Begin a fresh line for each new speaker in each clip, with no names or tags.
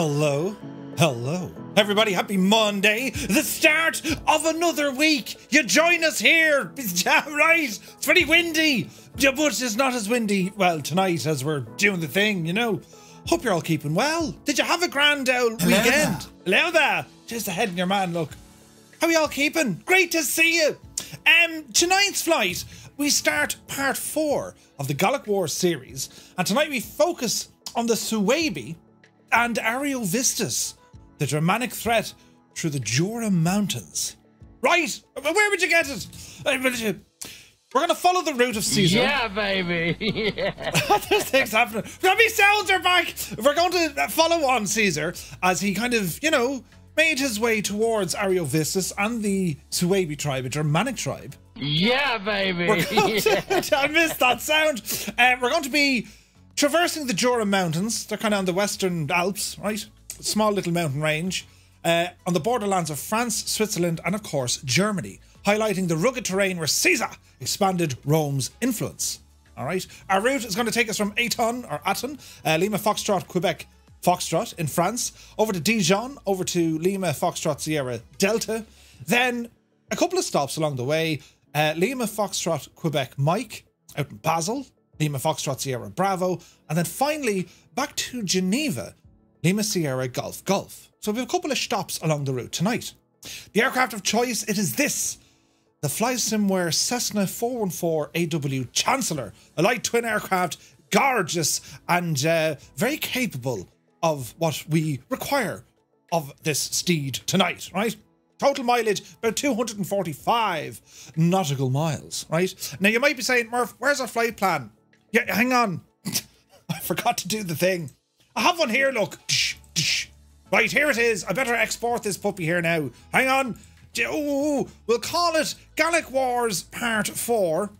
Hello. Hello. Everybody, happy Monday, the start of another week. You join us here. Yeah, right. It's pretty windy. Yeah, but it's not as windy, well, tonight as we're doing the thing, you know. Hope you're all keeping well. Did you have a grand old
Hello
weekend? Hello there. Just ahead in your man, look. How are you all keeping? Great to see you. Um, tonight's flight, we start part four of the Gallic Wars series, and tonight we focus on the Suebi and Ariovistus, the Germanic threat through the Jura Mountains. Right, where would you get it? Uh, We're gonna follow the route of Caesar.
Yeah, baby. Yeah.
There's things happening. Robbie sounds are back. We're going to follow on Caesar as he kind of, you know, made his way towards Ariovistus and the Suebi tribe, a Germanic tribe.
Yeah, baby. Yeah.
to, I missed that sound. Uh, we're going to be traversing the Jura Mountains. They're kind of on the Western Alps, right? Small little mountain range. Uh, on the borderlands of France, Switzerland, and of course, Germany, highlighting the rugged terrain where Caesar expanded Rome's influence. All right. Our route is going to take us from Aton or Aton, uh, Lima Foxtrot, Quebec, Foxtrot in France, over to Dijon, over to Lima Foxtrot Sierra Delta, then a couple of stops along the way. Uh, Lima Foxtrot Quebec Mike out in Basel, Lima Foxtrot Sierra Bravo, and then finally back to Geneva, Lima Sierra Golf Golf. So we have a couple of stops along the route tonight. The aircraft of choice, it is this. The FlySimware Cessna 414 AW Chancellor, a light twin aircraft, gorgeous and uh, very capable of what we require of this steed tonight, right? Total mileage about 245 nautical miles, right? Now you might be saying, Murph, where's our flight plan? Yeah, hang on. I forgot to do the thing. I have one here, look. Right, here it is. I better export this puppy here now. Hang on. Oh, we'll call it Gallic Wars Part 4.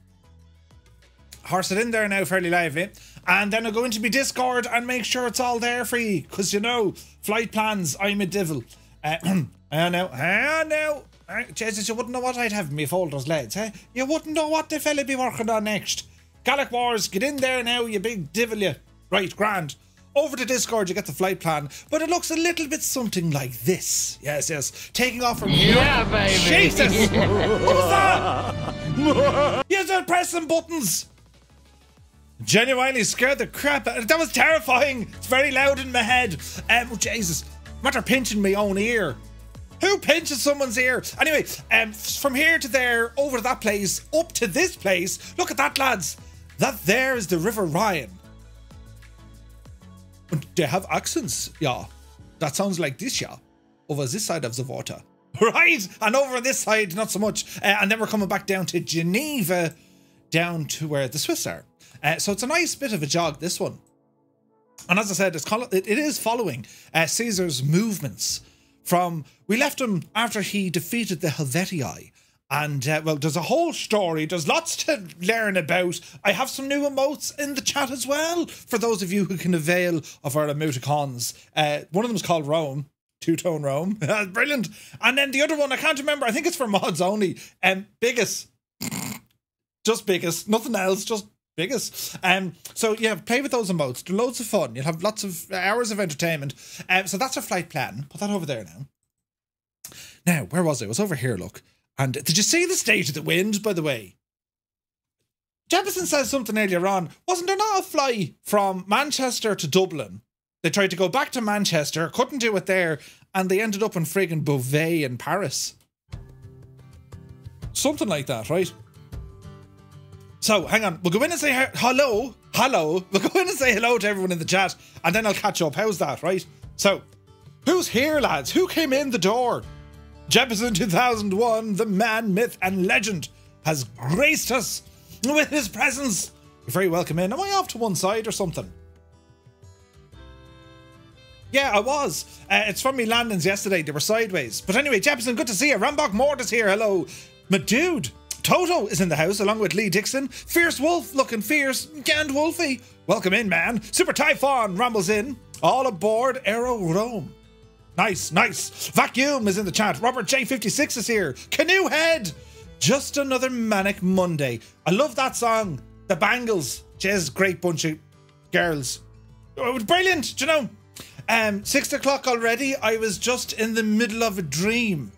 Horse it in there now fairly lively. And then I'll go into my Discord and make sure it's all there for you. Because, you know, flight plans, I'm a devil. Uh, I know, I know. Uh, Jesus, you wouldn't know what I'd have in my folders, lads, eh? You wouldn't know what the fella be working on next. Gallic Wars, get in there now, you big devil, you. Right, grand. Over to Discord, you get the flight plan, but it looks a little bit something like this. Yes, yes. Taking off from here.
Yeah, baby.
Jesus! what was that? you just pressing buttons. Genuinely scared the crap out. That was terrifying. It's very loud in my head. Um, oh, Jesus, matter pinching my own ear. Who pinches someone's ear? Anyway, um, from here to there, over to that place, up to this place. Look at that, lads. That there is the River Rhine. And they have accents, yeah. That sounds like this, yeah. Over this side of the water. Right? And over this side, not so much. Uh, and then we're coming back down to Geneva, down to where the Swiss are. Uh, so it's a nice bit of a jog, this one. And as I said, it's it is following uh, Caesar's movements from. We left him after he defeated the Helvetii. And, uh, well, there's a whole story. There's lots to learn about. I have some new emotes in the chat as well for those of you who can avail of our emoticons. Uh, one of them is called Rome. Two tone Rome. Brilliant. And then the other one, I can't remember. I think it's for mods only. Um, biggest just biggest, nothing else, just biggest. Um, so yeah, play with those emotes. They're loads of fun. You'll have lots of hours of entertainment. Um, so that's our flight plan. Put that over there now. Now, where was I? I was over here. Look, and did you see the state of the wind? By the way, Jefferson says something earlier on. Wasn't there not a fly from Manchester to Dublin? They tried to go back to Manchester, couldn't do it there, and they ended up in friggin' Beauvais in Paris. Something like that, right? So hang on, we'll go in and say hello, hello. We'll go in and say hello to everyone in the chat, and then I'll catch up. How's that, right? So, who's here, lads? Who came in the door? Jefferson 2001, the man, myth, and legend, has graced us with his presence. You're very welcome in. Am I off to one side or something? Yeah, I was. Uh, it's from me landings yesterday. They were sideways. But anyway, Jefferson, good to see you. Rambach Mortis here. Hello. My dude, Toto is in the house along with Lee Dixon. Fierce Wolf looking fierce. Gand Wolfie. Welcome in, man. Super Typhon rambles in. All aboard Aero Rome. Nice, nice. Vacuum is in the chat. Robert J56 is here. Canoe Head. Just another manic Monday. I love that song. The Bangles. Jez, great bunch of girls. Oh, brilliant. Do you know? Um, six o'clock already. I was just in the middle of a dream.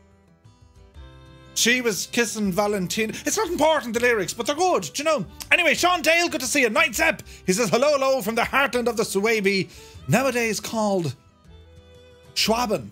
She was kissing Valentina. It's not important, the lyrics, but they're good, do you know? Anyway, Sean Dale, good to see you. Night Zep. He says, hello, hello from the heartland of the Suwabi, nowadays called Schwaben.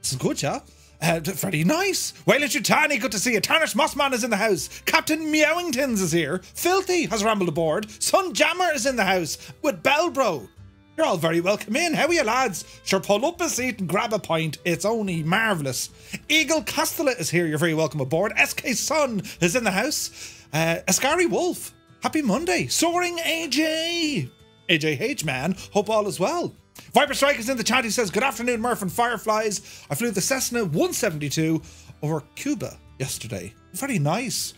This is good, yeah? Uh, very nice. Wayland Chutani, good to see you. Tarnish Mossman is in the house. Captain Meowingtons is here. Filthy has rambled aboard. Sun Jammer is in the house with Belbro. You're all very welcome in. How are you, lads? Sure, pull up a seat and grab a pint. It's only marvellous. Eagle Castellet is here. You're very welcome aboard. SK Sun is in the house. Uh, Ascari Wolf, happy Monday. Soaring AJ. AJH, man. Hope all is well. Viper Strike is in the chat. He says, Good afternoon, Murph and Fireflies. I flew the Cessna 172 over Cuba yesterday. Very nice.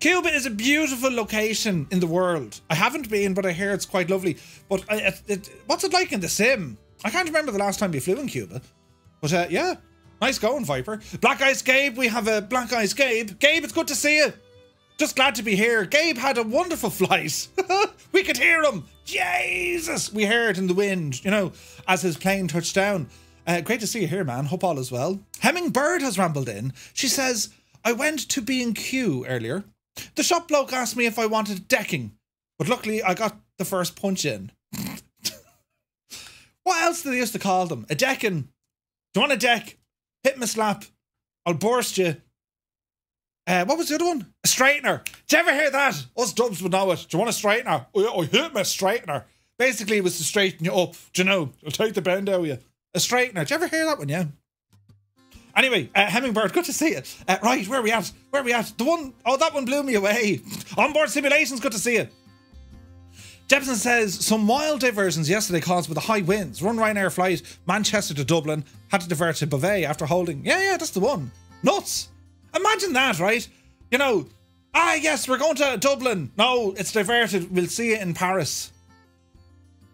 Cuba is a beautiful location in the world. I haven't been, but I hear it's quite lovely. But I, it, it, what's it like in the sim? I can't remember the last time you flew in Cuba. But uh, yeah, nice going, Viper. Black Eyes Gabe, we have a Black Eyes Gabe. Gabe, it's good to see you. Just glad to be here. Gabe had a wonderful flight. we could hear him. Jesus! We heard in the wind, you know, as his plane touched down. Uh, great to see you here, man. Hope all is well. Hemming Bird has rambled in. She says, I went to B&Q earlier. The shop bloke asked me if I wanted decking, but luckily I got the first punch in. what else did they used to call them? A decking. Do you want a deck? Hit me slap. I'll burst you. Uh, what was the other one? A straightener. Did you ever hear that? Us dubs would know it. Do you want a straightener? Oh, yeah, I hit my straightener. Basically, it was to straighten you up. Do you know? I'll take the bend out of you. A straightener. Did you ever hear that one? Yeah. Anyway, uh, Hemmingbird, good to see you. Uh, right, where are we at? Where are we at? The one, oh, that one blew me away. Onboard simulations, good to see you. Jepson says some wild diversions yesterday caused by the high winds. Run Ryanair flight Manchester to Dublin had to divert to Beauvais after holding. Yeah, yeah, that's the one. Nuts. Imagine that, right? You know, ah, yes, we're going to Dublin. No, it's diverted. We'll see it in Paris.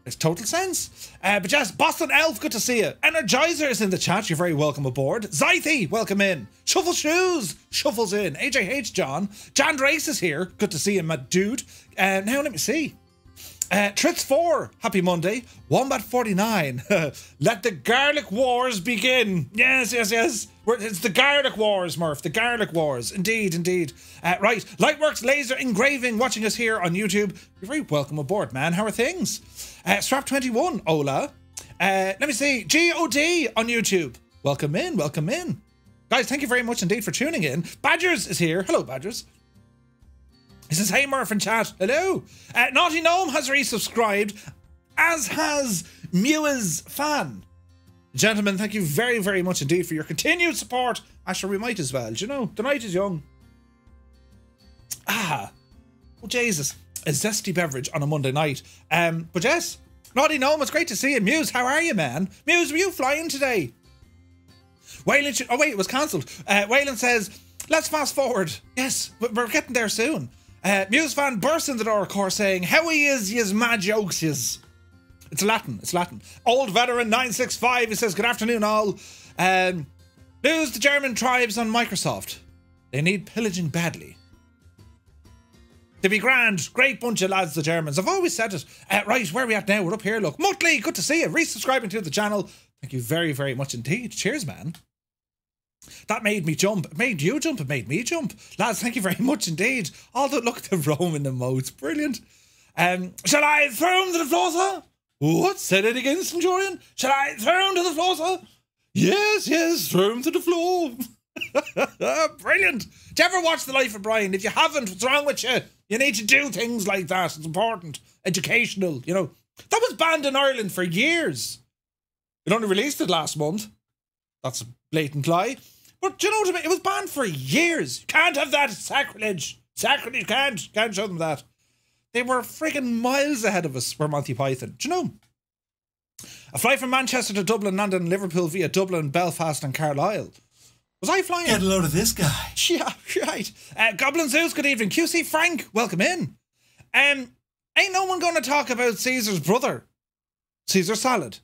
Makes total sense. Uh, but yes, Boston Elf, good to see you. Energizer is in the chat. You're very welcome aboard. Zythy, welcome in. Shuffle Shoes, shuffles in. AJH John. Jan Race is here. Good to see you, my dude. Uh, now, let me see. Uh, Tritz 4, happy Monday. Wombat 49, let the garlic wars begin. Yes, yes, yes. We're, it's the garlic wars, Murph. The garlic wars. Indeed, indeed. Uh, right, Lightworks Laser Engraving watching us here on YouTube. You're very welcome aboard, man. How are things? Uh, Strap21, Ola. Uh, let me see. GOD on YouTube. Welcome in, welcome in. Guys, thank you very much indeed for tuning in. Badgers is here. Hello, Badgers. He says, Hey Murph in chat. Hello. Uh, Naughty Gnome has resubscribed, as has Mew's fan. Gentlemen, thank you very, very much indeed for your continued support. Actually, we might as well. Do you know, the night is young. Ah. Oh, Jesus. A zesty beverage on a Monday night. Um, but yes, Naughty Gnome, it's great to see you. Muse, how are you, man? Muse, were you flying today? Wayland, oh wait, it was cancelled. Uh, Wayland says, let's fast forward. Yes, we're getting there soon. Uh, Muse fan bursts into the door, of course, saying, How he is, yes mad jokes, yes. It's Latin, it's Latin. Old veteran 965, he says, Good afternoon, all. Um, lose the German tribes on Microsoft. They need pillaging badly. They be grand, great bunch of lads, the Germans. I've always said it. Uh, right, where are we at now? We're up here, look. Mutley, good to see you. Resubscribing to the channel. Thank you very, very much indeed. Cheers, man. That made me jump. It made you jump. It made me jump. Lads, thank you very much indeed. Although, look at Rome in the Roman emotes. Brilliant. Um, shall I throw him to the floor, sir? What? Said it again, Centurion? Shall I throw him to the floor, sir? Yes, yes, throw him to the floor. Brilliant. Do you ever watch The Life of Brian? If you haven't, what's wrong with you? You need to do things like that. It's important. Educational, you know. That was banned in Ireland for years. It only released it last month. That's a blatant lie. But do you know what I mean? It was banned for years. You can't have that. Sacrilege. Sacrilege. Can't. Can't show them that. They were frigging miles ahead of us for Monty Python. Do you know? A flight from Manchester to Dublin, London, Liverpool via Dublin, Belfast, and Carlisle. Was I flying?
Get a load of this guy.
Yeah, right. Uh, Goblin Zeus, good evening. QC Frank, welcome in. Um, ain't no one going to talk about Caesar's brother, Caesar Salad.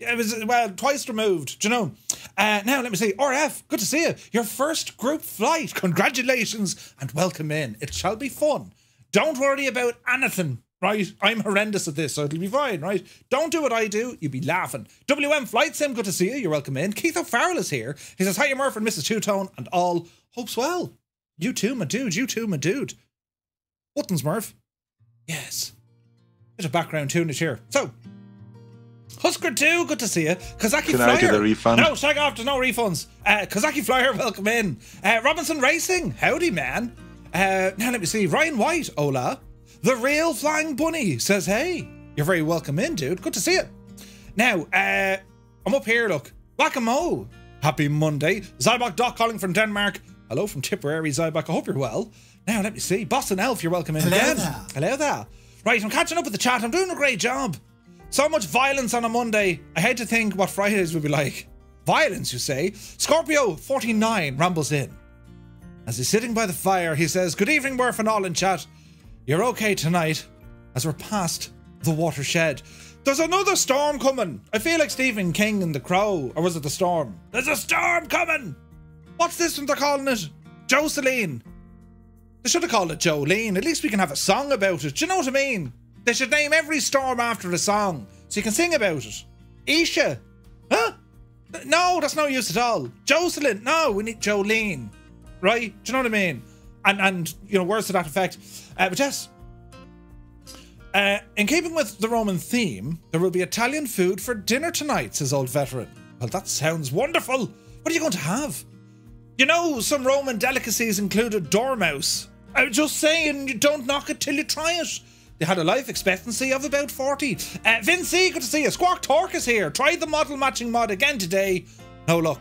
It was well twice removed. Do you know? Uh, now let me see. RF, good to see you. Your first group flight. Congratulations and welcome in. It shall be fun. Don't worry about anything. right? I'm horrendous at this, so it'll be fine, right? Don't do what I do, you'll be laughing. WM Flight Sim, good to see you. You're welcome in. Keith O'Farrell is here. He says, Hiya, Murph and Mrs. Two Tone, and all. Hopes well. You too, my dude. You too, my dude. Buttons, Murph. Yes. Bit of background tune it here. So, Husker 2, good to see you. Kazaki
Can
Flyer.
I get a refund?
No, shag off, there's no refunds. Uh, Kazaki Flyer, welcome in. Uh, Robinson Racing, howdy, man. Uh, now let me see. Ryan White, hola. The Real Flying Bunny says, hey, you're very welcome in, dude. Good to see you. Now, uh, I'm up here, look. Whack-a-mo. Happy Monday. Zybok Doc calling from Denmark. Hello from Tipperary, Zybok. I hope you're well. Now, let me see. Boston Elf, you're welcome in
Hello
again.
there.
Hello there. Right, I'm catching up with the chat. I'm doing a great job. So much violence on a Monday. I hate to think what Fridays would be like. Violence, you say? Scorpio 49 rambles in. As he's sitting by the fire, he says, Good evening, Murph and all in chat. You're okay tonight, as we're past the watershed. There's another storm coming. I feel like Stephen King and The Crow. Or was it The Storm? There's a storm coming! What's this one they're calling it? Jocelyn. They should have called it Jolene. At least we can have a song about it. Do you know what I mean? They should name every storm after a song so you can sing about it. Isha. Huh? No, that's no use at all. Jocelyn. No, we need Jolene. Right? Do you know what I mean? And, and you know, words to that effect. Uh, but yes. Uh, in keeping with the Roman theme, there will be Italian food for dinner tonight, says old veteran. Well, that sounds wonderful. What are you going to have? You know, some Roman delicacies included dormouse. I'm just saying, you don't knock it till you try it. They had a life expectancy of about 40. Uh, good to see you. Squawk Torque is here. Tried the model matching mod again today. No luck.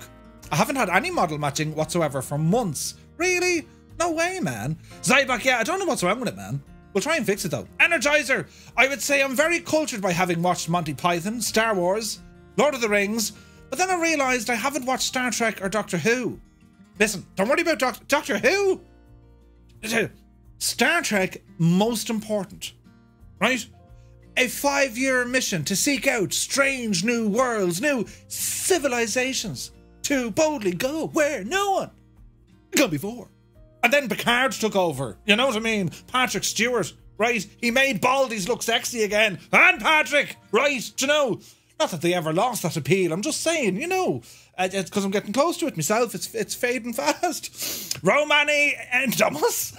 I haven't had any model matching whatsoever for months. Really? No way, man. Zybak, yeah, I don't know what's wrong with it, man. We'll try and fix it though. Energizer! I would say I'm very cultured by having watched Monty Python, Star Wars, Lord of the Rings, but then I realised I haven't watched Star Trek or Doctor Who. Listen, don't worry about Doc- Doctor Who. Star Trek, most important, right? A five year mission to seek out strange new worlds, new civilizations, to boldly go where no one gone before. And then Picard took over. You know what I mean? Patrick Stewart, right? He made Baldies look sexy again. And Patrick, right? Do you know? Not that they ever lost that appeal. I'm just saying, you know, uh, it's because I'm getting close to it myself. It's it's fading fast. Romani ite domum.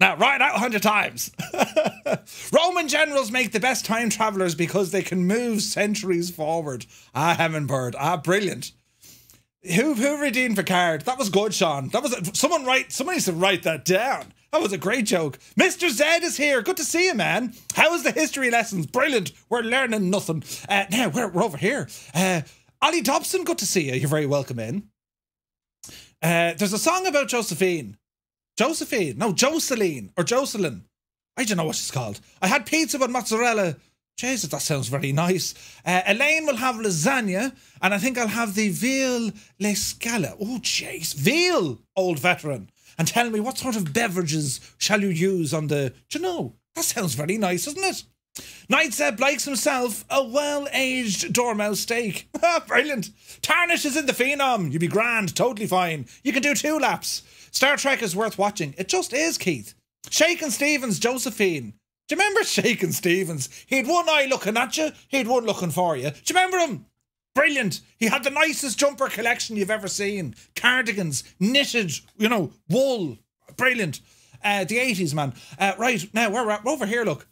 Now, write it out a hundred times. Roman generals make the best time travelers because they can move centuries forward. Ah, Hemingway. Ah, brilliant. Who who redeemed Picard? That was good, Sean. That was a, someone write. Someone needs to write that down. That was a great joke. Mr. Zed is here. Good to see you, man. How's the history lessons? Brilliant. We're learning nothing. Uh, now we're, we're over here. Uh, Dobson. Good to see you. You're very welcome in. Uh, there's a song about Josephine. Josephine? No, Jocelyn or Jocelyn. I don't know what she's called. I had pizza with mozzarella. Jesus, that sounds very nice. Uh, Elaine will have lasagna, and I think I'll have the veal le scala. Oh, jeez, veal, old veteran. And tell me, what sort of beverages shall you use on the. Do you know? That sounds very nice, doesn't it? Knightsep likes himself a well aged dormouse steak. Brilliant. Tarnish is in the phenom. You'd be grand, totally fine. You can do two laps. Star Trek is worth watching. It just is, Keith. Shakin' Stevens, Josephine. Do you remember Shakin' Stevens? He had one eye looking at you, he had one looking for you. Do you remember him? Brilliant. He had the nicest jumper collection you've ever seen. Cardigans, knitted, you know, wool. Brilliant. Uh, the 80s, man. Uh, right, now we're, we're over here, look.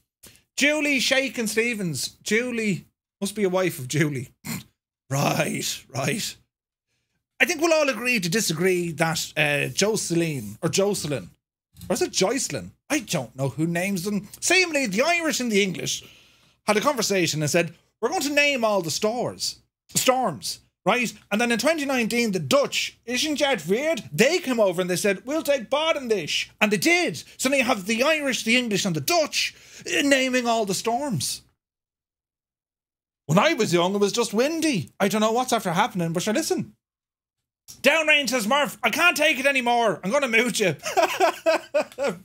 Julie Shakin' Stevens. Julie must be a wife of Julie. right, right. I think we'll all agree to disagree that uh, Jocelyn or Jocelyn or is it Jocelyn? I don't know who names them. Seemingly, the Irish and the English had a conversation and said, We're going to name all the stores, storms, right? And then in 2019, the Dutch, isn't that weird? They came over and they said, We'll take part in this. And they did. So now you have the Irish, the English, and the Dutch uh, naming all the storms. When I was young, it was just windy. I don't know what's after happening, but sure, listen. Downrange says, Murph, I can't take it anymore. I'm going to mute you.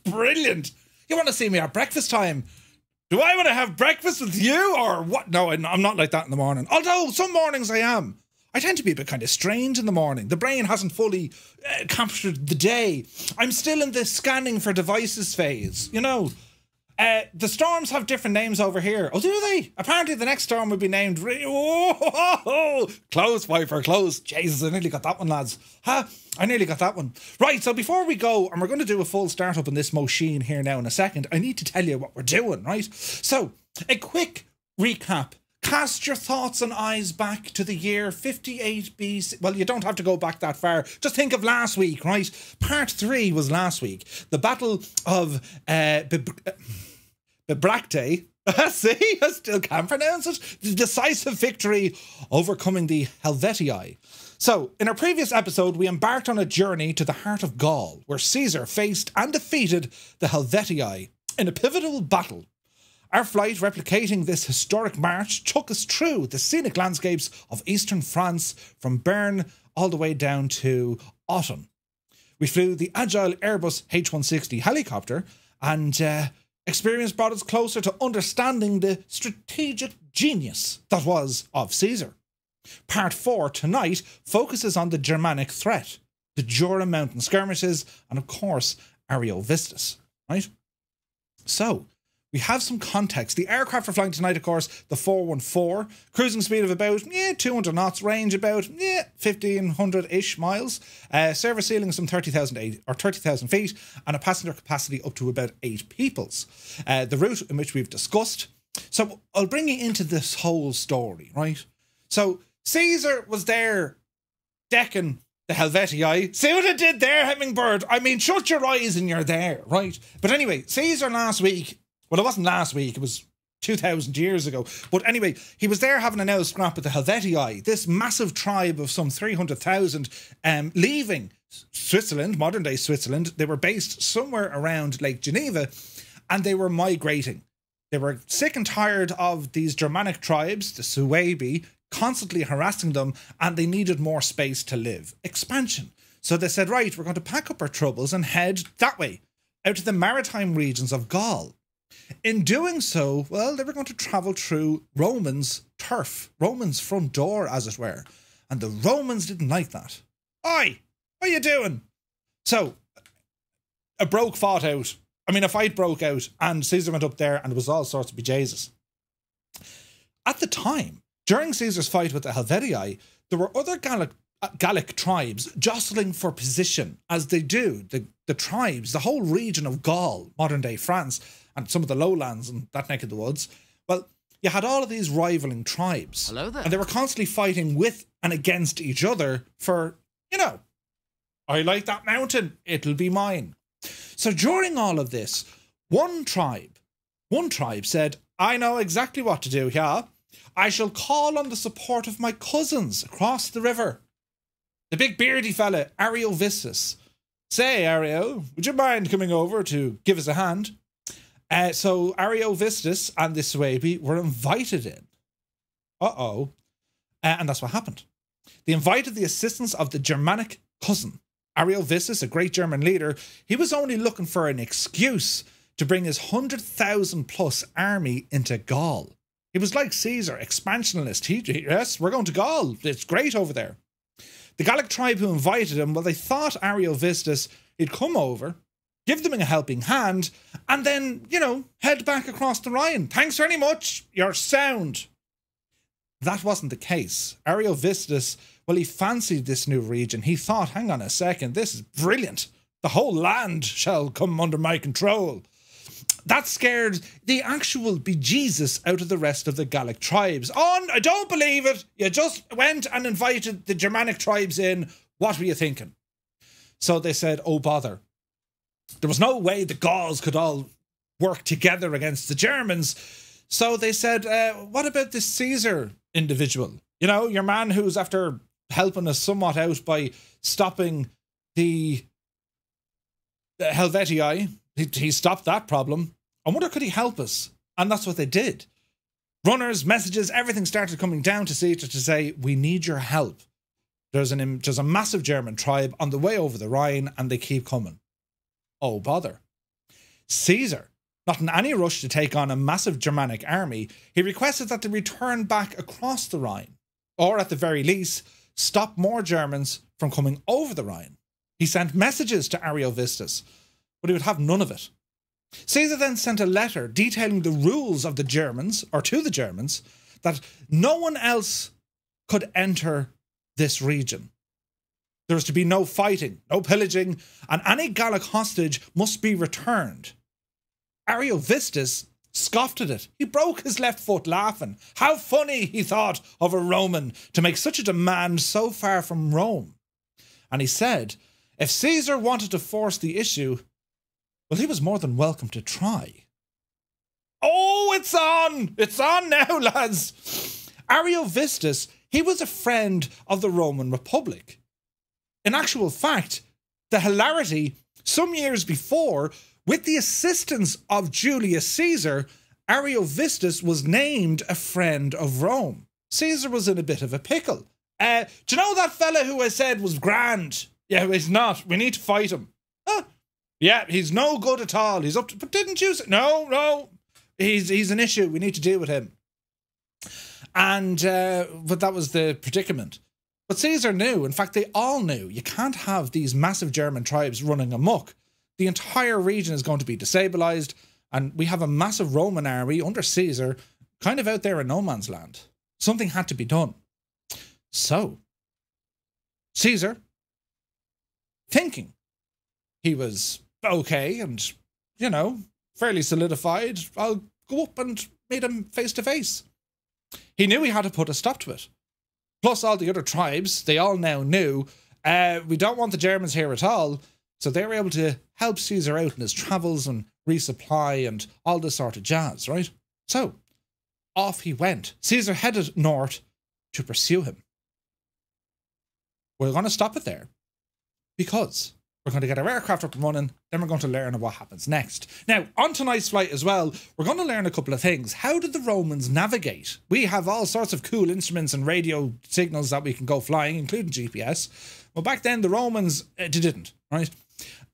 Brilliant. You want to see me at breakfast time? Do I want to have breakfast with you or what? No, I'm not like that in the morning. Although some mornings I am. I tend to be a bit kind of strange in the morning. The brain hasn't fully uh, captured the day. I'm still in the scanning for devices phase. You know, Uh, the storms have different names over here. Oh, do they? Apparently, the next storm would be named. Re- oh, close, Viper, close. Jesus, I nearly got that one, lads. Huh? I nearly got that one. Right, so before we go, and we're going to do a full startup on this machine here now in a second, I need to tell you what we're doing, right? So, a quick recap Cast your thoughts and eyes back to the year 58 BC. Well, you don't have to go back that far. Just think of last week, right? Part three was last week. The Battle of uh, Bibracte. See, I still can't pronounce it. The decisive victory overcoming the Helvetii. So, in our previous episode, we embarked on a journey to the heart of Gaul, where Caesar faced and defeated the Helvetii in a pivotal battle our flight, replicating this historic march, took us through the scenic landscapes of eastern France from Bern all the way down to Autun. We flew the agile Airbus H 160 helicopter, and uh, experience brought us closer to understanding the strategic genius that was of Caesar. Part 4 tonight focuses on the Germanic threat, the Jura Mountain skirmishes, and of course, Ariovistus, right? So, we have some context. The aircraft are flying tonight, of course, the 414, cruising speed of about yeah 200 knots, range about yeah 1500 ish miles, uh, service ceiling some 30,000 or 30,000 feet, and a passenger capacity up to about eight peoples. Uh, the route in which we've discussed. So I'll bring you into this whole story, right? So Caesar was there decking the Helvetii. See what I did there, Hummingbird? I mean, shut your eyes and you're there, right? But anyway, Caesar last week well, it wasn't last week, it was 2,000 years ago. But anyway, he was there having an old scrap with the Helvetii, this massive tribe of some 300,000 um, leaving Switzerland, modern day Switzerland. They were based somewhere around Lake Geneva and they were migrating. They were sick and tired of these Germanic tribes, the Suebi, constantly harassing them, and they needed more space to live. Expansion. So they said, right, we're going to pack up our troubles and head that way, out to the maritime regions of Gaul. In doing so, well, they were going to travel through Romans' turf, Romans' front door, as it were. And the Romans didn't like that. Oi, what are you doing? So, a broke fought out. I mean, a fight broke out, and Caesar went up there, and it was all sorts of bejesus. At the time, during Caesar's fight with the Helvetii, there were other Gallic, uh, Gallic tribes jostling for position, as they do. The, the tribes, the whole region of Gaul, modern day France, and some of the lowlands and that neck of the woods. Well, you had all of these rivaling tribes.
Hello there.
And they were constantly fighting with and against each other for, you know, I like that mountain, it'll be mine. So during all of this, one tribe, one tribe said, I know exactly what to do here. I shall call on the support of my cousins across the river. The big beardy fella, Ariovistus. Say, Ario, would you mind coming over to give us a hand? Uh, so Ariovistus and the Suebi were invited in. Uh oh. Uh, and that's what happened. They invited the assistance of the Germanic cousin. Ariovistus, a great German leader, he was only looking for an excuse to bring his 100,000 plus army into Gaul. He was like Caesar, expansionist. He, yes, we're going to Gaul. It's great over there. The Gallic tribe who invited him, well, they thought Ariovistus he'd come over, give them a helping hand, and then, you know, head back across the Rhine. Thanks very much. You're sound. That wasn't the case. Ariovistus, well, he fancied this new region. He thought, hang on a second, this is brilliant. The whole land shall come under my control. That scared the actual bejesus out of the rest of the Gallic tribes. On, I don't believe it. You just went and invited the Germanic tribes in. What were you thinking? So they said, oh, bother there was no way the Gauls could all work together against the Germans. So they said, uh, what about this Caesar individual? You know, your man who's after helping us somewhat out by stopping the, Helvetii. He, he stopped that problem. I wonder, could he help us? And that's what they did. Runners, messages, everything started coming down to Caesar to say, we need your help. There's an there's a massive German tribe on the way over the Rhine, and they keep coming. Oh, bother. Caesar, not in any rush to take on a massive Germanic army, he requested that they return back across the Rhine, or at the very least, stop more Germans from coming over the Rhine. He sent messages to Ariovistus, but he would have none of it. Caesar then sent a letter detailing the rules of the Germans, or to the Germans, that no one else could enter this region. There was to be no fighting, no pillaging, and any Gallic hostage must be returned. Ariovistus scoffed at it. He broke his left foot laughing. How funny, he thought, of a Roman to make such a demand so far from Rome. And he said, if Caesar wanted to force the issue, well, he was more than welcome to try. Oh, it's on! It's on now, lads! Ariovistus, he was a friend of the Roman Republic. In actual fact, the hilarity, some years before, with the assistance of Julius Caesar, Ariovistus was named a friend of Rome. Caesar was in a bit of a pickle. Uh, do you know that fella who I said was grand? Yeah, he's not. We need to fight him. Huh? Yeah, he's no good at all. He's up to, but didn't you say? No, no. He's he's an issue. We need to deal with him. And uh, but that was the predicament. But Caesar knew. In fact, they all knew. You can't have these massive German tribes running amok the entire region is going to be destabilized, and we have a massive Roman army under Caesar kind of out there in no man's land. Something had to be done. So, Caesar, thinking he was okay and, you know, fairly solidified, I'll go up and meet him face to face. He knew he had to put a stop to it. Plus, all the other tribes, they all now knew uh, we don't want the Germans here at all. So they were able to help Caesar out in his travels and resupply and all this sort of jazz, right? So off he went. Caesar headed north to pursue him. We're going to stop it there because we're going to get our aircraft up and running. Then we're going to learn what happens next. Now, on tonight's flight as well, we're going to learn a couple of things. How did the Romans navigate? We have all sorts of cool instruments and radio signals that we can go flying, including GPS. Well, back then the Romans uh, didn't, right?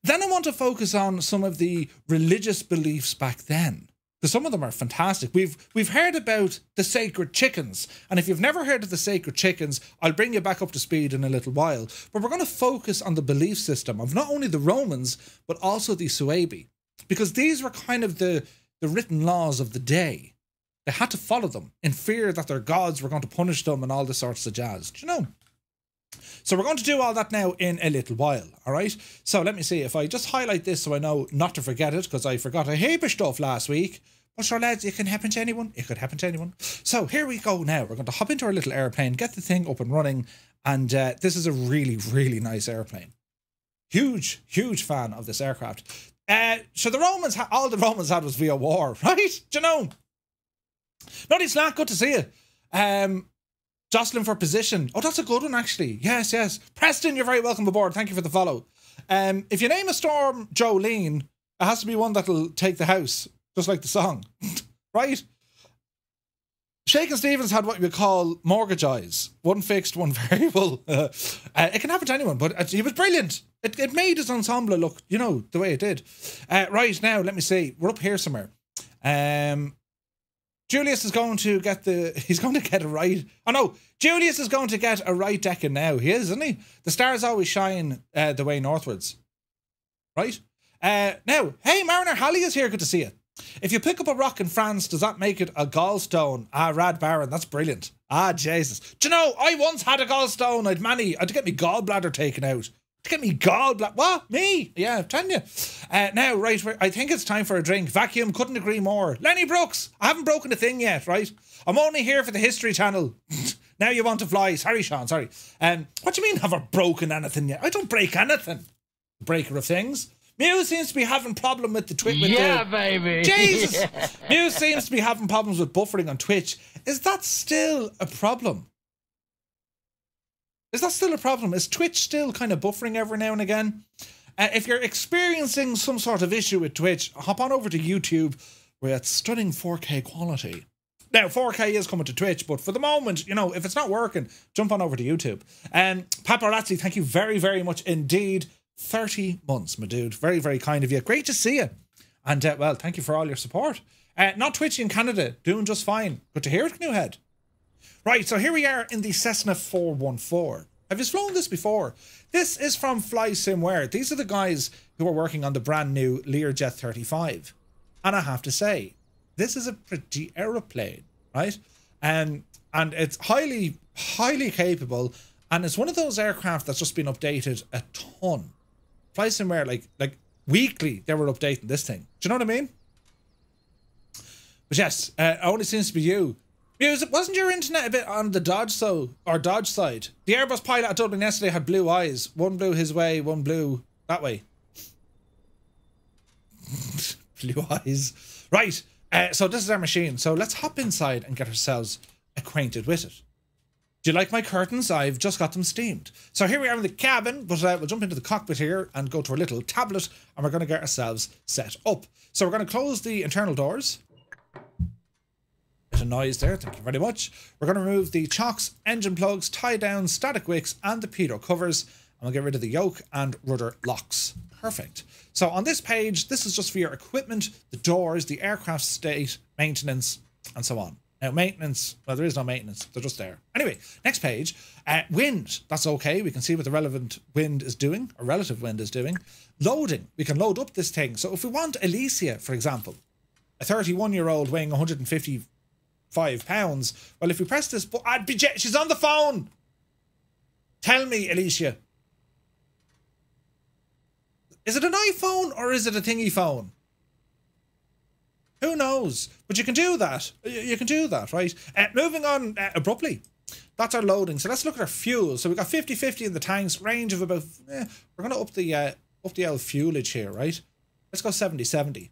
Then I want to focus on some of the religious beliefs back then. Because some of them are fantastic. We've we've heard about the sacred chickens, and if you've never heard of the sacred chickens, I'll bring you back up to speed in a little while. But we're going to focus on the belief system of not only the Romans but also the Suebi, because these were kind of the the written laws of the day. They had to follow them in fear that their gods were going to punish them and all this sorts of jazz. Do you know? So we're going to do all that now in a little while, all right? So let me see if I just highlight this so I know not to forget it because I forgot a heap of stuff last week. But sure, lads, it can happen to anyone. It could happen to anyone. So here we go now. We're going to hop into our little airplane, get the thing up and running. And uh, this is a really, really nice airplane. Huge, huge fan of this aircraft. Uh, so the Romans, all the Romans had was via war, right? Do you know? No, it's not good to see you. Um, Jostling for position. Oh, that's a good one, actually. Yes, yes. Preston, you're very welcome aboard. Thank you for the follow. Um, if you name a storm Jolene, it has to be one that'll take the house, just like the song, right? Shakin' Stevens had what we call mortgage eyes, one fixed, one variable. Uh, uh, it can happen to anyone, but he was brilliant. It, it made his ensemble look, you know, the way it did. Uh, right now, let me see. We're up here somewhere. Um, Julius is going to get the. He's going to get a right. Oh no, Julius is going to get a right decker now. He is, isn't he? The stars always shine uh, the way northwards. Right? Uh, now, hey, Mariner Holly is here. Good to see you. If you pick up a rock in France, does that make it a gallstone? Ah, Rad Baron, that's brilliant. Ah, Jesus. Do you know, I once had a gallstone. I'd many. I'd get me gallbladder taken out to get me gallbladder. What? Me? Yeah, I'm telling you. Uh, now, right, I think it's time for a drink. Vacuum, couldn't agree more. Lenny Brooks, I haven't broken a thing yet, right? I'm only here for the History Channel. now you want to fly. Sorry, Sean, sorry. Um, what do you mean, have I broken anything yet? I don't break anything. Breaker of things. Muse seems to be having problem with the Twitch.
Yeah,
the,
baby.
Jesus.
Yeah.
Muse seems to be having problems with buffering on Twitch. Is that still a problem? Is that still a problem? Is Twitch still kind of buffering every now and again? Uh, if you're experiencing some sort of issue with Twitch, hop on over to YouTube where it's stunning 4K quality. Now, 4K is coming to Twitch, but for the moment, you know, if it's not working, jump on over to YouTube. And um, Paparazzi, thank you very, very much indeed. 30 months, my dude. Very, very kind of you. Great to see you. And, uh, well, thank you for all your support. Uh, not Twitch in Canada, doing just fine. Good to hear it, Canoehead. Right, so here we are in the Cessna 414. Have you flown this before? This is from Fly Simware. These are the guys who are working on the brand new Learjet 35. And I have to say, this is a pretty aeroplane, right? Um, and it's highly, highly capable. And it's one of those aircraft that's just been updated a ton. Fly Simware like like weekly, they were updating this thing. Do you know what I mean? But yes, uh, only seems to be you. Muse, wasn't your internet a bit on the dodge so or dodge side? The Airbus pilot at Dublin yesterday had blue eyes. One blew his way, one blew that way. blue eyes. Right. Uh, so this is our machine. So let's hop inside and get ourselves acquainted with it. Do you like my curtains? I've just got them steamed. So here we are in the cabin, but uh, we'll jump into the cockpit here and go to our little tablet and we're going to get ourselves set up. So we're going to close the internal doors. Bit of noise there, thank you very much. We're going to remove the chocks, engine plugs, tie down static wicks and the pitot covers and we'll get rid of the yoke and rudder locks. Perfect. So on this page, this is just for your equipment, the doors, the aircraft state, maintenance, and so on. Now, maintenance, well, there is no maintenance. They're just there. Anyway, next page. Uh, wind, that's okay. We can see what the relevant wind is doing, or relative wind is doing. Loading, we can load up this thing. So if we want Alicia, for example, a 31-year-old weighing 155 pounds, well, if we press this, I'd be, she's on the phone. Tell me, Alicia. Is it an iPhone or is it a thingy phone? Who knows? But you can do that. You can do that, right? Uh, moving on uh, abruptly. That's our loading. So let's look at our fuel. So we've got 50-50 in the tanks, range of about... Eh, we're going to up the uh, up the L fuelage here, right? Let's go 70-70.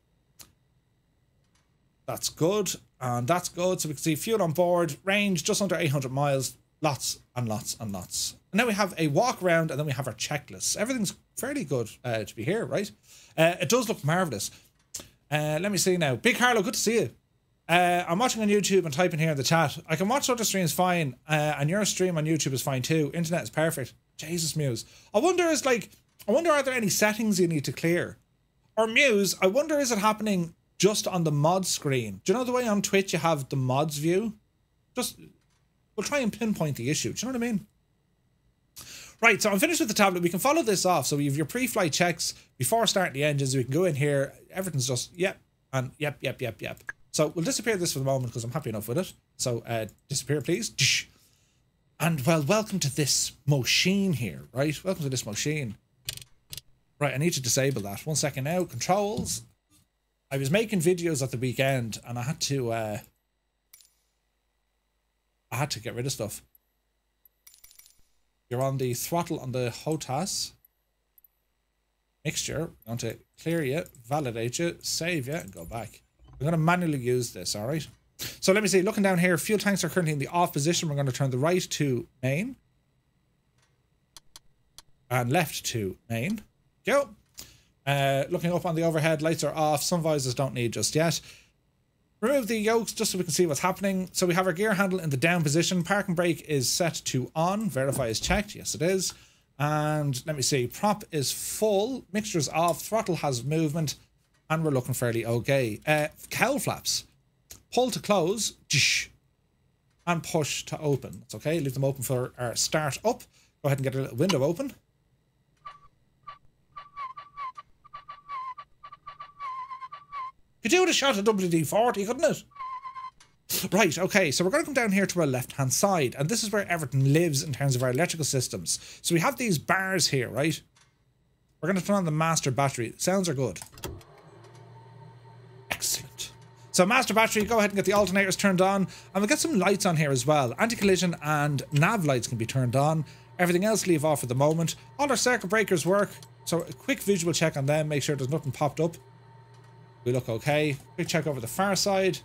That's good. And that's good. So we can see fuel on board, range just under 800 miles. Lots and lots and lots. And then we have a walk around and then we have our checklist. Everything's fairly good uh, to be here, right? Uh, it does look marvellous. Uh, let me see now. Big Harlow, good to see you. Uh, I'm watching on YouTube and typing here in the chat. I can watch other streams fine, uh, and your stream on YouTube is fine too. Internet is perfect. Jesus, Muse. I wonder is like, I wonder are there any settings you need to clear, or Muse? I wonder is it happening just on the mod screen? Do you know the way on Twitch you have the mods view? Just, we'll try and pinpoint the issue. Do you know what I mean? Right, so I'm finished with the tablet. We can follow this off. So we have your pre-flight checks before starting the engines. We can go in here. Everything's just yep and yep, yep, yep, yep. So we'll disappear this for the moment because I'm happy enough with it. So uh, disappear, please. And well, welcome to this machine here, right? Welcome to this machine. Right, I need to disable that. One second now. Controls. I was making videos at the weekend and I had to uh I had to get rid of stuff. You're on the throttle on the HOTAS mixture. I'm going to clear you, validate you, save you, and go back. We're going to manually use this, all right? So let me see, looking down here, fuel tanks are currently in the off position. We're going to turn the right to main. And left to main. Go. Uh, looking up on the overhead, lights are off. Some visors don't need just yet. Remove the yokes just so we can see what's happening. So we have our gear handle in the down position. Parking brake is set to on. Verify is checked. Yes, it is. And let me see. Prop is full. Mixture's off. Throttle has movement. And we're looking fairly okay. Uh, cowl flaps. Pull to close. And push to open. That's okay. Leave them open for our start up. Go ahead and get a little window open. You do it a shot at WD-40, couldn't it? Right, okay, so we're going to come down here to our left-hand side, and this is where everything lives in terms of our electrical systems. So we have these bars here, right? We're going to turn on the master battery. Sounds are good. Excellent. So master battery, go ahead and get the alternators turned on, and we'll get some lights on here as well. Anti-collision and nav lights can be turned on. Everything else leave off at the moment. All our circuit breakers work, so a quick visual check on them, make sure there's nothing popped up. We look okay. Quick check over the far side.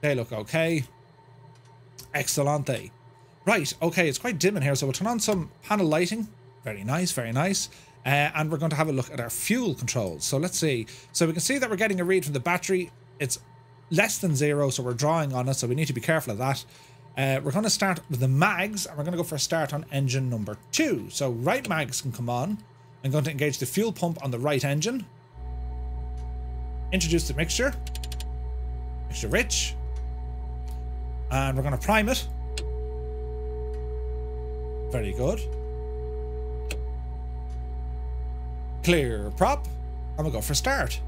They look okay. Excellente. Right, okay, it's quite dim in here, so we'll turn on some panel lighting. Very nice, very nice. Uh, and we're going to have a look at our fuel controls. So let's see. So we can see that we're getting a read from the battery. It's less than zero, so we're drawing on it, so we need to be careful of that. Uh, we're going to start with the mags, and we're going to go for a start on engine number two. So right mags can come on. I'm going to engage the fuel pump on the right engine introduce the mixture. Mixture rich. And we're going to prime it. Very good. Clear prop. And we'll go for start.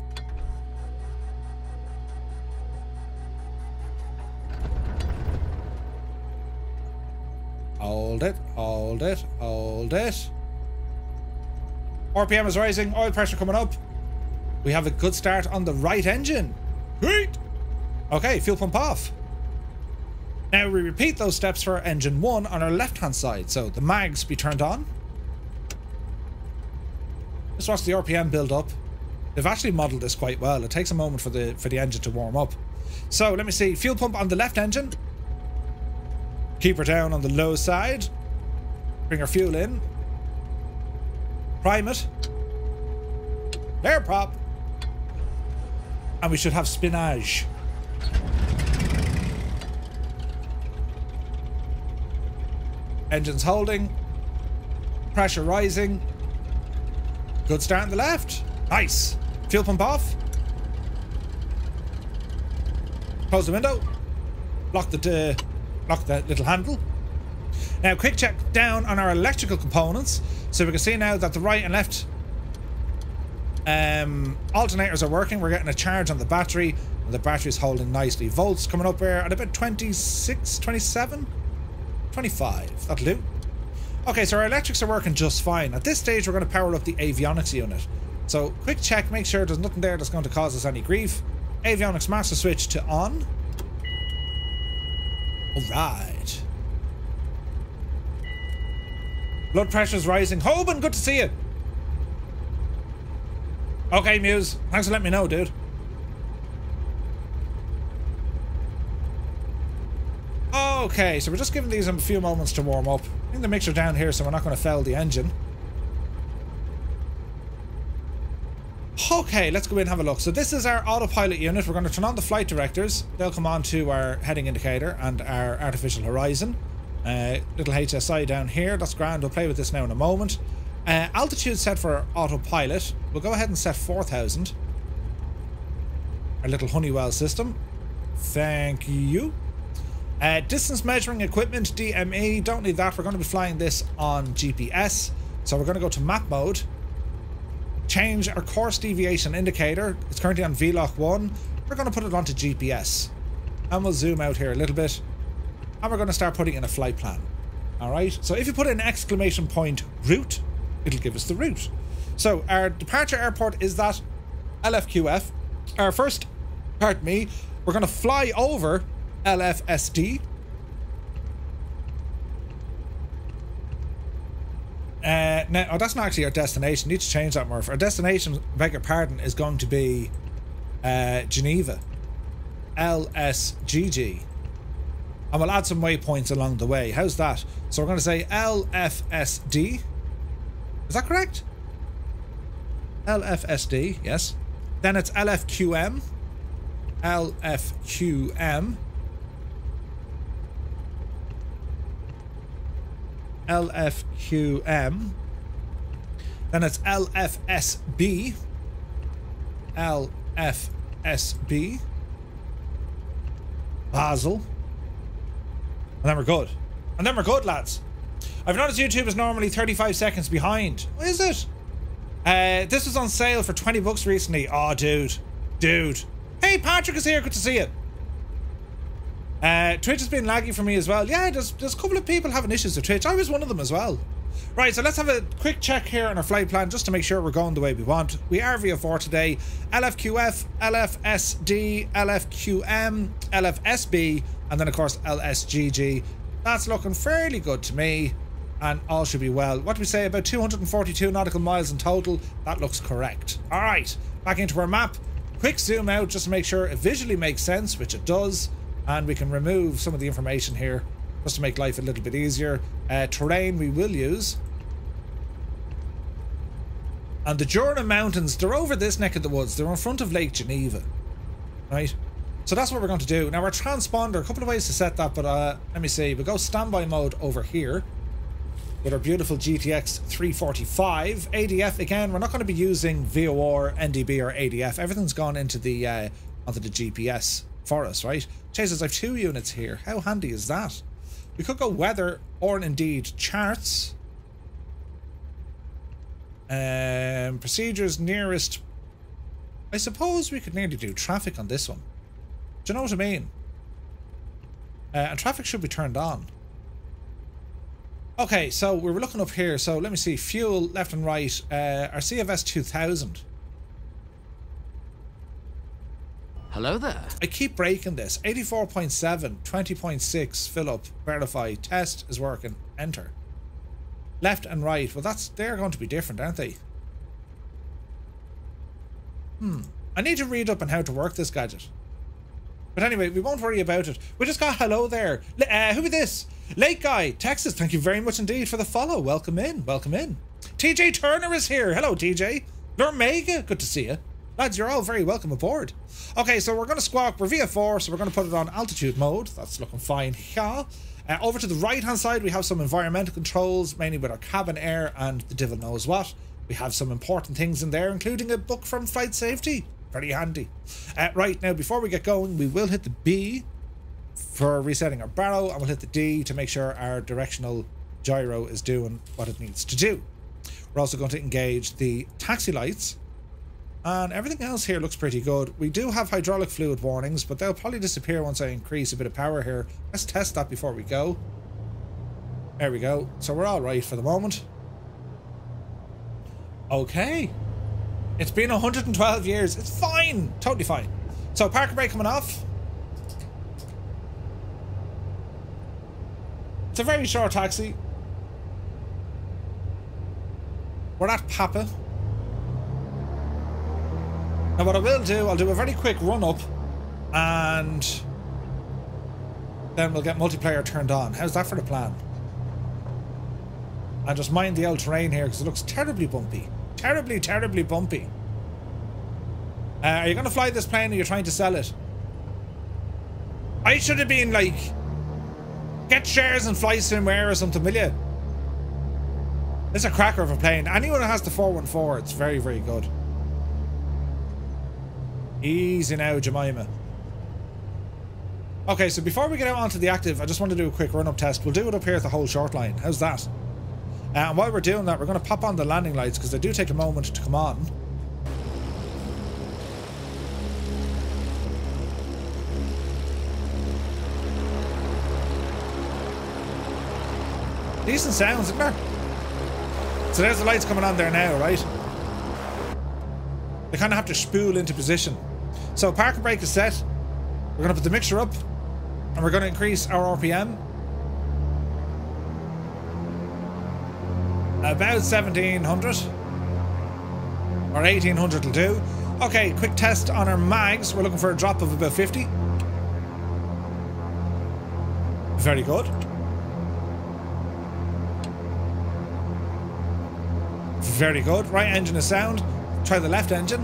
Hold it, hold it, hold it. RPM is rising, oil pressure coming up. We have a good start on the right engine. Great. Okay, fuel pump off. Now we repeat those steps for engine 1 on our left hand side. So the mags be turned on. Just watch the RPM build up. They've actually modelled this quite well. It takes a moment for the for the engine to warm up. So let me see. Fuel pump on the left engine. Keep her down on the low side. Bring her fuel in. Prime it. Air prop. And we should have spinach. Engines holding. Pressure rising. Good start on the left. Nice. Fuel pump off. Close the window. Lock the uh, lock that little handle. Now, quick check down on our electrical components. So we can see now that the right and left um, alternators are working. We're getting a charge on the battery. The battery is holding nicely. Volts coming up here at about 26, 27, 25. That'll do. Okay, so our electrics are working just fine. At this stage, we're going to power up the avionics unit. So, quick check, make sure there's nothing there that's going to cause us any grief. Avionics master switch to on. Alright. Blood pressure's rising. Hoban, good to see you. Okay, Muse. Thanks for letting me know, dude. Okay, so we're just giving these a few moments to warm up. Bring the mixture down here so we're not going to foul the engine. Okay, let's go in and have a look. So this is our autopilot unit. We're going to turn on the flight directors. They'll come on to our heading indicator and our artificial horizon. Uh, little HSI down here. That's grand. We'll play with this now in a moment. Uh, altitude set for autopilot. We'll go ahead and set 4,000. Our little Honeywell system. Thank you. Uh, distance measuring equipment, DME. Don't need that. We're going to be flying this on GPS. So we're going to go to map mode change our course deviation indicator. It's currently on VLOC 1. We're going to put it onto GPS. And we'll zoom out here a little bit. And we're going to start putting in a flight plan. Alright, so if you put in exclamation point route, it'll give us the route. So our departure airport is that LFQF. Our first, pardon me, we're going to fly over LFSD. Uh, now, oh, that's not actually our destination. Need to change that, Murph. Our destination, beg your pardon, is going to be uh, Geneva. LSGG. And we'll add some waypoints along the way. How's that? So we're going to say LFSD. Is that correct? LFSD, yes. Then it's LFQM. LFQM. LFQM. Then it's LFSB. LFSB. Basel. And then we're good. And then we're good, lads. I've noticed YouTube is normally 35 seconds behind. Is it? Uh, this was on sale for 20 bucks recently. Oh, dude. Dude. Hey, Patrick is here. Good to see you. Uh, Twitch has been laggy for me as well. Yeah, there's, there's a couple of people having issues with Twitch. I was one of them as well. Right, so let's have a quick check here on our flight plan just to make sure we're going the way we want. We are VO4 today. LFQF, LFSD, LFQM, LFSB, and then of course LSGG. That's looking fairly good to me. And all should be well. What do we say? About 242 nautical miles in total. That looks correct. Alright, back into our map. Quick zoom out just to make sure it visually makes sense, which it does and we can remove some of the information here just to make life a little bit easier. Uh, terrain we will use. And the Jura Mountains, they're over this neck of the woods. They're in front of Lake Geneva. Right? So that's what we're going to do. Now our transponder, a couple of ways to set that, but uh, let me see. We'll go standby mode over here with our beautiful GTX 345. ADF, again, we're not going to be using VOR, NDB or ADF. Everything's gone into the uh, onto the GPS for us, right? Jesus, I've two units here. How handy is that? We could go weather or indeed charts. Um, procedures nearest. I suppose we could nearly do traffic on this one. Do you know what I mean? Uh, and traffic should be turned on. Okay, so we were looking up here. So let me see. Fuel left and right. Uh, our CFS 2000.
Hello there.
I keep breaking this. 84.7, 20.6, fill up, verify, test is working, enter. Left and right. Well, that's they're going to be different, aren't they? Hmm. I need to read up on how to work this gadget. But anyway, we won't worry about it. We just got hello there. Uh, who is this? Late guy, Texas. Thank you very much indeed for the follow. Welcome in. Welcome in. TJ Turner is here. Hello, TJ. Lord Mega. Good to see you. Lads, you're all very welcome aboard. Okay, so we're going to squawk. We're VFR, so we're going to put it on altitude mode. That's looking fine here. Uh, over to the right hand side, we have some environmental controls, mainly with our cabin air and the devil knows what. We have some important things in there, including a book from Flight Safety. Very handy. Uh, right, now, before we get going, we will hit the B for resetting our baro, and we'll hit the D to make sure our directional gyro is doing what it needs to do. We're also going to engage the taxi lights and everything else here looks pretty good. We do have hydraulic fluid warnings, but they'll probably disappear once I increase a bit of power here. Let's test that before we go. There we go. So we're all right for the moment. Okay. It's been 112 years. It's fine. Totally fine. So parking brake coming off. It's a very short taxi. We're at Papa. Now what I will do, I'll do a very quick run up and then we'll get multiplayer turned on. How's that for the plan? And just mind the old terrain here because it looks terribly bumpy. Terribly, terribly bumpy. Uh, are you going to fly this plane or are you trying to sell it? I should have been like, get shares and fly somewhere or something, will you? It's a cracker of a plane. Anyone who has the 414, it's very, very good. Easy now, Jemima. Okay, so before we get out onto the active, I just want to do a quick run-up test. We'll do it up here at the whole short line. How's that? Uh, and while we're doing that, we're going to pop on the landing lights because they do take a moment to come on. Decent sounds, isn't there? So there's the lights coming on there now, right? They kind of have to spool into position. So parking brake is set. We're going to put the mixture up and we're going to increase our RPM. About 1700 or 1800 will do. Okay, quick test on our mags. We're looking for a drop of about 50. Very good. Very good. Right engine is sound. Try the left engine.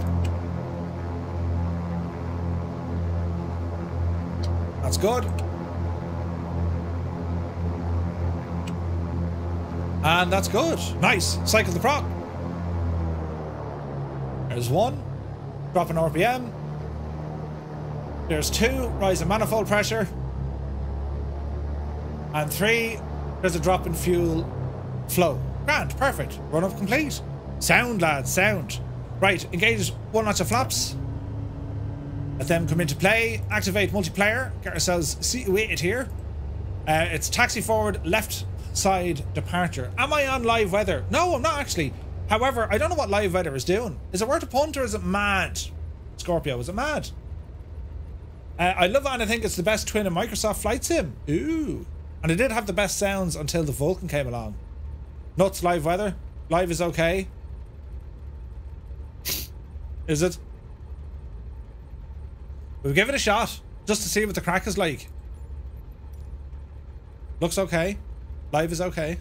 That's good. And that's good. Nice. Cycle the prop. There's one. Drop in RPM. There's two. Rise in manifold pressure. And three. There's a drop in fuel flow. Grand. Perfect. Run up complete. Sound, lads. Sound. Right. Engage one notch of flaps. Let them come into play. Activate multiplayer. Get ourselves situated here. Uh, it's taxi forward, left side departure. Am I on live weather? No, I'm not actually. However, I don't know what live weather is doing. Is it worth a punt or is it mad? Scorpio, is it mad? Uh, I love it and I think it's the best twin in Microsoft Flight Sim. Ooh. And it did have the best sounds until the Vulcan came along. Nuts live weather. Live is okay. is it? We'll give it a shot, just to see what the crack is like. Looks okay. Live is okay.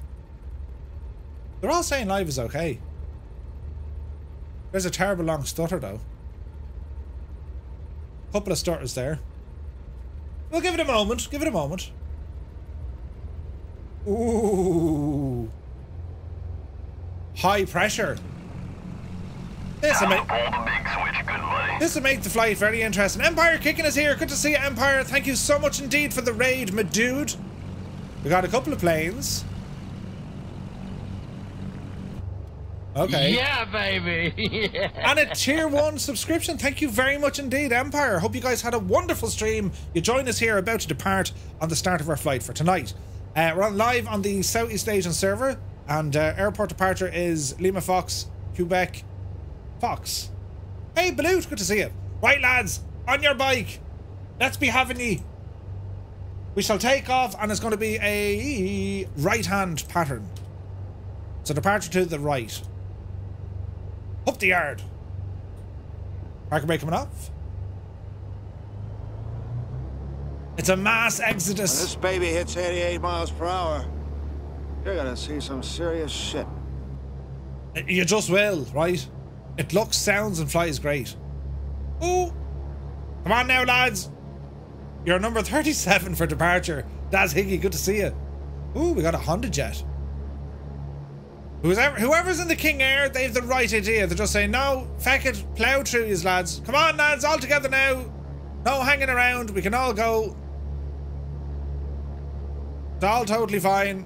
They're all saying live is okay. There's a terrible long stutter though. Couple of stutters there. We'll give it a moment. Give it a moment. Ooh. High pressure. This will make this will make the flight very interesting. Empire kicking us here. Good to see you, Empire. Thank you so much indeed for the raid, my dude. We got a couple of planes. Okay.
Yeah, baby. yeah.
And a tier one subscription. Thank you very much indeed, Empire. Hope you guys had a wonderful stream. You join us here about to depart on the start of our flight for tonight. Uh, we're on live on the Southeast Asian server, and uh, airport departure is Lima Fox, Quebec, Fox. Hey, Balut, good to see you. Right, lads, on your bike. Let's be having ye. We shall take off, and it's going to be a right-hand pattern. So departure to the right. Up the yard. Parker brake coming off. It's a mass
When
exodus.
this baby hits 88 miles per hour, you're gonna see some serious shit.
You just will, right? It looks, sounds, and flies great. Ooh. Come on now, lads. You're number 37 for departure. Daz Higgy, good to see you. Ooh, we got a Honda jet. Whoever, whoever's in the King Air, they have the right idea. They're just saying, no, feck it, plough through you lads. Come on, lads, all together now. No hanging around. We can all go. It's all totally fine.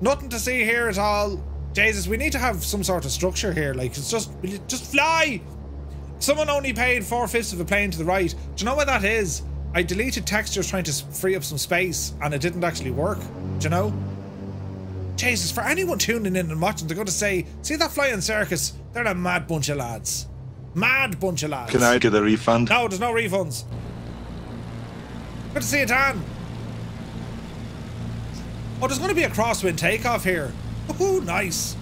Nothing to see here at all. Jesus, we need to have some sort of structure here. Like, it's just, just fly. Someone only paid four fifths of a plane to the right. Do you know what that is? I deleted textures trying to free up some space, and it didn't actually work. Do you know? Jesus, for anyone tuning in and watching, they're going to say, "See that flying circus? They're a mad bunch of lads. Mad bunch of lads."
Can I get a refund?
No, there's no refunds. Good to see you, Dan. Oh, there's going to be a crosswind takeoff here. Ooh, nice.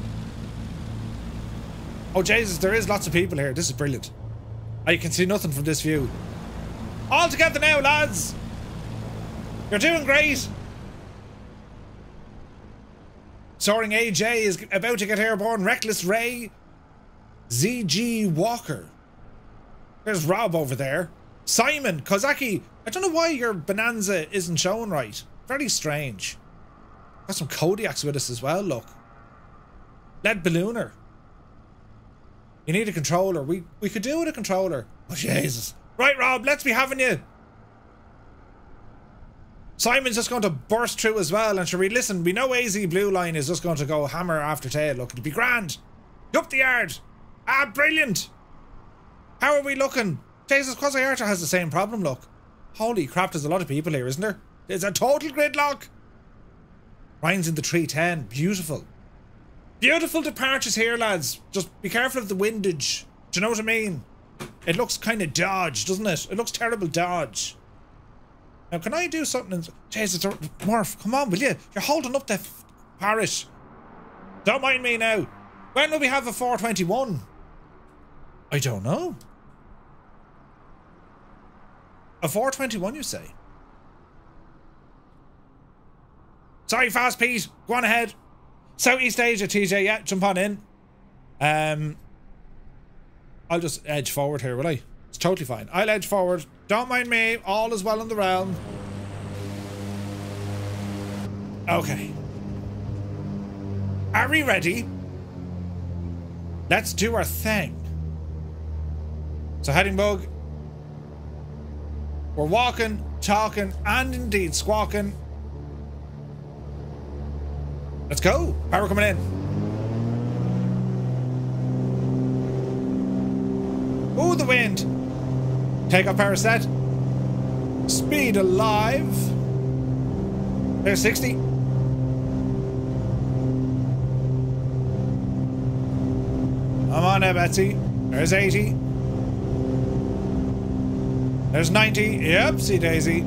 Oh, Jesus, there is lots of people here. This is brilliant. Ah, I can see nothing from this view. All together now, lads. You're doing great. Soaring AJ is about to get airborne. Reckless Ray. ZG Walker. There's Rob over there. Simon, Kozaki. I don't know why your Bonanza isn't showing right. Very strange. Got some Kodiaks with us as well, look. Lead Ballooner. You need a controller. We we could do with a controller. Oh, Jesus. Right, Rob, let's be having you. Simon's just going to burst through as well. And shall we listen? We know AZ Blue Line is just going to go hammer after tail. Look, it'd be grand. Up the yard. Ah, brilliant. How are we looking? Jesus, Quasarta has the same problem, look. Holy crap, there's a lot of people here, isn't there? There's a total gridlock. Ryan's in the 310. Beautiful. Beautiful departures here, lads. Just be careful of the windage. Do you know what I mean? It looks kind of dodge, doesn't it? It looks terrible dodge. Now, can I do something? In... Jesus, Murph, come on, will you? You're holding up the parish. Don't mind me now. When will we have a 421? I don't know. A 421, you say? Sorry, Fast Pete. Go on ahead. Southeast Asia, TJ. Yeah, jump on in. Um, I'll just edge forward here, will I? It's totally fine. I'll edge forward. Don't mind me. All is well in the realm. Okay. Are we ready? Let's do our thing. So, heading bug. We're walking, talking, and indeed squawking. Let's go. Power coming in. Ooh, the wind. Take off power set. Speed alive. There's 60. I'm on there, Betsy. There's 80. There's 90. Yep, see Daisy.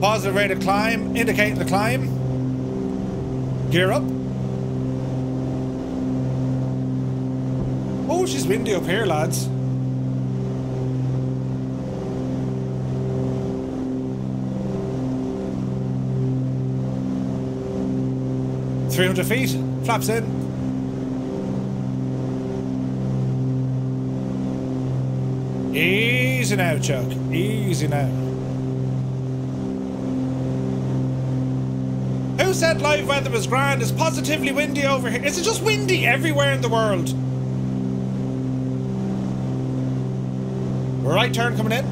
Positive rate of climb, indicating the climb. Gear up. Oh, she's windy up here, lads. Three hundred feet, flaps in. Easy now, Chuck. Easy now. Who said live weather was grand? It's positively windy over here. Is it just windy everywhere in the world? Right turn coming in.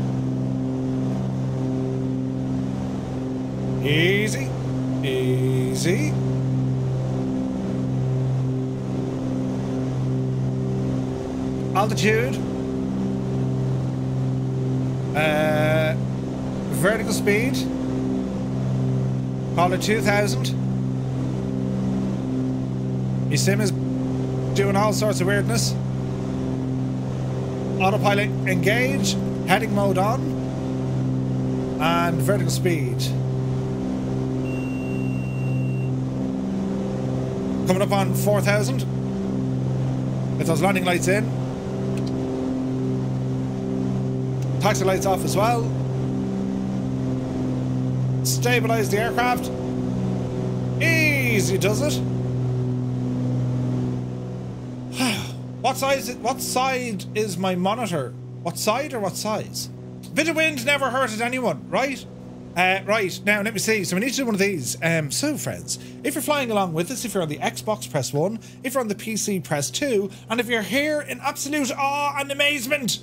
Easy. Easy. Altitude. Uh, vertical speed. Call it 2000. Your sim is doing all sorts of weirdness. Autopilot engage, heading mode on, and vertical speed. Coming up on 4000. Get those landing lights in. Taxi lights off as well. Stabilize the aircraft. Easy does it. what size? What side is my monitor? What side or what size? Bit of wind never hurted anyone, right? Uh, right, now let me see. So we need to do one of these. Um, so, friends, if you're flying along with us, if you're on the Xbox, press 1. If you're on the PC, press 2. And if you're here in absolute awe and amazement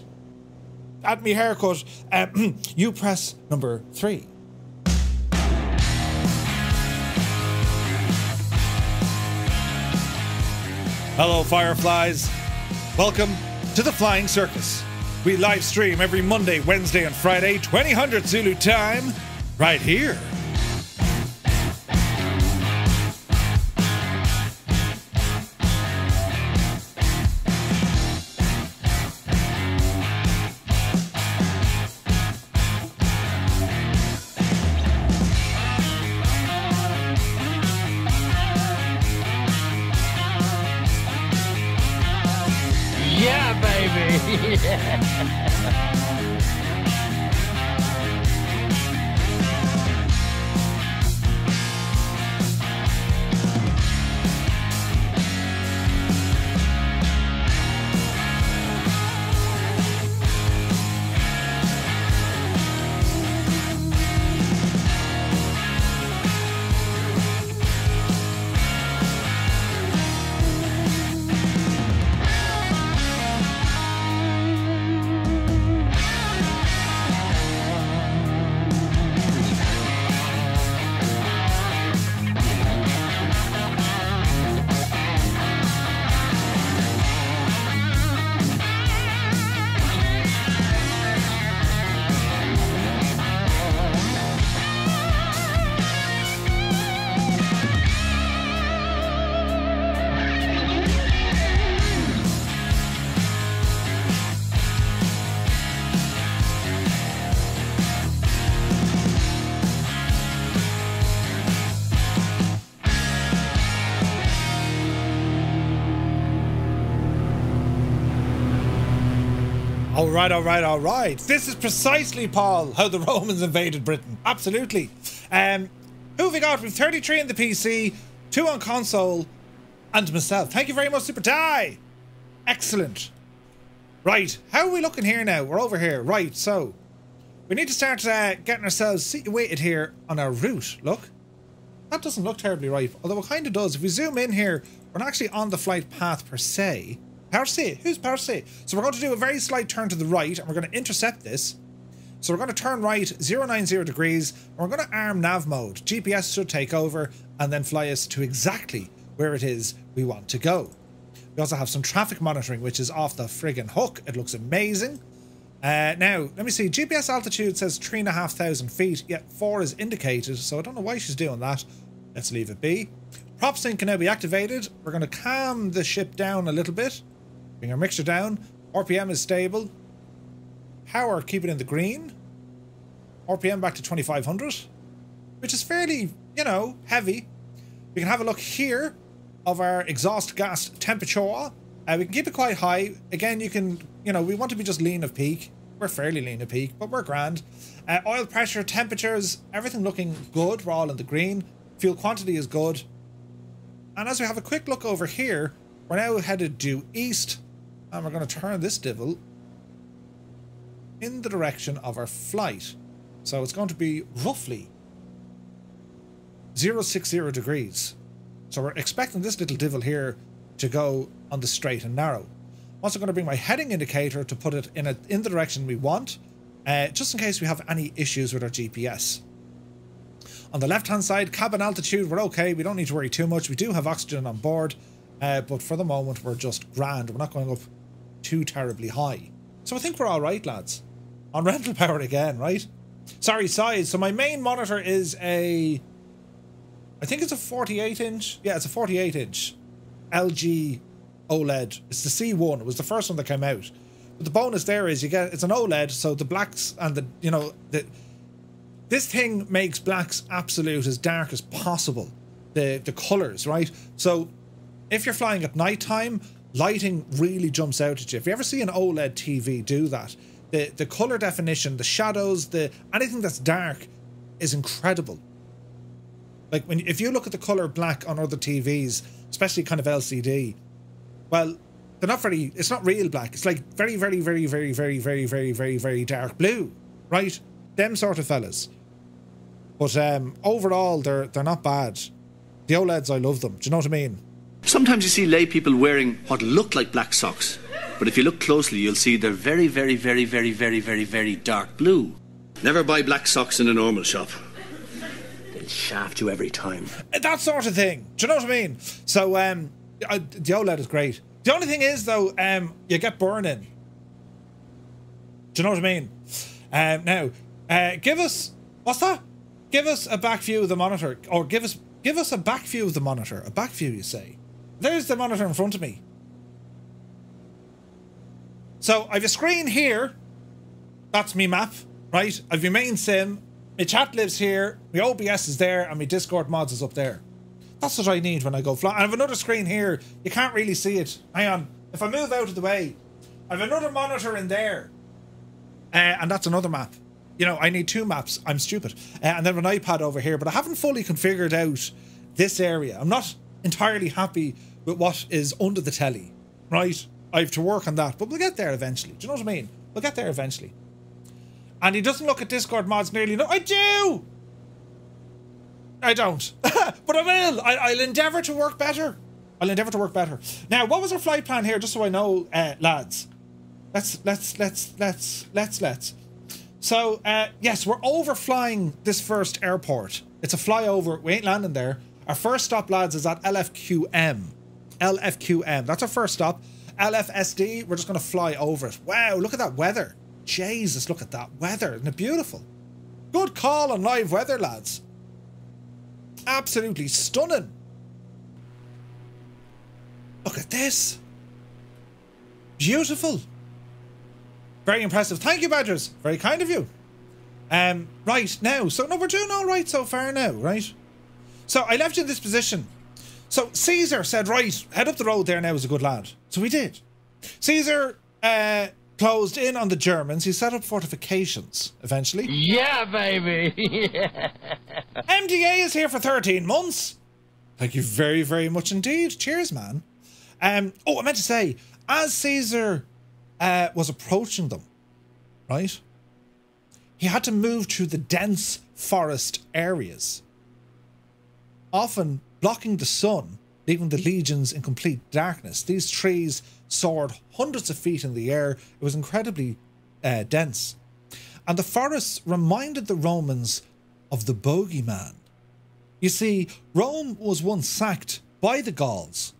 at me haircut, um, you press number 3. Hello, Fireflies. Welcome to the Flying Circus. We live stream every Monday, Wednesday, and Friday, 2000 Zulu time, right here. Right, all right, all right. This is precisely, Paul, how the Romans invaded Britain. Absolutely. Um, who have we got? We've 33 in the PC, two on console, and myself. Thank you very much, Super Die. Excellent. Right, how are we looking here now? We're over here. Right, so we need to start uh, getting ourselves situated here on our route. Look, that doesn't look terribly right, although it kind of does. If we zoom in here, we're not actually on the flight path per se. Parse? Who's Parse? So we're going to do a very slight turn to the right, and we're going to intercept this. So we're going to turn right 090 degrees, and we're going to arm nav mode. GPS should take over and then fly us to exactly where it is we want to go. We also have some traffic monitoring, which is off the friggin' hook. It looks amazing. Uh, now, let me see. GPS altitude says 3,500 feet, yet 4 is indicated, so I don't know why she's doing that. Let's leave it be. Prop sync can now be activated. We're going to calm the ship down a little bit. Bring our mixture down. RPM is stable. Power, keep it in the green. RPM back to 2500, which is fairly, you know, heavy. We can have a look here of our exhaust gas temperature. Uh, we can keep it quite high. Again, you can, you know, we want to be just lean of peak. We're fairly lean of peak, but we're grand. Uh, oil pressure, temperatures, everything looking good. We're all in the green. Fuel quantity is good. And as we have a quick look over here, we're now headed due east. And we're going to turn this divil in the direction of our flight. So it's going to be roughly 060 degrees. So we're expecting this little divil here to go on the straight and narrow. I'm also going to bring my heading indicator to put it in a, in the direction we want, uh, just in case we have any issues with our GPS. On the left hand side, cabin altitude, we're okay. We don't need to worry too much. We do have oxygen on board, uh, but for the moment, we're just grand. We're not going up too terribly high. So I think we're all right, lads. On rental power again, right? sorry, size. So my main monitor is a, I think it's a 48 inch. Yeah, it's a 48 inch LG OLED. It's the C1. It was the first one that came out. But the bonus there is you get it's an OLED, so the blacks and the you know the this thing makes blacks absolute as dark as possible. The the colors, right? So if you're flying at nighttime, lighting really jumps out at you. If you ever see an OLED TV do that, the the color definition, the shadows, the anything that's dark is incredible. Like when if you look at the color black on other TVs, especially kind of LCD, well, they're not very. It's not real black. It's like very, very, very, very, very, very, very, very, very dark blue, right? Them sort of fellas. But um, overall, they're they're not bad. The OLEDs, I love them. Do you know what I mean?
Sometimes you see lay people wearing what look like black socks, but if you look closely, you'll see they're very, very, very, very, very, very, very dark blue. Never buy black socks in a normal shop. They'll shaft you every time.
That sort of thing. Do you know what I mean? So um, I, the OLED is great. The only thing is though, um, you get burning. Do you know what I mean? Um, now, uh, give us what's that? Give us a back view of the monitor, or give us give us a back view of the monitor. A back view, you say? There's the monitor in front of me. So I've a screen here. That's me map, right? I've your main sim. My chat lives here. My OBS is there, and my Discord mods is up there. That's what I need when I go fly. I have another screen here. You can't really see it. Hang on. If I move out of the way, I have another monitor in there. Uh, and that's another map. You know, I need two maps. I'm stupid. Uh, and then an iPad over here, but I haven't fully configured out this area. I'm not entirely happy with what is under the telly, right? I have to work on that, but we'll get there eventually. Do you know what I mean? We'll get there eventually. And he doesn't look at Discord mods nearly. No, I do. I don't, but I will. I, will endeavour to work better. I'll endeavour to work better. Now, what was our flight plan here? Just so I know, uh, lads. Let's let's let's let's let's let's. So uh, yes, we're overflying this first airport. It's a flyover. We ain't landing there. Our first stop, lads, is at LFQM. LFQM. That's our first stop. LFSD. We're just going to fly over it. Wow, look at that weather. Jesus, look at that weather. Isn't it beautiful? Good call on live weather, lads. Absolutely stunning. Look at this. Beautiful. Very impressive. Thank you, Badgers. Very kind of you. Um, right, now, so no, we're doing all right so far now, right? So I left you in this position. So Caesar said, right, head up the road there now is a good lad. So we did. Caesar uh, closed in on the Germans. He set up fortifications eventually.
Yeah, baby.
MDA is here for 13 months. Thank you very, very much indeed. Cheers, man. Um, oh, I meant to say, as Caesar uh, was approaching them, right, he had to move through the dense forest areas, often blocking the sun, leaving the legions in complete darkness. These trees soared hundreds of feet in the air. It was incredibly uh, dense. And the forests reminded the Romans of the bogeyman. You see, Rome was once sacked by the Gauls.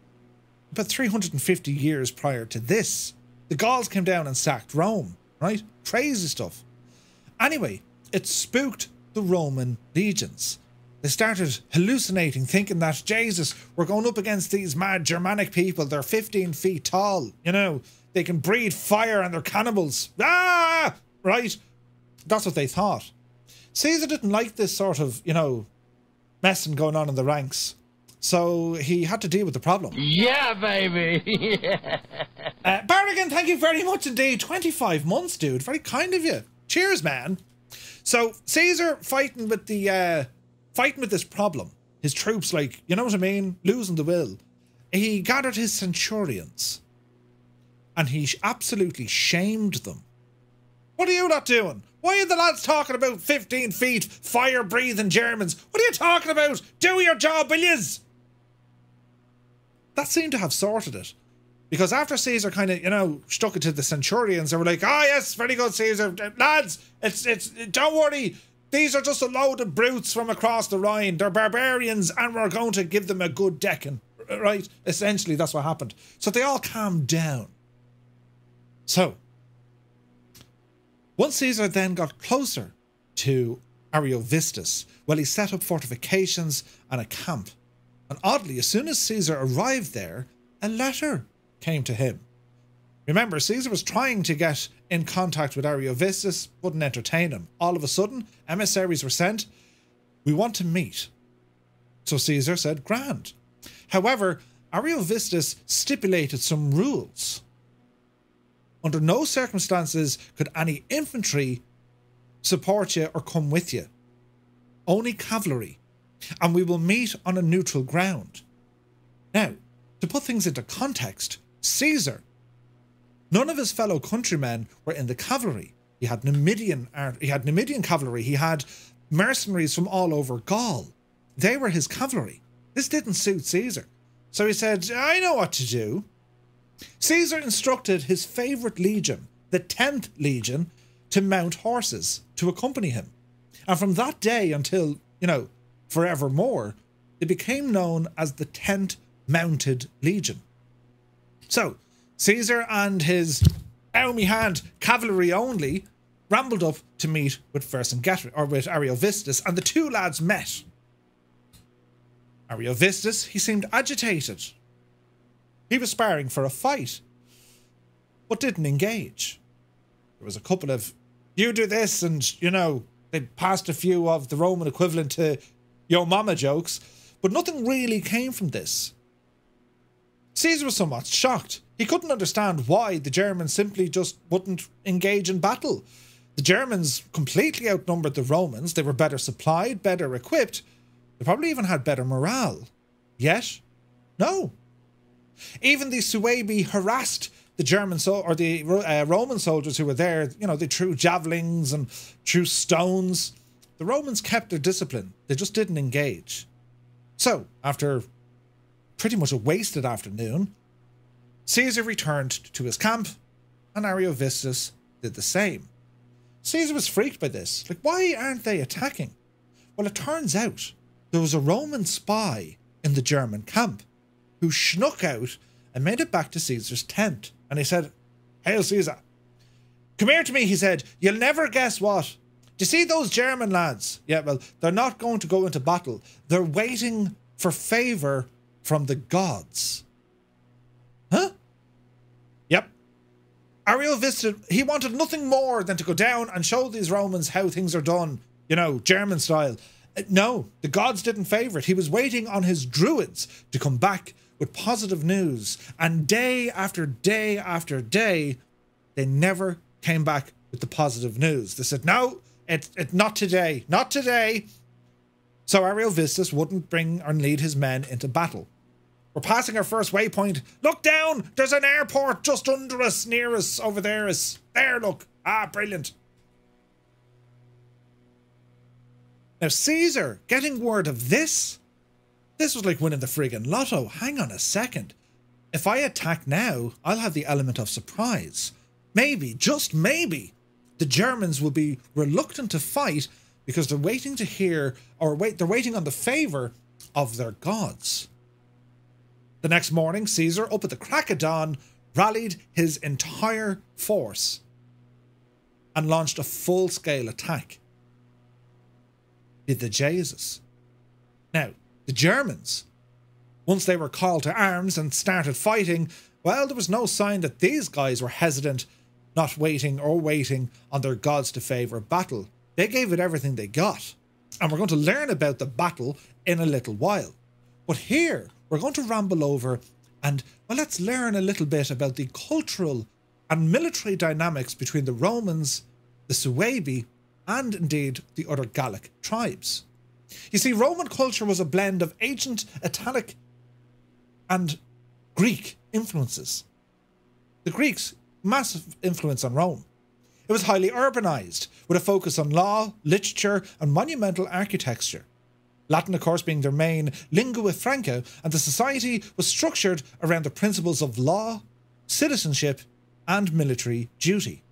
About 350 years prior to this, the Gauls came down and sacked Rome, right? Crazy stuff. Anyway, it spooked the Roman legions. They started hallucinating, thinking that, Jesus, we're going up against these mad Germanic people. They're 15 feet tall. You know, they can breathe fire and they're cannibals. Ah! Right? That's what they thought. Caesar didn't like this sort of, you know, messing going on in the ranks. So he had to deal with the problem.
Yeah, baby.
uh, Barrigan, thank you very much indeed. 25 months, dude. Very kind of you. Cheers, man. So Caesar fighting with the uh, fighting with this problem, his troops, like, you know what I mean? Losing the will. He gathered his centurions and he absolutely shamed them. What are you not doing? Why are the lads talking about 15 feet, fire breathing Germans? What are you talking about? Do your job, will yous? That seemed to have sorted it. Because after Caesar kind of, you know, stuck it to the centurions, they were like, ah, oh, yes, very good, Caesar. Lads, it's, it's, don't worry. These are just a load of brutes from across the Rhine. They're barbarians, and we're going to give them a good decking. Right? Essentially, that's what happened. So they all calmed down. So, once Caesar then got closer to Ariovistus. Well, he set up fortifications and a camp. And oddly, as soon as Caesar arrived there, a letter came to him. Remember, Caesar was trying to get in contact with Ariovistus, wouldn't entertain him. All of a sudden, emissaries were sent. We want to meet. So Caesar said, Grand. However, Ariovistus stipulated some rules. Under no circumstances could any infantry support you or come with you. Only cavalry. And we will meet on a neutral ground. Now, to put things into context, Caesar, none of his fellow countrymen were in the cavalry. He had Numidian he had Numidian cavalry, he had mercenaries from all over Gaul. They were his cavalry. This didn't suit Caesar. So he said, I know what to do. Caesar instructed his favourite legion, the 10th Legion, to mount horses to accompany him. And from that day until, you know, forevermore, it became known as the 10th Mounted Legion. So, Caesar and his army hand cavalry only rambled up to meet with Vercingetorix, or with Ariovistus, and the two lads met. Ariovistus, he seemed agitated. He was sparring for a fight, but didn't engage. There was a couple of, you do this, and, you know, they passed a few of the Roman equivalent to yo mama jokes, but nothing really came from this. Caesar was somewhat shocked. He couldn't understand why the Germans simply just wouldn't engage in battle. The Germans completely outnumbered the Romans. They were better supplied, better equipped. They probably even had better morale. Yet, no. Even the Suebi harassed the German so or the uh, Roman soldiers who were there. You know, they threw javelins and threw stones. The Romans kept their discipline. They just didn't engage. So, after pretty much a wasted afternoon, Caesar returned to his camp, and Ariovistus did the same. Caesar was freaked by this. Like, why aren't they attacking? Well, it turns out there was a Roman spy in the German camp who snuck out and made it back to Caesar's tent. And he said, Hail Caesar. Come here to me, he said. You'll never guess what. Do you see those German lads? Yeah, well, they're not going to go into battle. They're waiting for favour from the gods. Huh? Yep. Ariovistus, he wanted nothing more than to go down and show these Romans how things are done, you know, German style. Uh, no, the gods didn't favour it. He was waiting on his druids to come back with positive news. And day after day after day, they never came back with the positive news. They said, no, it's it, not today, not today. So Ariovistus wouldn't bring and lead his men into battle. We're passing our first waypoint. Look down! There's an airport just under us, near us, over there is. There, look. Ah, brilliant. Now, Caesar getting word of this, this was like winning the friggin' lotto. Hang on a second. If I attack now, I'll have the element of surprise. Maybe, just maybe, the Germans will be reluctant to fight because they're waiting to hear, or wait, they're waiting on the favour of their gods. The next morning, Caesar, up at the crack of dawn, rallied his entire force and launched a full scale attack. Did the Jesus. Now, the Germans, once they were called to arms and started fighting, well, there was no sign that these guys were hesitant not waiting or waiting on their gods to favour battle. They gave it everything they got. And we're going to learn about the battle in a little while. But here, we're going to ramble over and, well, let's learn a little bit about the cultural and military dynamics between the Romans, the Suebi, and indeed the other Gallic tribes. You see, Roman culture was a blend of ancient Italic and Greek influences. The Greeks massive influence on Rome. It was highly urbanized, with a focus on law, literature, and monumental architecture. Latin, of course, being their main lingua franca, and the society was structured around the principles of law, citizenship, and military duty.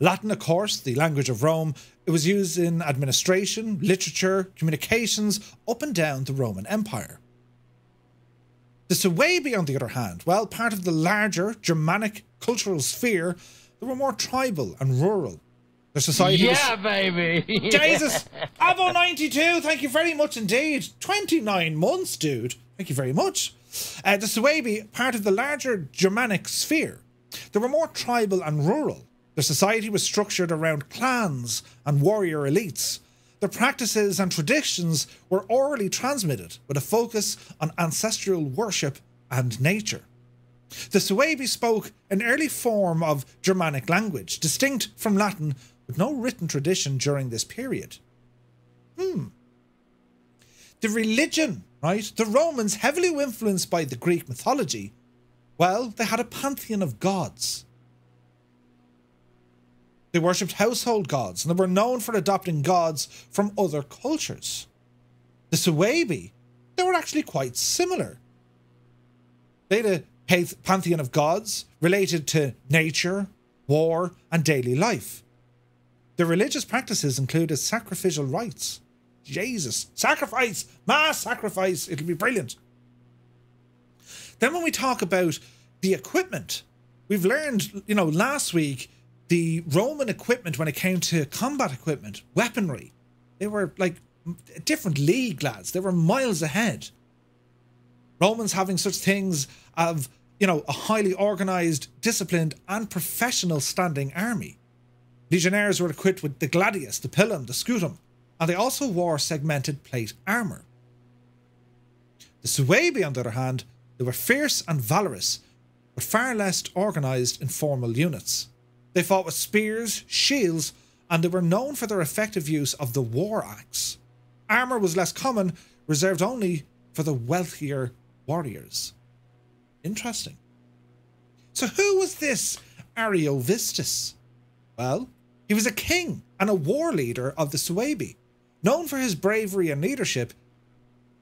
Latin, of course, the language of Rome, it was used in administration, literature, communications, up and down the Roman Empire. The Suebi, on the other hand, well, part of the larger Germanic cultural sphere, they were more tribal and rural. The society was-
Yeah, baby.
Jesus! Avo 92, thank you very much indeed. 29 months, dude. Thank you very much. Uh, the Suebi, part of the larger Germanic sphere, they were more tribal and rural. Their society was structured around clans and warrior elites. Their practices and traditions were orally transmitted with a focus on ancestral worship and nature. The Suebi spoke an early form of Germanic language, distinct from Latin, with no written tradition during this period. Hmm. The religion, right? The Romans, heavily influenced by the Greek mythology, well, they had a pantheon of gods. They worshipped household gods, and they were known for adopting gods from other cultures. The Suebi, they were actually quite similar. They had a pantheon of gods related to nature, war, and daily life. Their religious practices included sacrificial rites. Jesus, sacrifice, mass sacrifice, it'll be brilliant. Then, when we talk about the equipment, we've learned, you know, last week the Roman equipment when it came to combat equipment, weaponry, they were like a different league, lads. They were miles ahead. Romans having such things of, you know, a highly organized, disciplined, and professional standing army. Legionnaires were equipped with the gladius, the pilum, the scutum, and they also wore segmented plate armour. The Suebi, on the other hand, they were fierce and valorous, but far less organised in formal units. They fought with spears, shields, and they were known for their effective use of the war axe. Armour was less common, reserved only for the wealthier warriors. Interesting. So, who was this Ariovistus? Well, he was a king and a war leader of the Suebi. Known for his bravery and leadership,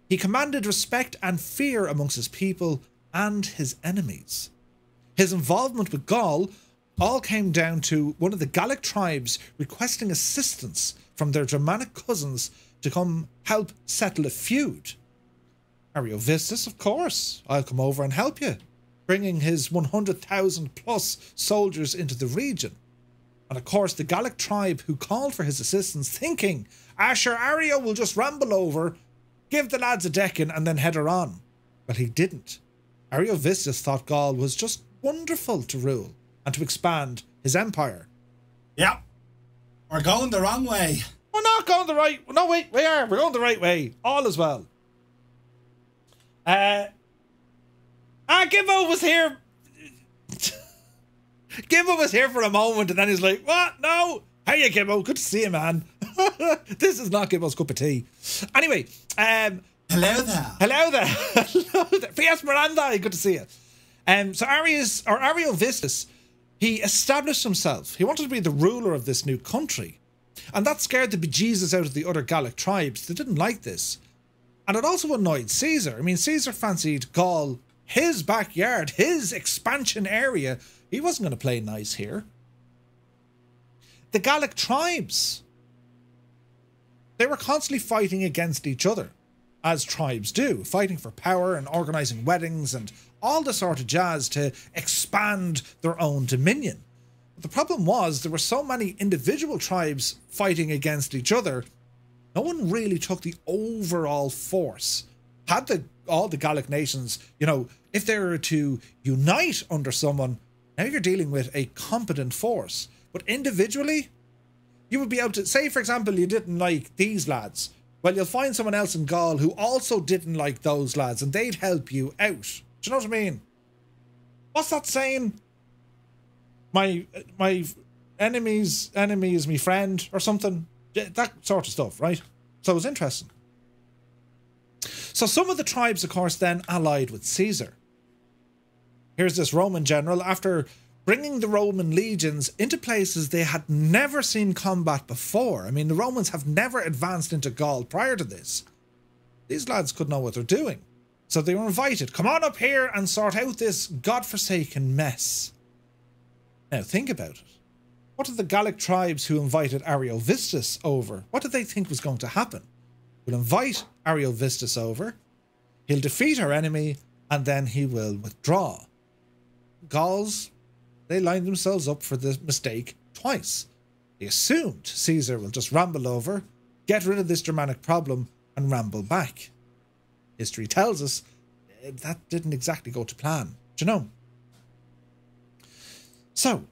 he commanded respect and fear amongst his people and his enemies. His involvement with Gaul all came down to one of the Gallic tribes requesting assistance from their Germanic cousins to come help settle a feud. Ariovistus, of course, I'll come over and help you, bringing his 100,000 plus soldiers into the region. And of course, the Gallic tribe who called for his assistance, thinking, Asher Ario will just ramble over, give the lads a decking, and then head her on. But he didn't. Ariovistus thought Gaul was just wonderful to rule and to expand his empire.
Yep. We're going the wrong way.
We're not going the right. No, wait, we are. We're going the right way. All is well. Uh, ah, Gimbo was here. Gimbo was here for a moment, and then he's like, "What? No? Hey, Gimbo. Good to see you, man. this is not Gimbo's cup of tea." Anyway, um,
Hello there.
hello there. hello there. P.S. Miranda. Good to see you. Um, so Arius or Ariovistus, he established himself. He wanted to be the ruler of this new country. And that scared the bejesus out of the other Gallic tribes. They didn't like this. And it also annoyed Caesar. I mean, Caesar fancied Gaul his backyard, his expansion area. He wasn't going to play nice here. The Gallic tribes, they were constantly fighting against each other, as tribes do, fighting for power and organizing weddings and all the sort of jazz to expand their own dominion. But the problem was there were so many individual tribes fighting against each other, no one really took the overall force. Had the all the Gallic nations, you know, if they were to unite under someone, now you're dealing with a competent force. But individually, you would be able to say, for example, you didn't like these lads. Well, you'll find someone else in Gaul who also didn't like those lads, and they'd help you out. Do you know what I mean? What's that saying? My my enemy's enemy is my friend, or something. That sort of stuff, right? So it was interesting. So some of the tribes, of course, then allied with Caesar. Here's this Roman general after bringing the Roman legions into places they had never seen combat before. I mean, the Romans have never advanced into Gaul prior to this. These lads could know what they're doing. So they were invited, come on up here and sort out this godforsaken mess. Now, think about it. What did the Gallic tribes who invited Ariovistus over, what did they think was going to happen? We'll invite Ariovistus over, he'll defeat our enemy, and then he will withdraw. Gauls, they lined themselves up for the mistake twice. They assumed Caesar will just ramble over, get rid of this Germanic problem, and ramble back. History tells us eh, that didn't exactly go to plan. Do you know? So,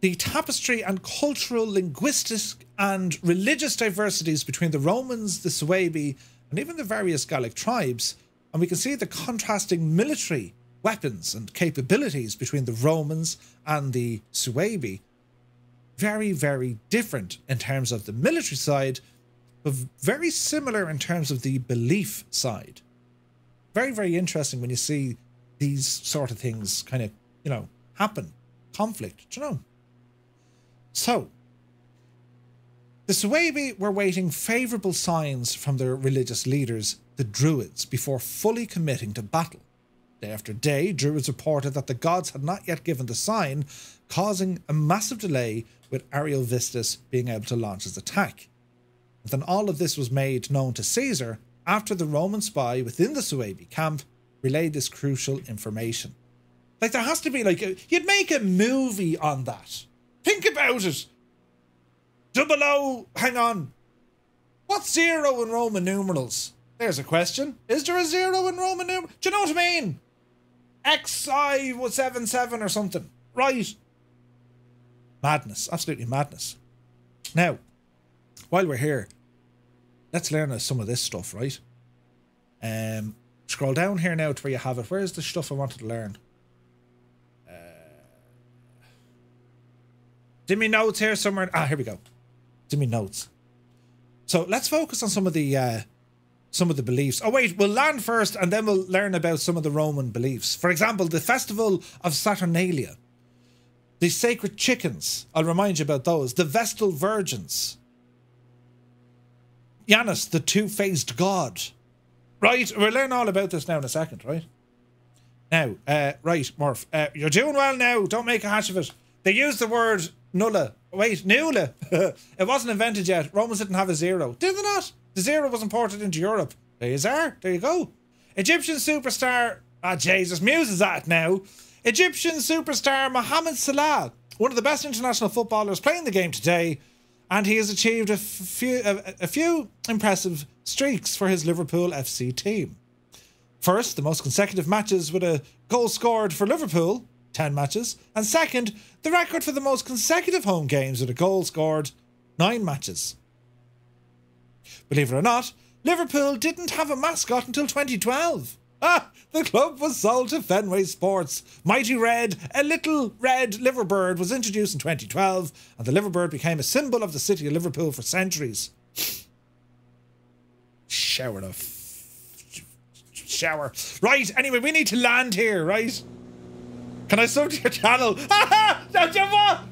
the tapestry and cultural, linguistic, and religious diversities between the Romans, the Suebi, and even the various Gallic tribes, and we can see the contrasting military weapons and capabilities between the Romans and the Suebi. Very, very different in terms of the military side, but very similar in terms of the belief side. Very, very interesting when you see these sort of things kind of, you know, happen. Conflict, you know? So, the Suebi were waiting favourable signs from their religious leaders, the Druids, before fully committing to battle. Day after day, Druids reported that the gods had not yet given the sign, causing a massive delay with Ariovistus being able to launch his attack. But then all of this was made known to Caesar after the Roman spy within the Suebi camp relayed this crucial information. Like there has to be like a, you'd make a movie on that. Think about it. Double O, hang on. What's zero in Roman numerals? There's a question. Is there a zero in Roman numerals? Do you know what I mean? XI was 7 7 or something. Right. Madness. Absolutely madness. Now, while we're here, let's learn some of this stuff, right? Um, scroll down here now to where you have it. Where's the stuff I wanted to learn? Uh, me notes here somewhere? Ah, here we go. Did me notes. So let's focus on some of the uh, some of the beliefs. Oh wait, we'll land first, and then we'll learn about some of the Roman beliefs. For example, the festival of Saturnalia, the sacred chickens. I'll remind you about those. The Vestal Virgins. Janus, the two-faced god. Right, we'll learn all about this now in a second, right? Now, uh, right, Murph, uh, you're doing well now. Don't make a hash of it. They used the word nulla. Wait, nulla. it wasn't invented yet. Romans didn't have a zero. Did they not? The zero was imported into Europe. There you are. There you go. Egyptian superstar. Ah, Jesus, Muse is at now. Egyptian superstar Mohamed Salah, one of the best international footballers playing the game today, and he has achieved a few a, a few impressive streaks for his Liverpool FC team. First, the most consecutive matches with a goal scored for Liverpool, 10 matches, and second, the record for the most consecutive home games with a goal scored, 9 matches. Believe it or not, Liverpool didn't have a mascot until 2012. Ah, the club was sold to Fenway Sports. Mighty Red, a little red liverbird, was introduced in 2012, and the liverbird became a symbol of the city of Liverpool for centuries. Shower of. Shower. Right, anyway, we need to land here, right? Can I sub to your channel? Ha ha!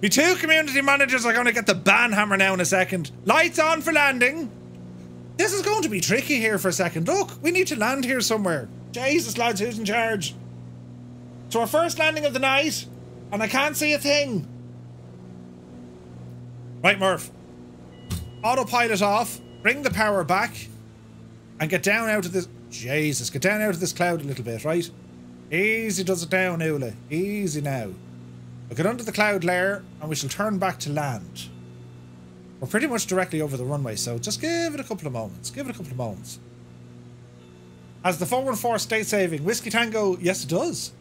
The two community managers are going to get the ban hammer now in a second. Lights on for landing. This is going to be tricky here for a second. Look, we need to land here somewhere. Jesus, lads, who's in charge? So our first landing of the night, and I can't see a thing. Right, Murph. Autopilot off. Bring the power back. And get down out of this... Jesus, get down out of this cloud a little bit, right? Easy does it down, Ula. Easy now. We'll get under the cloud layer and we shall turn back to land. We're pretty much directly over the runway, so just give it a couple of moments. Give it a couple of moments. Has the 414 state saving? Whiskey Tango? Yes, it does.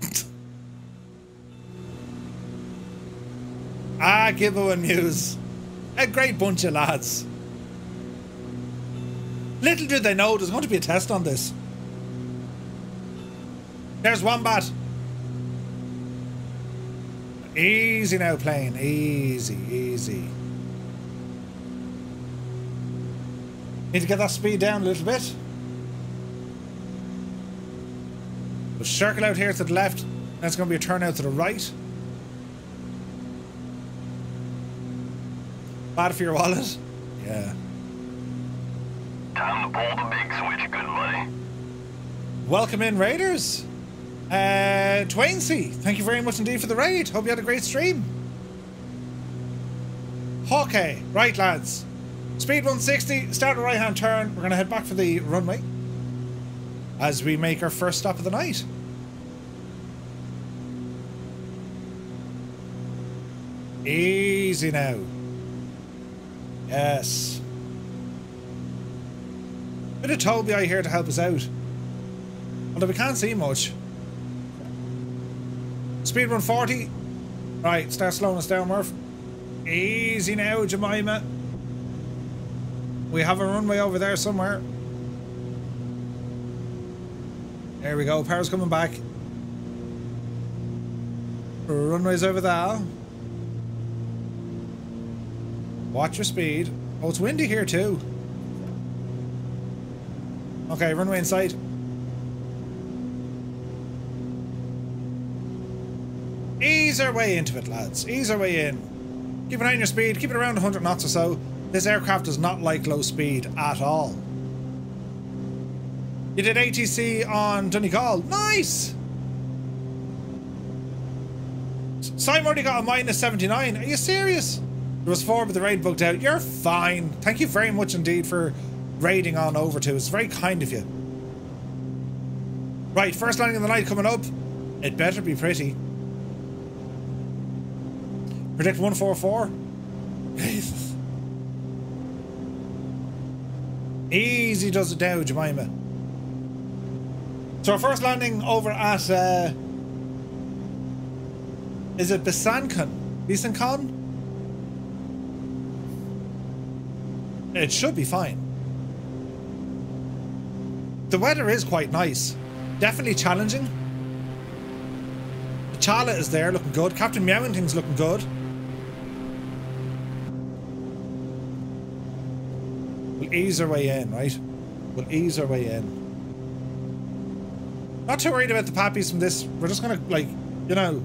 ah, Gibbo and Muse. A great bunch of lads. Little did they know there's going to be a test on this. There's Wombat. Easy now, plane. Easy, easy. Need to get that speed down a little bit. We'll circle out here to the left. That's going to be a turn out to the right. Bad for your wallet? Yeah.
Time to pull the big switch, good buddy.
Welcome in, Raiders. Uh, Twainsy, thank you very much indeed for the raid. Hope you had a great stream. Okay, right lads. Speed 160, start a right hand turn. We're going to head back for the runway as we make our first stop of the night. Easy now. Yes. Bit of Toby here to help us out. Although we can't see much. Speed 140. Right, start slowing us down, Murph. Easy now, Jemima. We have a runway over there somewhere. There we go, power's coming back. Runway's over there. Watch your speed. Oh, it's windy here too. Okay, runway in sight. Ease our way into it, lads. Ease our way in. Keep an eye on your speed. Keep it around 100 knots or so. This aircraft does not like low speed at all. You did ATC on Donegal. Nice! Simon already got a minus 79. Are you serious? There was four, but the raid booked out. You're fine. Thank you very much indeed for raiding on over to. It's very kind of you. Right, first landing of the night coming up. It better be pretty. Predict 144. Jesus. Easy does it now, Jemima. So our first landing over at uh, is it Bisankan? Bisankan? It should be fine. The weather is quite nice. Definitely challenging. Chala is there looking good. Captain Meowington's looking good. Ease our way in, right? We'll ease our way in. Not too worried about the PAPIs from this. We're just gonna, like, you know,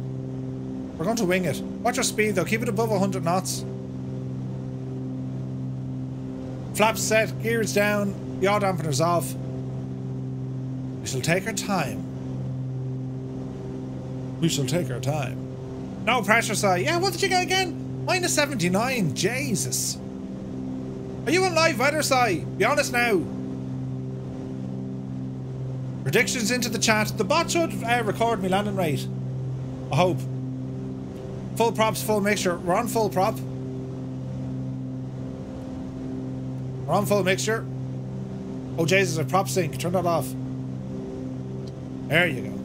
we're going to wing it. Watch your speed though. Keep it above 100 knots. Flaps set, gears down, yaw dampeners off. We shall take our time. We shall take our time. No pressure, Si. Yeah, what did you get again? Minus 79. Jesus. Are you on live weather, Si? Be honest now. Predictions into the chat. The bot should uh, record me landing rate. I hope. Full props, full mixture. We're on full prop. We're on full mixture. Oh, Jesus, a prop sync. Turn that off. There you go.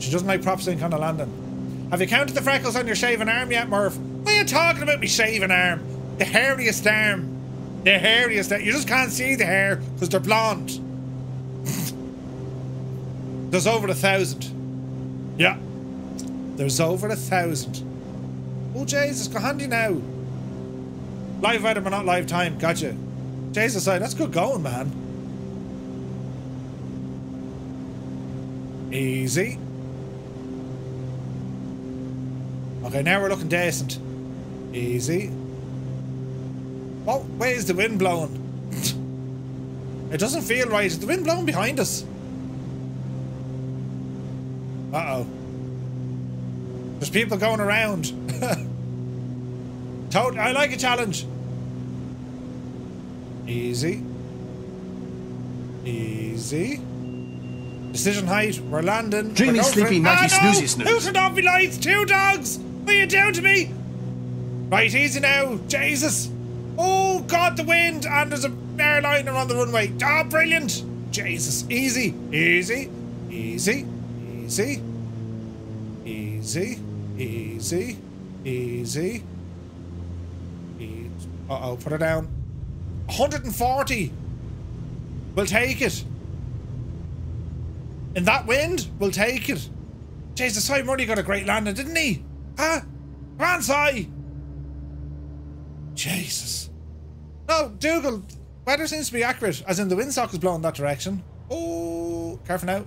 She doesn't like prop sync on the landing. Have you counted the freckles on your shaven arm yet, Murph? What are you talking about, me shaven arm? The hairiest arm. The hairiest arm. You just can't see the hair because they're blonde. There's over a thousand. Yeah. There's over a thousand. Oh, Jesus, go handy now. Live item but not live time. Gotcha. Jesus, that's good going, man. Easy. Okay, now we're looking decent. Easy. What way is the wind blowing? it doesn't feel right. Is the wind blowing behind us? Uh-oh. There's people going around. Toad, I like a challenge. Easy. Easy. Decision height. We're landing.
Dreamy,
We're
sleepy, nighty,
ah, no!
snoozy, snooze.
Who turned off me lights? Two dogs! What are you doing to me? Right, easy now. Jesus. Oh god, the wind! And there's an airliner on the runway. Ah, oh, brilliant! Jesus, easy, easy, easy, easy, easy, easy, easy. easy. Uh oh, put it down. 140! We'll take it. In that wind, we'll take it. Jesus, Simon Murray got a great landing, didn't he? Huh? Come on, Si! Jesus. No, Dougal, weather seems to be accurate, as in the windsock is blowing that direction. Oh, careful now.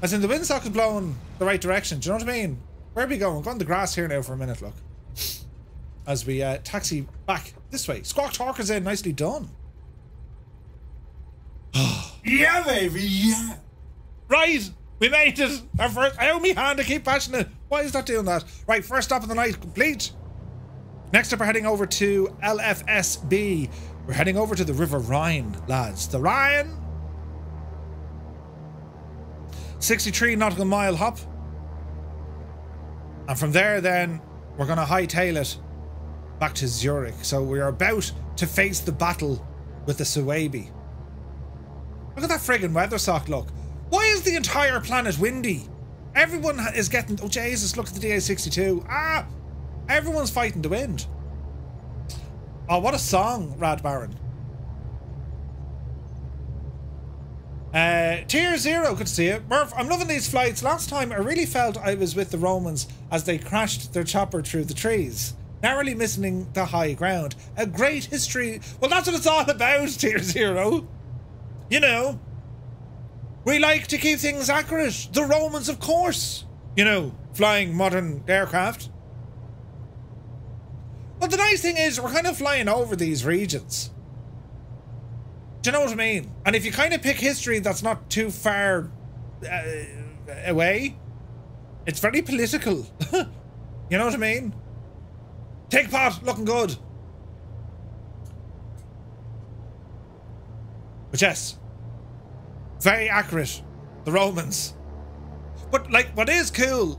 As in the windsock is blowing the right direction. Do you know what I mean? Where are we going? We're on the grass here now for a minute, look. As we uh, taxi back this way. Squawk Talk is in. Nicely done.
Yeah, baby, yeah.
Right, we made it. Our first. I owe me hand to keep bashing it. Why is that doing that? Right, first stop of the night complete. Next up, we're heading over to LFSB. We're heading over to the River Rhine, lads. The Rhine. 63 nautical mile hop. And from there, then, we're going to hightail it back to Zurich. So we are about to face the battle with the Suebi. Look at that friggin' weather sock look. Why is the entire planet windy? Everyone is getting. Oh, Jesus, look at the DA 62. Ah! Everyone's fighting the wind. Oh, what a song, Rad Baron. Uh, tier zero, to see you. Murph, I'm loving these flights. Last time I really felt I was with the Romans as they crashed their chopper through the trees, narrowly missing the high ground. A great history. Well, that's what it's all about, tier zero. You know, we like to keep things accurate. The Romans, of course. You know, flying modern aircraft. But the nice thing is, we're kind of flying over these regions. Do you know what I mean? And if you kind of pick history that's not too far uh, away, it's very political. you know what I mean? Take part, looking good. But yes, very accurate. The Romans. But like, what is cool,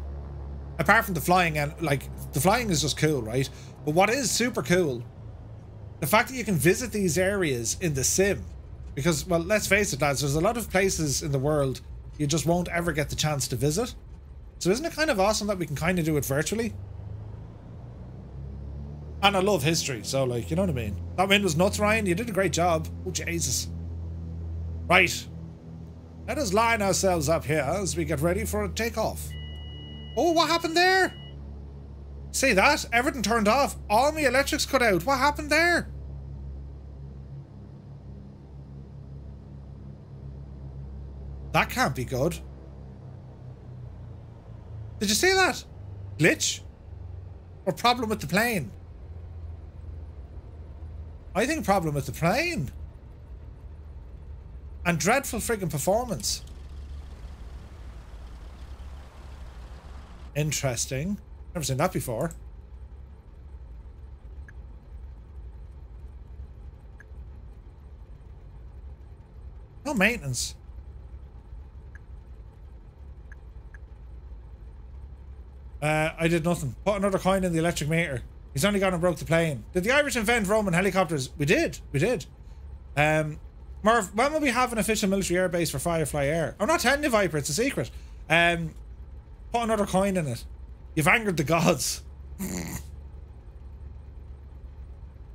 apart from the flying and like the flying is just cool, right? But what is super cool, the fact that you can visit these areas in the sim, because well, let's face it, lads, there's a lot of places in the world you just won't ever get the chance to visit. So isn't it kind of awesome that we can kind of do it virtually? And I love history, so like, you know what I mean? That win was nuts, Ryan. You did a great job. Oh, Jesus. Right. Let us line ourselves up here as we get ready for a takeoff. Oh, what happened there? See that? Everything turned off. All my electrics cut out. What happened there? That can't be good. Did you see that? Glitch? Or problem with the plane? I think problem with the plane. And dreadful friggin' performance. Interesting. Never seen that before. No maintenance. Uh, I did nothing. Put another coin in the electric meter. He's only gone and broke the plane. Did the Irish invent Roman helicopters? We did. We did. Um, Merv, when will we have an official military air base for Firefly Air? I'm not telling you, Viper. It's a secret. Um, put another coin in it. You've angered the gods.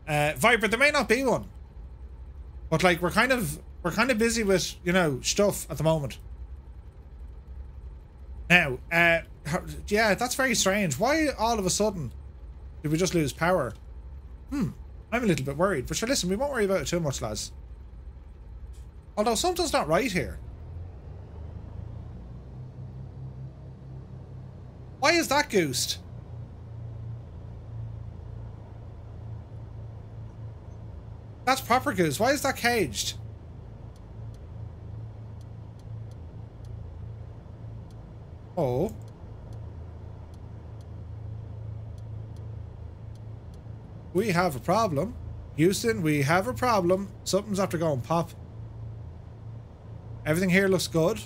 uh, Viper, there may not be one, but like we're kind of we're kind of busy with you know stuff at the moment. Now, uh, yeah, that's very strange. Why all of a sudden did we just lose power? Hmm, I'm a little bit worried. But sure, listen, we won't worry about it too much, lads. Although something's not right here. Why is that goosed? That's proper goose. Why is that caged? Oh. We have a problem. Houston, we have a problem. Something's after going pop. Everything here looks good.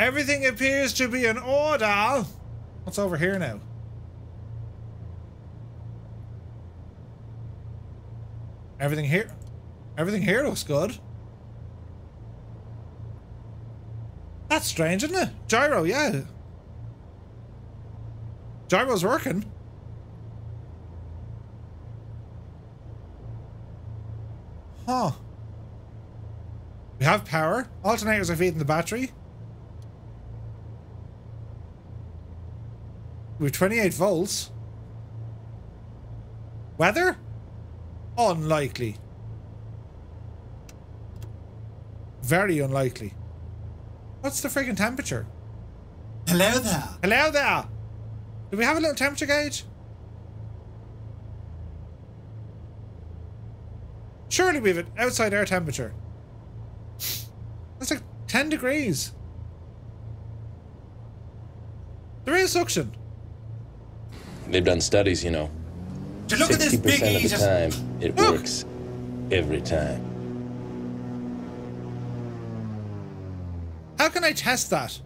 Everything appears to be in order. What's over here now? Everything here, everything here looks good. That's strange, isn't it? Gyro, yeah. Gyro's working. Huh. We have power. Alternators are feeding the battery. Have 28 volts. Weather? Unlikely. Very unlikely. What's the freaking temperature?
Hello there.
Hello there. Do we have a little temperature gauge? Surely we have an outside air temperature. That's like 10 degrees. There is suction.
They've done studies, you know.
To look at this
60% of the
just
time, it
Look.
works every time.
How can I test that?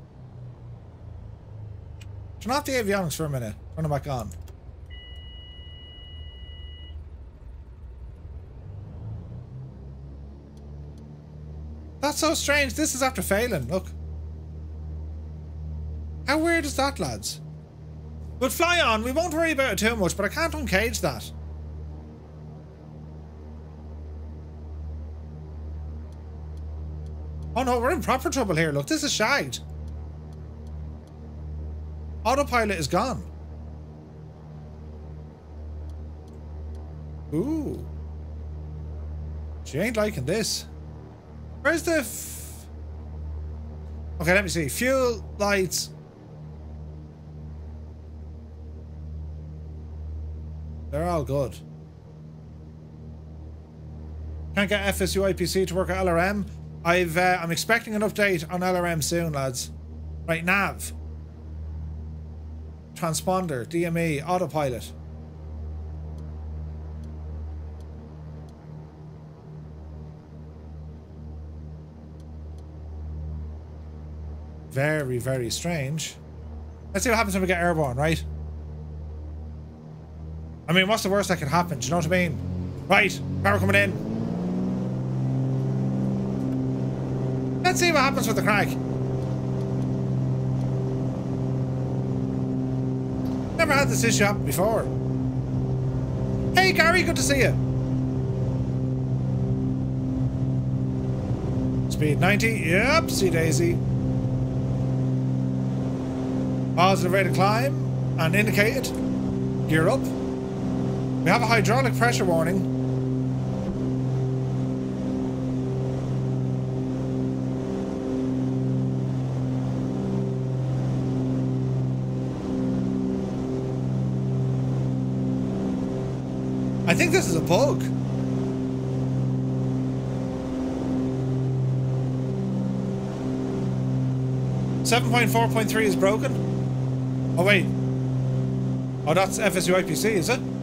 Turn off the avionics for a minute. Turn it back on. That's so strange. This is after failing. Look. How weird is that, lads? But fly on. We won't worry about it too much, but I can't uncage that. Oh no, we're in proper trouble here. Look, this is shagged. Autopilot is gone. Ooh. She ain't liking this. Where's the... Okay, let me see. Fuel, lights. They're all good. Can't get FSUIPC to work at LRM. I've uh, I'm expecting an update on LRM soon, lads. Right, nav. Transponder, DME, autopilot. Very, very strange. Let's see what happens when we get airborne, right? I mean, what's the worst that could happen? Do you know what I mean? Right, power coming in. Let's see what happens with the crack. Never had this issue happen before. Hey Gary, good to see you. Speed 90, yep, see Daisy. Positive rate of climb, and indicated. Gear up. We have a hydraulic pressure warning. I think this is a bug. Seven point four point three is broken. Oh wait. Oh, that's FSUIPC, is it?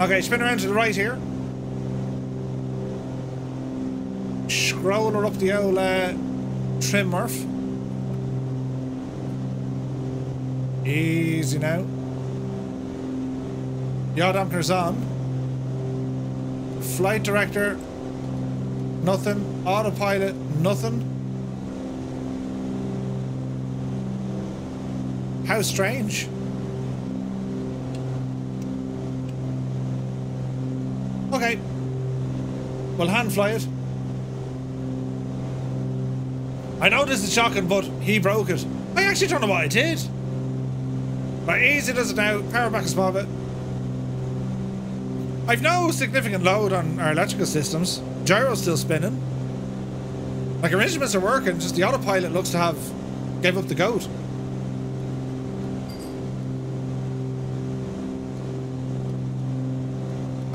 Okay, spin around to the right here. Scroll her up the old uh, trim Murph. Easy now. Yaw dampener's on. Flight director, nothing. Autopilot, nothing. How strange. Okay. We'll hand fly it. I know this is shocking, but he broke it. I actually don't know what I did. Right, easy does it now. Power back a small bit. I've no significant load on our electrical systems. Gyro's still spinning. Like our instruments are working, just the autopilot looks to have gave up the goat.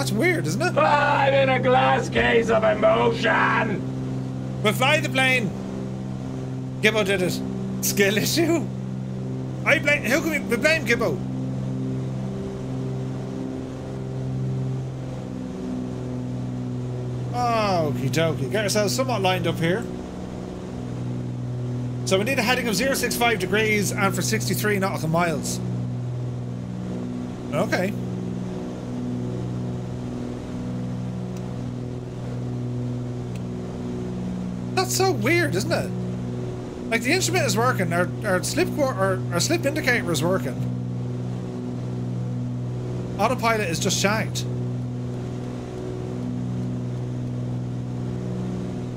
That's weird, isn't it?
I'm in a glass case of emotion.
We'll fly the plane. Gibbo did it. Skill issue. I blame. Who can we, we blame Gibbo? Okie dokie. Get ourselves somewhat lined up here. So we need a heading of 065 degrees and for 63 nautical miles. Okay. That's so weird, isn't it? Like the instrument is working, our, our slip our, our slip indicator is working. Autopilot is just shanked.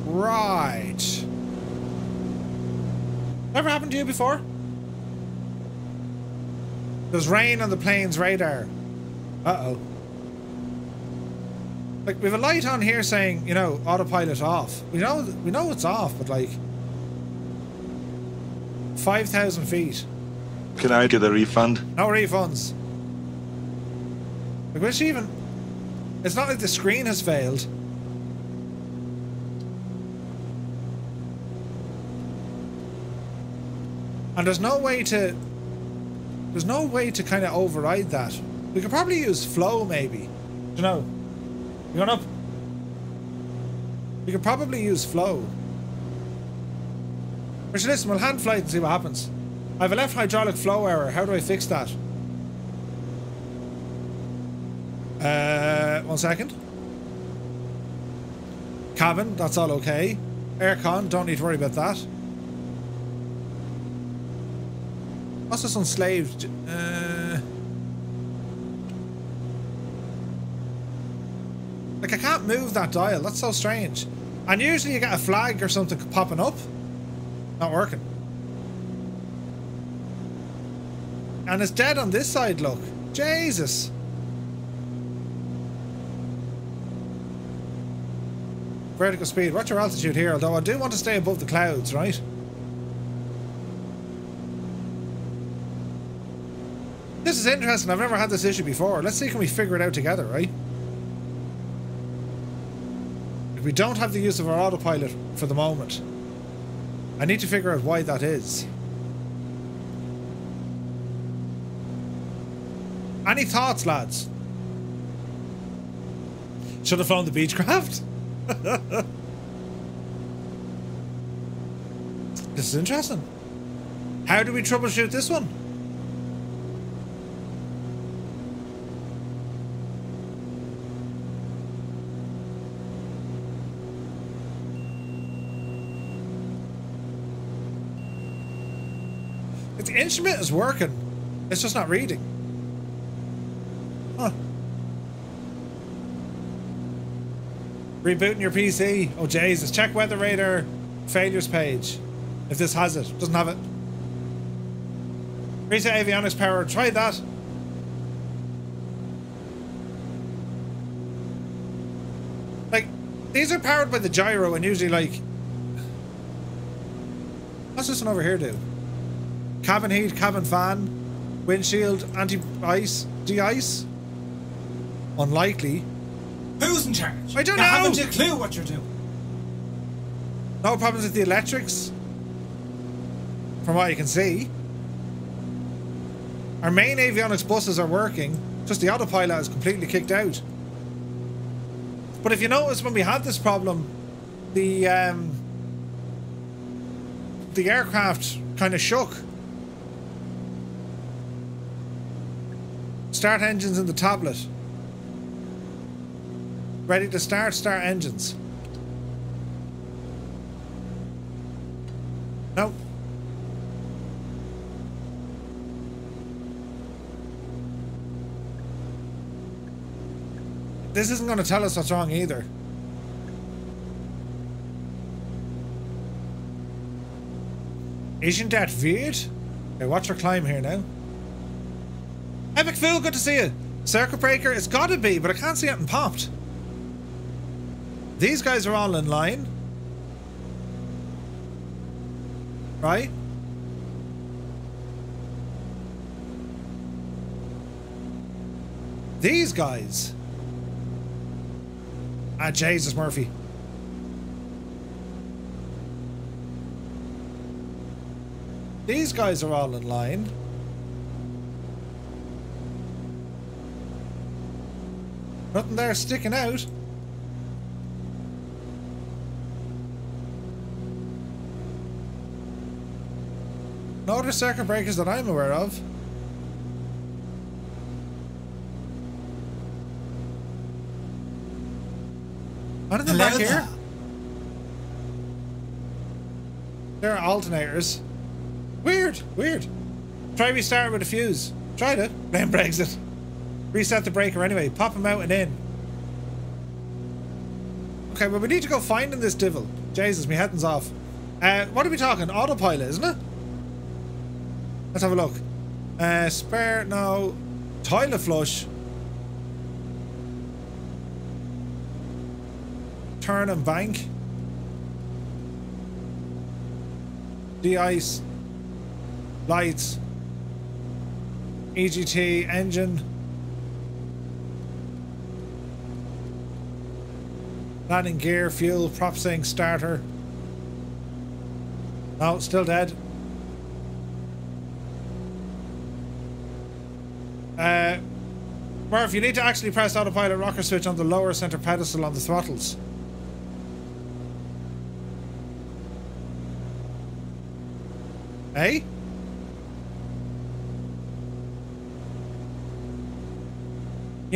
Right. Ever happened to you before? There's rain on the plane's radar. Uh-oh. Like, we have a light on here saying, you know, autopilot off. We know we know it's off, but like... 5,000 feet.
Can I get a refund?
No refunds. Like, which even... It's not like the screen has failed. And there's no way to... There's no way to kind of override that. We could probably use flow, maybe. You know? Going up? We could probably use flow. Richard, listen, we'll hand flight and see what happens. I have a left hydraulic flow error. How do I fix that? Uh, one second. Cabin, that's all okay. Aircon, don't need to worry about that. What's this enslaved? Uh, like, I can't move that dial. That's so strange. And usually you get a flag or something popping up. Not working. And it's dead on this side, look. Jesus. Vertical speed. What's your altitude here? Although I do want to stay above the clouds, right? This is interesting. I've never had this issue before. Let's see can we figure it out together, right? If we don't have the use of our autopilot for the moment, I need to figure out why that is. Any thoughts, lads? Should have flown the Beechcraft? this is interesting. How do we troubleshoot this one? Instrument is working. It's just not reading. Huh. Rebooting your PC. Oh, Jesus. Check Weather Radar failures page. If this has it. Doesn't have it. Reset avionics power. Try that. Like, these are powered by the gyro and usually, like... What's this one over here do? Cabin heat, cabin fan, windshield, anti-ice, de-ice. Unlikely.
Who's in charge?
I don't
you
know.
haven't a clue what you're doing.
No problems with the electrics. From what you can see. Our main avionics buses are working, just the autopilot is completely kicked out. But if you notice when we had this problem, the um, the aircraft kind of shook. Start engines in the tablet. Ready to start, start engines. No. This isn't going to tell us what's wrong either. Isn't that weird? Okay, watch her climb here now. Epic Fool, good to see you. Circuit breaker, it's gotta be, but I can't see it anything popped. These guys are all in line. Right? These guys. Ah, Jesus, Murphy. These guys are all in line. Nothing there sticking out. No other circuit breakers that I'm aware of. Anything
Hello
back here?
there.
There are alternators. Weird, weird. Try restart with a fuse. Tried it. Blame Brexit. Reset the breaker anyway. Pop him out and in. Okay, well we need to go finding this devil. Jesus, my heading's off. Uh, what are we talking? Autopilot, isn't it? Let's have a look. Uh, spare, no. Toilet flush. Turn and bank. De-ice. Lights. EGT, engine. Landing gear, fuel, prop saying starter. No, still dead. Uh, Murph, you need to actually press autopilot rocker switch on the lower center pedestal on the throttles. Hey?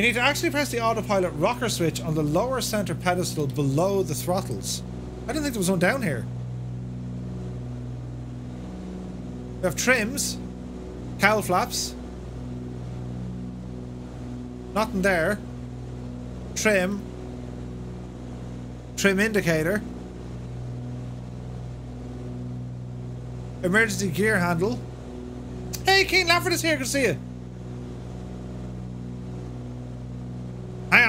You need to actually press the autopilot rocker switch on the lower center pedestal below the throttles. I didn't think there was one down here. We have trims, cowl flaps. Nothing there. Trim. Trim indicator. Emergency gear handle. Hey, Keen Lafford is here. Good to see you.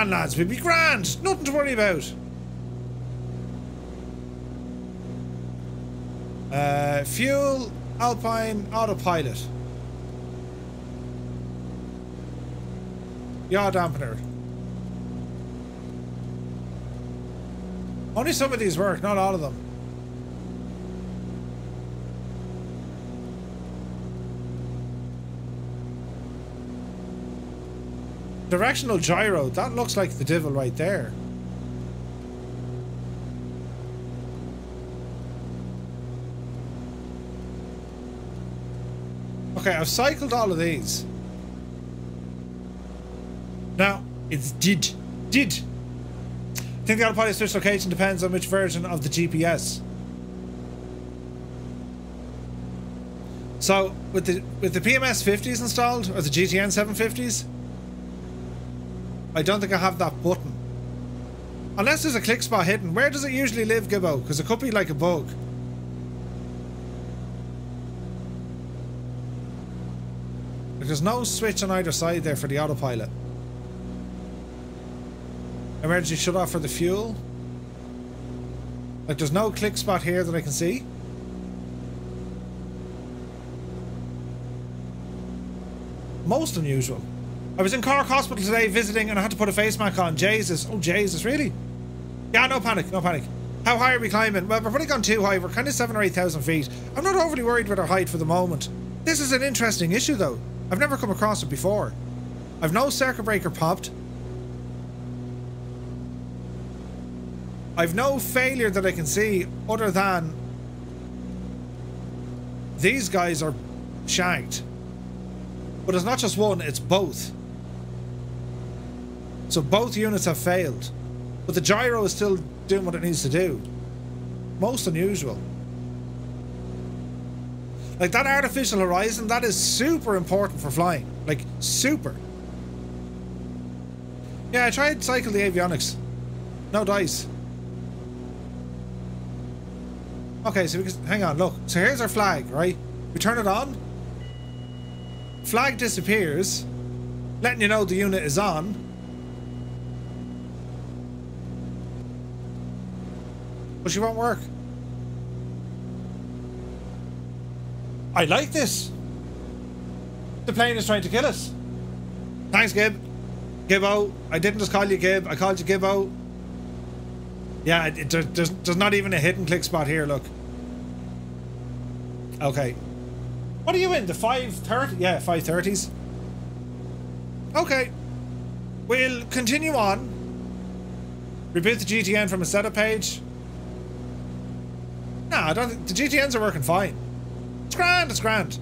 On, lads. We'll be grand. Nothing to worry about. Uh, fuel, Alpine, autopilot. Yaw dampener. Only some of these work, not all of them. Directional gyro, that looks like the devil right there. Okay, I've cycled all of these. Now, it's did. Did. I think the autopilot switch location depends on which version of the GPS. So, with the with the PMS 50s installed, or the GTN 750s, I don't think I have that button. Unless there's a click spot hidden. Where does it usually live, Gibbo? Because it could be like a bug. There's no switch on either side there for the autopilot. Emergency shut off for the fuel. Like there's no click spot here that I can see. Most unusual. I was in Cork Hospital today visiting and I had to put a face mask on. Jesus. Oh, Jesus, really? Yeah, no panic, no panic. How high are we climbing? Well, we're probably gone too high. We're kind of seven or 8,000 feet. I'm not overly worried with our height for the moment. This is an interesting issue, though. I've never come across it before. I've no circuit breaker popped. I've no failure that I can see other than these guys are shanked. But it's not just one, it's both. So both units have failed. But the gyro is still doing what it needs to do. Most unusual. Like that artificial horizon, that is super important for flying. Like, super. Yeah, I tried cycle the avionics. No dice. Okay, so we can, hang on, look. So here's our flag, right? We turn it on. Flag disappears, letting you know the unit is on. But she won't work. I like this. The plane is trying to kill us. Thanks, Gib. Gibbo. I didn't just call you Gib. I called you Gibbo. Yeah, it, there's, there's not even a hidden click spot here, look. Okay. What are you in? The 530? Yeah, 530s. Okay. We'll continue on. Reboot the GTN from a setup page. I don't think the GTNs are working fine. It's grand, it's grand.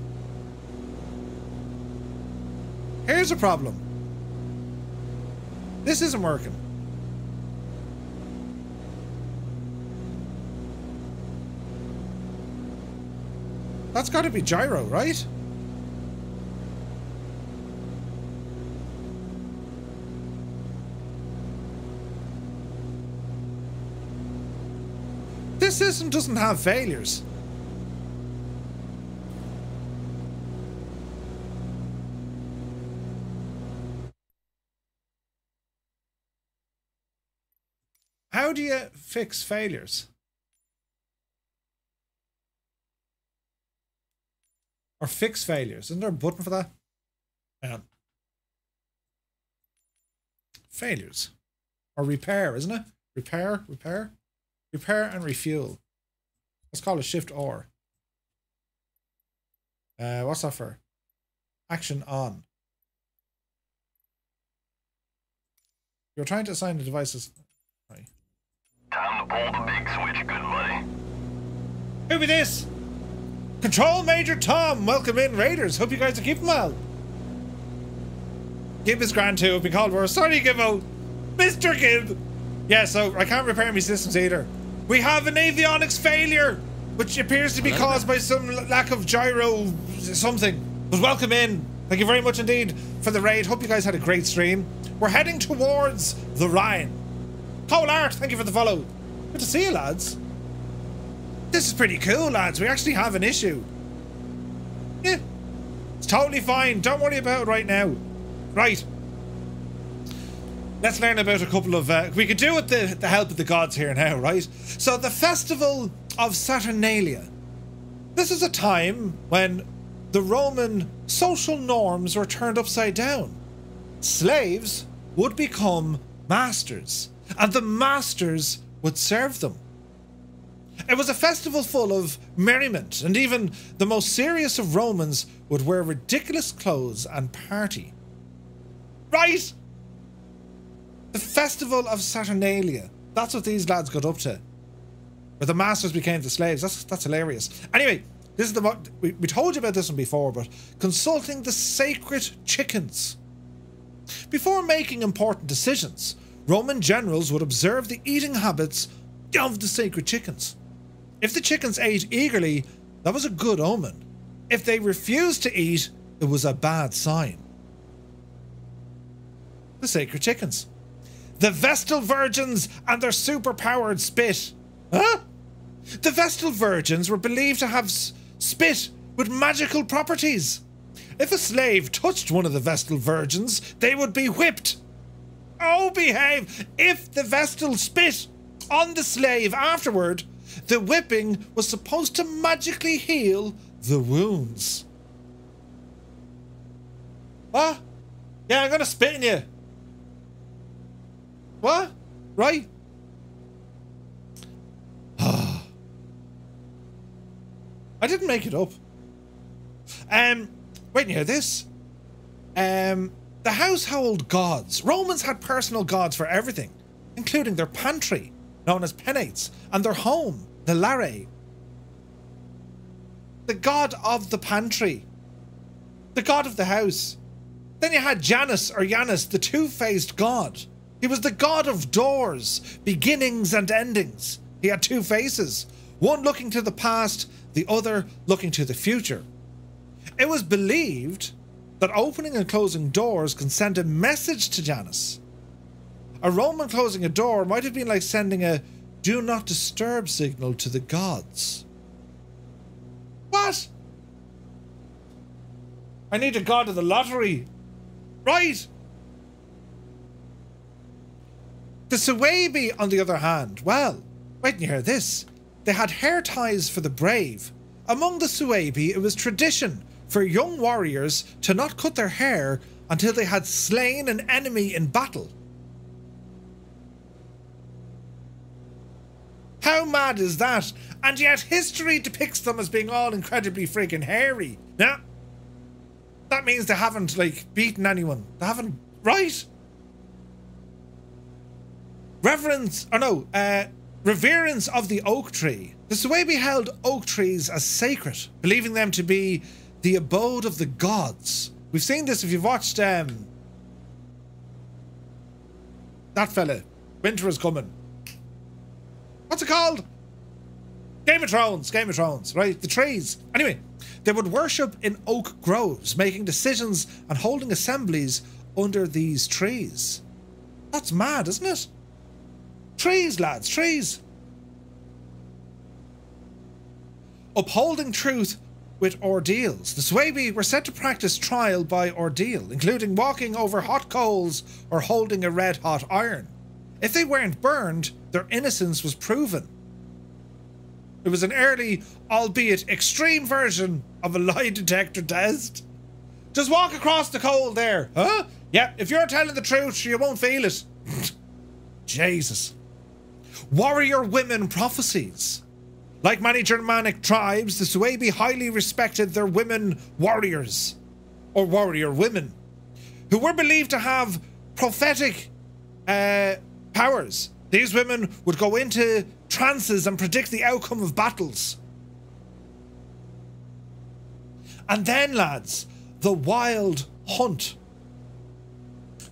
Here's a problem. This isn't working. That's got to be gyro, right? This system doesn't have failures. How do you fix failures? Or fix failures. Isn't there a button for that? Hang. Failures. Or repair, isn't it? Repair, repair. Repair and refuel. Let's call it shift or. Uh, what's that for? Action on. You're trying to assign the devices. Right.
Time to pull the big switch, good buddy.
Who be this? Control Major Tom, welcome in, Raiders. Hope you guys are keeping well. Gib is grand too. Be called for. Sorry, Gibbo. Mr. Gib. Yeah, so I can't repair my systems either. We have an avionics failure, which appears to be caused by some lack of gyro something. But welcome in. Thank you very much indeed for the raid. Hope you guys had a great stream. We're heading towards the Rhine. Cole Art, thank you for the follow. Good to see you, lads. This is pretty cool, lads. We actually have an issue. Yeah. It's totally fine. Don't worry about it right now. Right. Let's learn about a couple of. Uh, we could do with the, the help of the gods here and now, right? So, the festival of Saturnalia. This is a time when the Roman social norms were turned upside down. Slaves would become masters, and the masters would serve them. It was a festival full of merriment, and even the most serious of Romans would wear ridiculous clothes and party. Right! The festival of Saturnalia. That's what these lads got up to. Where the masters became the slaves. That's that's hilarious. Anyway, this is the we, we told you about this one before, but consulting the sacred chickens. Before making important decisions, Roman generals would observe the eating habits of the sacred chickens. If the chickens ate eagerly, that was a good omen. If they refused to eat, it was a bad sign. The sacred chickens. The Vestal Virgins and their superpowered spit. Huh? The Vestal Virgins were believed to have spit with magical properties. If a slave touched one of the Vestal Virgins, they would be whipped. Oh, behave! If the Vestal spit on the slave afterward, the whipping was supposed to magically heal the wounds. What? Yeah, I'm gonna spit in you. What? Right? I didn't make it up. Um, wait, you hear this? Um, the household gods. Romans had personal gods for everything, including their pantry, known as penates, and their home, the lare. The god of the pantry. The god of the house. Then you had Janus or Janus, the two-faced god. He was the god of doors, beginnings and endings. He had two faces, one looking to the past, the other looking to the future. It was believed that opening and closing doors can send a message to Janus. A Roman closing a door might have been like sending a do not disturb signal to the gods. What? I need a god of the lottery. Right. The Suebi, on the other hand, well, wait and hear this. They had hair ties for the brave. Among the Suebi, it was tradition for young warriors to not cut their hair until they had slain an enemy in battle. How mad is that? And yet history depicts them as being all incredibly friggin' hairy. Now, that means they haven't, like, beaten anyone. They haven't, right? Reverence, or no, uh, reverence of the oak tree. This is the way we held oak trees as sacred, believing them to be the abode of the gods. We've seen this if you've watched um, that fella. Winter is coming. What's it called? Game of Thrones. Game of Thrones, right? The trees. Anyway, they would worship in oak groves, making decisions and holding assemblies under these trees. That's mad, isn't it? Trees, lads, trees. Upholding truth with ordeals. The Suebi were set to practice trial by ordeal, including walking over hot coals or holding a red hot iron. If they weren't burned, their innocence was proven. It was an early, albeit extreme version of a lie detector test. Just walk across the coal there. Huh? Yeah, if you're telling the truth, you won't feel it. Jesus. Warrior women prophecies. Like many Germanic tribes, the Suebi highly respected their women warriors, or warrior women, who were believed to have prophetic uh, powers. These women would go into trances and predict the outcome of battles. And then, lads, the wild hunt.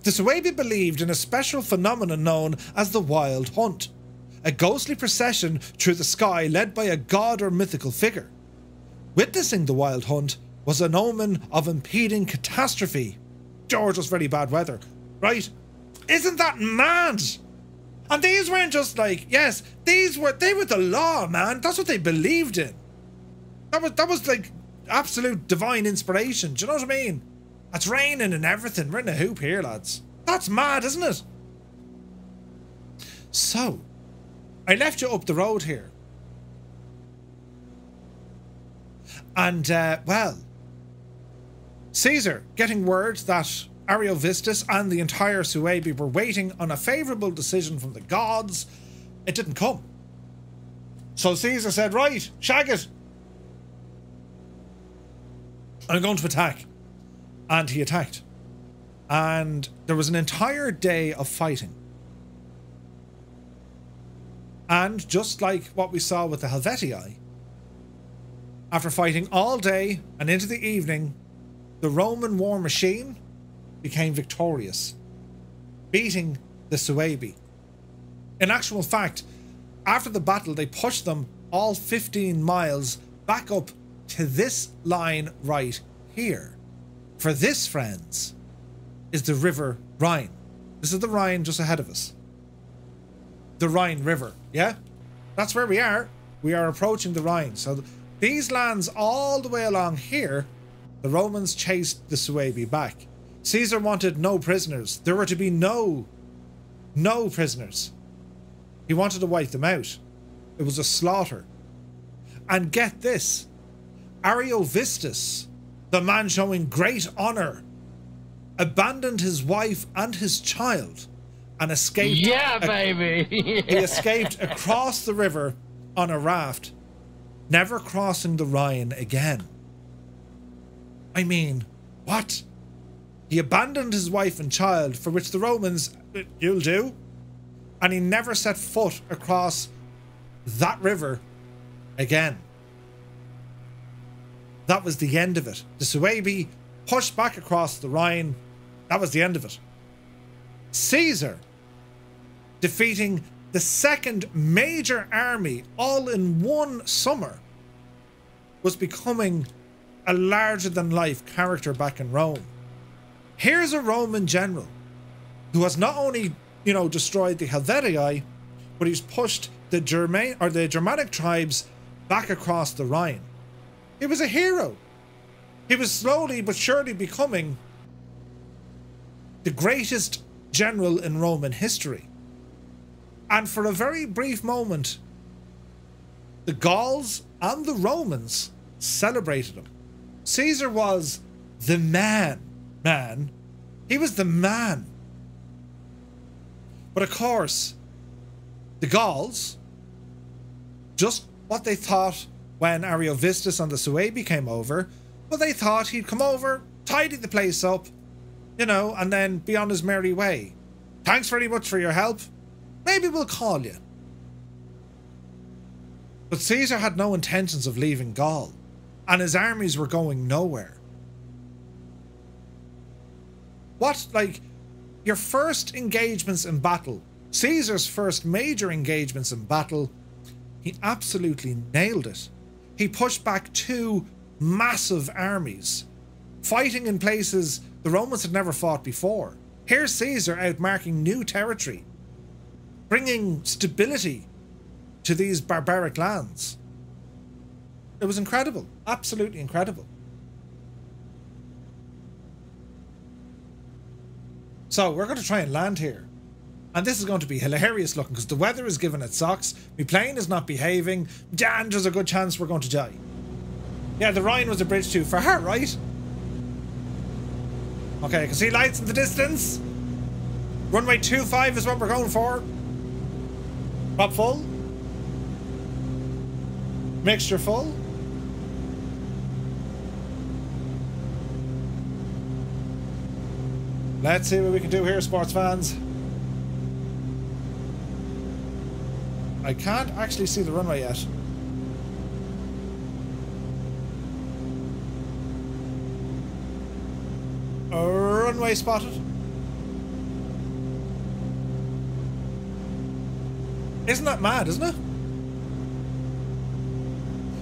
The Suebi believed in a special phenomenon known as the wild hunt, a ghostly procession through the sky led by a god or mythical figure. Witnessing the wild hunt was an omen of impeding catastrophe. George was very bad weather, right? Isn't that mad? And these weren't just like, yes, these were they were the law, man. That's what they believed in. That was that was like absolute divine inspiration. Do you know what I mean? It's raining and everything. We're in a hoop here, lads. That's mad, isn't it? So, I left you up the road here. And, uh, well, Caesar getting word that Ariovistus and the entire Suebi were waiting on a favourable decision from the gods. It didn't come. So Caesar said, Right, shag it. I'm going to attack. And he attacked. And there was an entire day of fighting. And just like what we saw with the Helvetii, after fighting all day and into the evening, the Roman war machine became victorious, beating the Suebi. In actual fact, after the battle, they pushed them all 15 miles back up to this line right here. For this, friends, is the River Rhine. This is the Rhine just ahead of us. The Rhine River, yeah? That's where we are. We are approaching the Rhine. So these lands all the way along here, the Romans chased the Suebi back. Caesar wanted no prisoners. There were to be no, no prisoners. He wanted to wipe them out. It was a slaughter. And get this Ariovistus, the man showing great honor, abandoned his wife and his child and escaped.
Yeah, baby!
he escaped across the river on a raft, never crossing the Rhine again. I mean, what? He abandoned his wife and child, for which the Romans, you'll do, and he never set foot across that river again. That was the end of it. The Suebi pushed back across the Rhine. That was the end of it. Caesar defeating the second major army all in one summer was becoming a larger than life character back in Rome. Here's a Roman general who has not only, you know, destroyed the Helvetii, but he's pushed the German or the Germanic tribes back across the Rhine. He was a hero. He was slowly but surely becoming the greatest general in Roman history. And for a very brief moment, the Gauls and the Romans celebrated him. Caesar was the man, man. He was the man. But of course, the Gauls, just what they thought when Ariovistus and the Suebi came over, well, they thought he'd come over, tidy the place up, you know, and then be on his merry way. Thanks very much for your help. Maybe we'll call you. But Caesar had no intentions of leaving Gaul, and his armies were going nowhere. What, like, your first engagements in battle, Caesar's first major engagements in battle, he absolutely nailed it. He pushed back two massive armies, fighting in places the Romans had never fought before. Here's Caesar outmarking new territory, bringing stability to these barbaric lands. It was incredible, absolutely incredible. So we're going to try and land here. And this is going to be hilarious looking because the weather is giving it socks. My plane is not behaving. And there's a good chance we're going to die. Yeah, the Rhine was a bridge too far, right? Okay, I can see lights in the distance. Runway 25 is what we're going for. Pop full. Mixture full. Let's see what we can do here, sports fans. I can't actually see the runway yet. Runway spotted. Isn't that mad, isn't it?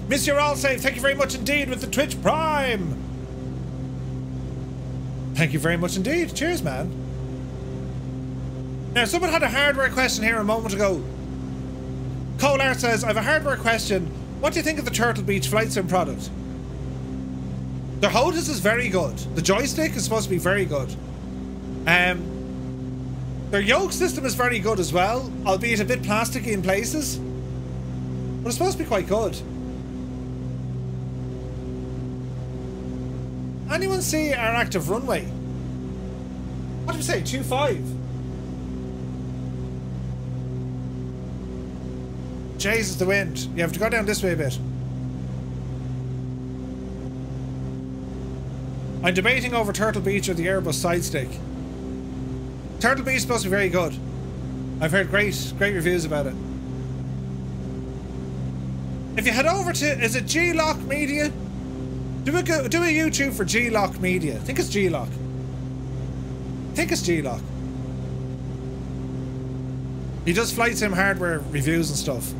Monsieur Allsave, thank you very much indeed with the Twitch Prime. Thank you very much indeed. Cheers, man. Now, someone had a hardware question here a moment ago. Cole Art says, I have a hardware question. What do you think of the Turtle Beach Flight Sim product? The HOTAS is very good. The joystick is supposed to be very good. Um, their yoke system is very good as well, albeit a bit plasticky in places. But it's supposed to be quite good. Anyone see our active runway? What do we say? 2-5? Jesus, the wind. You have to go down this way a bit. I'm debating over Turtle Beach or the Airbus side stick. Turtle Beach is supposed to be very good. I've heard great, great reviews about it. If you head over to, is it G-Lock Media? Do a, go, do a YouTube for G-Lock Media. I think it's G-Lock. I think it's G-Lock. He does flight sim hardware reviews and stuff.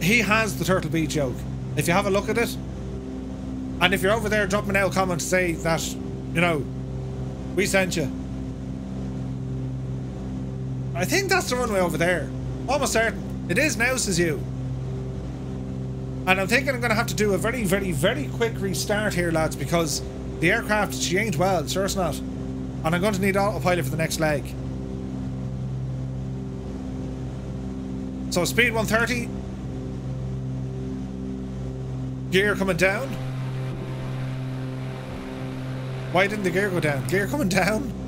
He has the Turtle Beach yoke. If you have a look at it, and if you're over there, drop me now a comment to say that, you know, we sent you. I think that's the runway over there. Almost certain. It is now, says you. And I'm thinking I'm going to have to do a very, very, very quick restart here, lads, because the aircraft, she ain't well, sure it's not. And I'm going to need autopilot for the next leg. So speed 130. Gear coming down. Why didn't the gear go down? Gear coming down?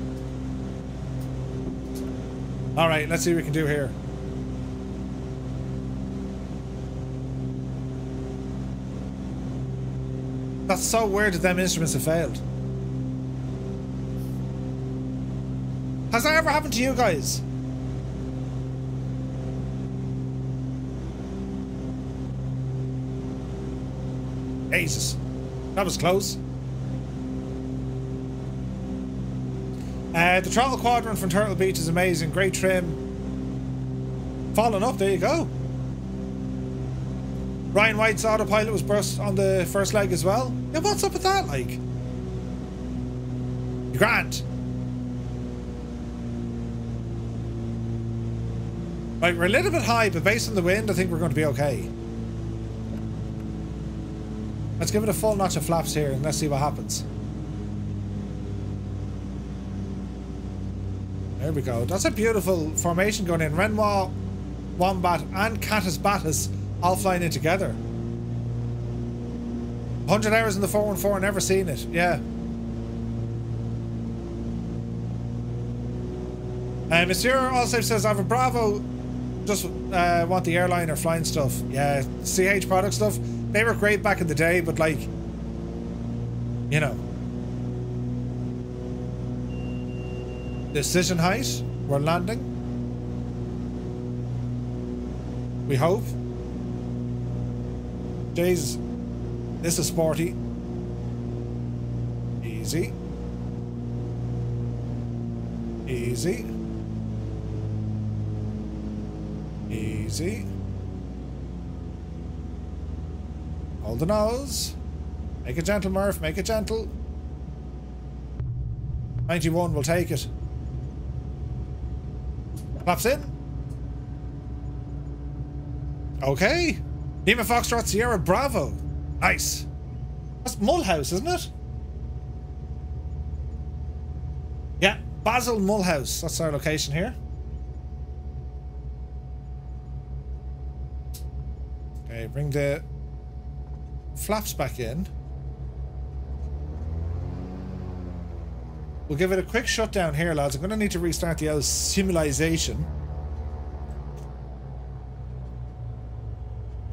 Alright, let's see what we can do here. That's so weird that them instruments have failed. Has that ever happened to you guys? Jesus. That was close. Uh, the throttle quadrant from Turtle Beach is amazing. Great trim. Falling up, there you go. Ryan White's autopilot was burst on the first leg as well. Yeah, what's up with that, like? Grant. Right, we're a little bit high, but based on the wind, I think we're going to be okay. Let's give it a full notch of flaps here and let's see what happens. We go. That's a beautiful formation going in. Renoir, Wombat, and Catus Batus all flying in together. 100 hours in the 414, never seen it. Yeah. Uh, Monsieur also says, I have a Bravo, just uh, want the airliner flying stuff. Yeah, CH product stuff. They were great back in the day, but like, you know. Decision height. We're landing. We hope. Jesus. This is sporty. Easy. Easy. Easy. Hold the nose. Make it gentle, Murph. Make it gentle. 91 will take it. Flaps in. Okay. Lima Foxtrot Sierra Bravo. Nice. That's Mulhouse, isn't it? Yeah, Basel Mulhouse. That's our location here. Okay, bring the flaps back in. We'll give it a quick shutdown here, lads. I'm going to need to restart the old simulation.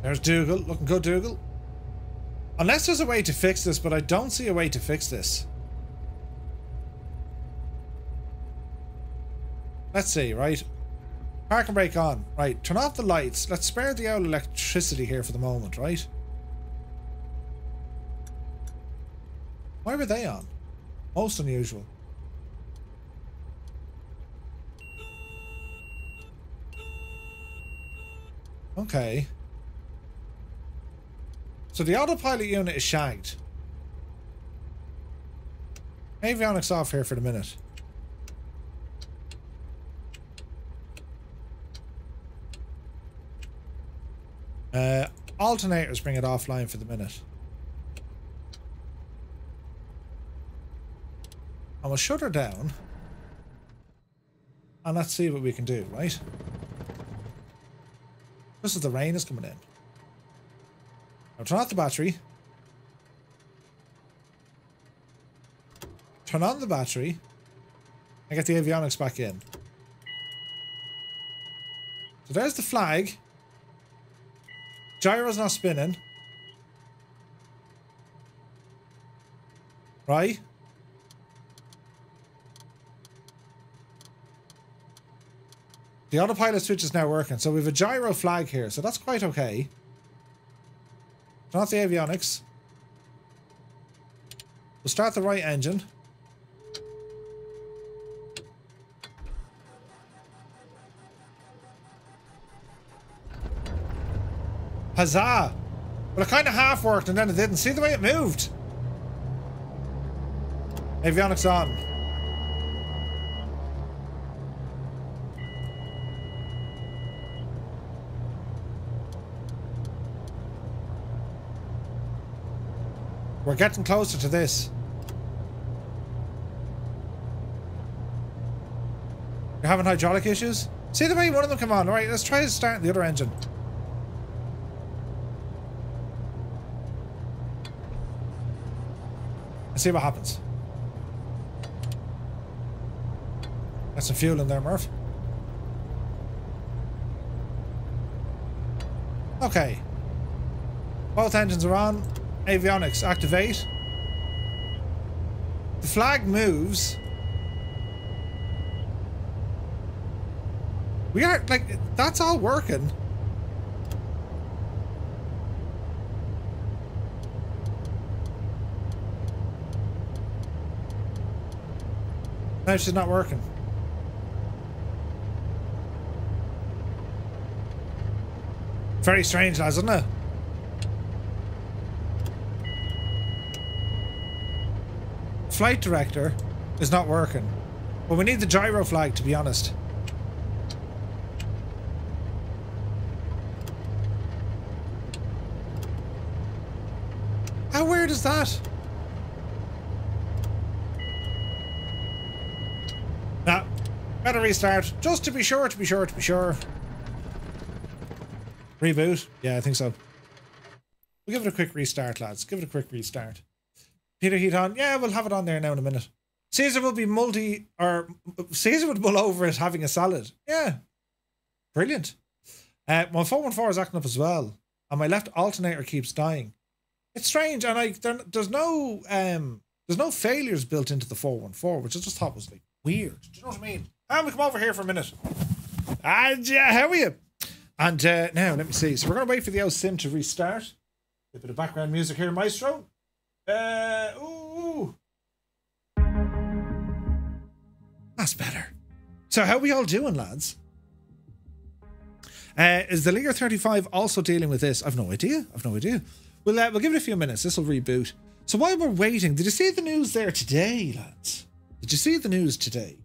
There's Dougal. Looking good, Dougal. Unless there's a way to fix this, but I don't see a way to fix this. Let's see, right? Park and brake on. Right, turn off the lights. Let's spare the old electricity here for the moment, right? Why were they on? Most unusual. Okay. So the autopilot unit is shagged. Avionics off here for the minute. Uh, alternators bring it offline for the minute. I will shut her down. And let's see what we can do, right? Just as the rain is coming in. Now turn off the battery. Turn on the battery. And get the avionics back in. So there's the flag. Gyro's not spinning. Right? The autopilot switch is now working. So we have a gyro flag here. So that's quite okay. Not the avionics. We'll start the right engine. Huzzah! Well, it kind of half worked and then it didn't. See the way it moved? Avionics on. We're getting closer to this. You're having hydraulic issues? See the way one of them come on. Alright, let's try to start the other engine. Let's see what happens. Got some fuel in there, Murph. Okay. Both engines are on. Avionics, activate. The flag moves. We are, like, that's all working. No, she's not working. Very strange, lads, isn't it? Flight director is not working. But we need the gyro flag, to be honest. How weird is that? Nah, better restart. Just to be sure, to be sure, to be sure. Reboot? Yeah, I think so. We'll give it a quick restart, lads. Give it a quick restart. Pitot heat on. Yeah, we'll have it on there now in a minute. Caesar will be multi, or Caesar would mull over it having a salad. Yeah. Brilliant. Uh, my 414 is acting up as well. And my left alternator keeps dying. It's strange. And I there, there's no um there's no failures built into the 414, which I just thought was like weird. Do you know what I mean? And we come over here for a minute. And yeah, how are you? And uh, now let me see. So we're gonna wait for the old sim to restart. A bit of background music here, Maestro. Uh, ooh. That's better. So how we all doing, lads? Uh, is the Lear 35 also dealing with this? I've no idea. I've no idea. We'll, uh, we'll give it a few minutes. This will reboot. So while we're waiting, did you see the news there today, lads? Did you see the news today?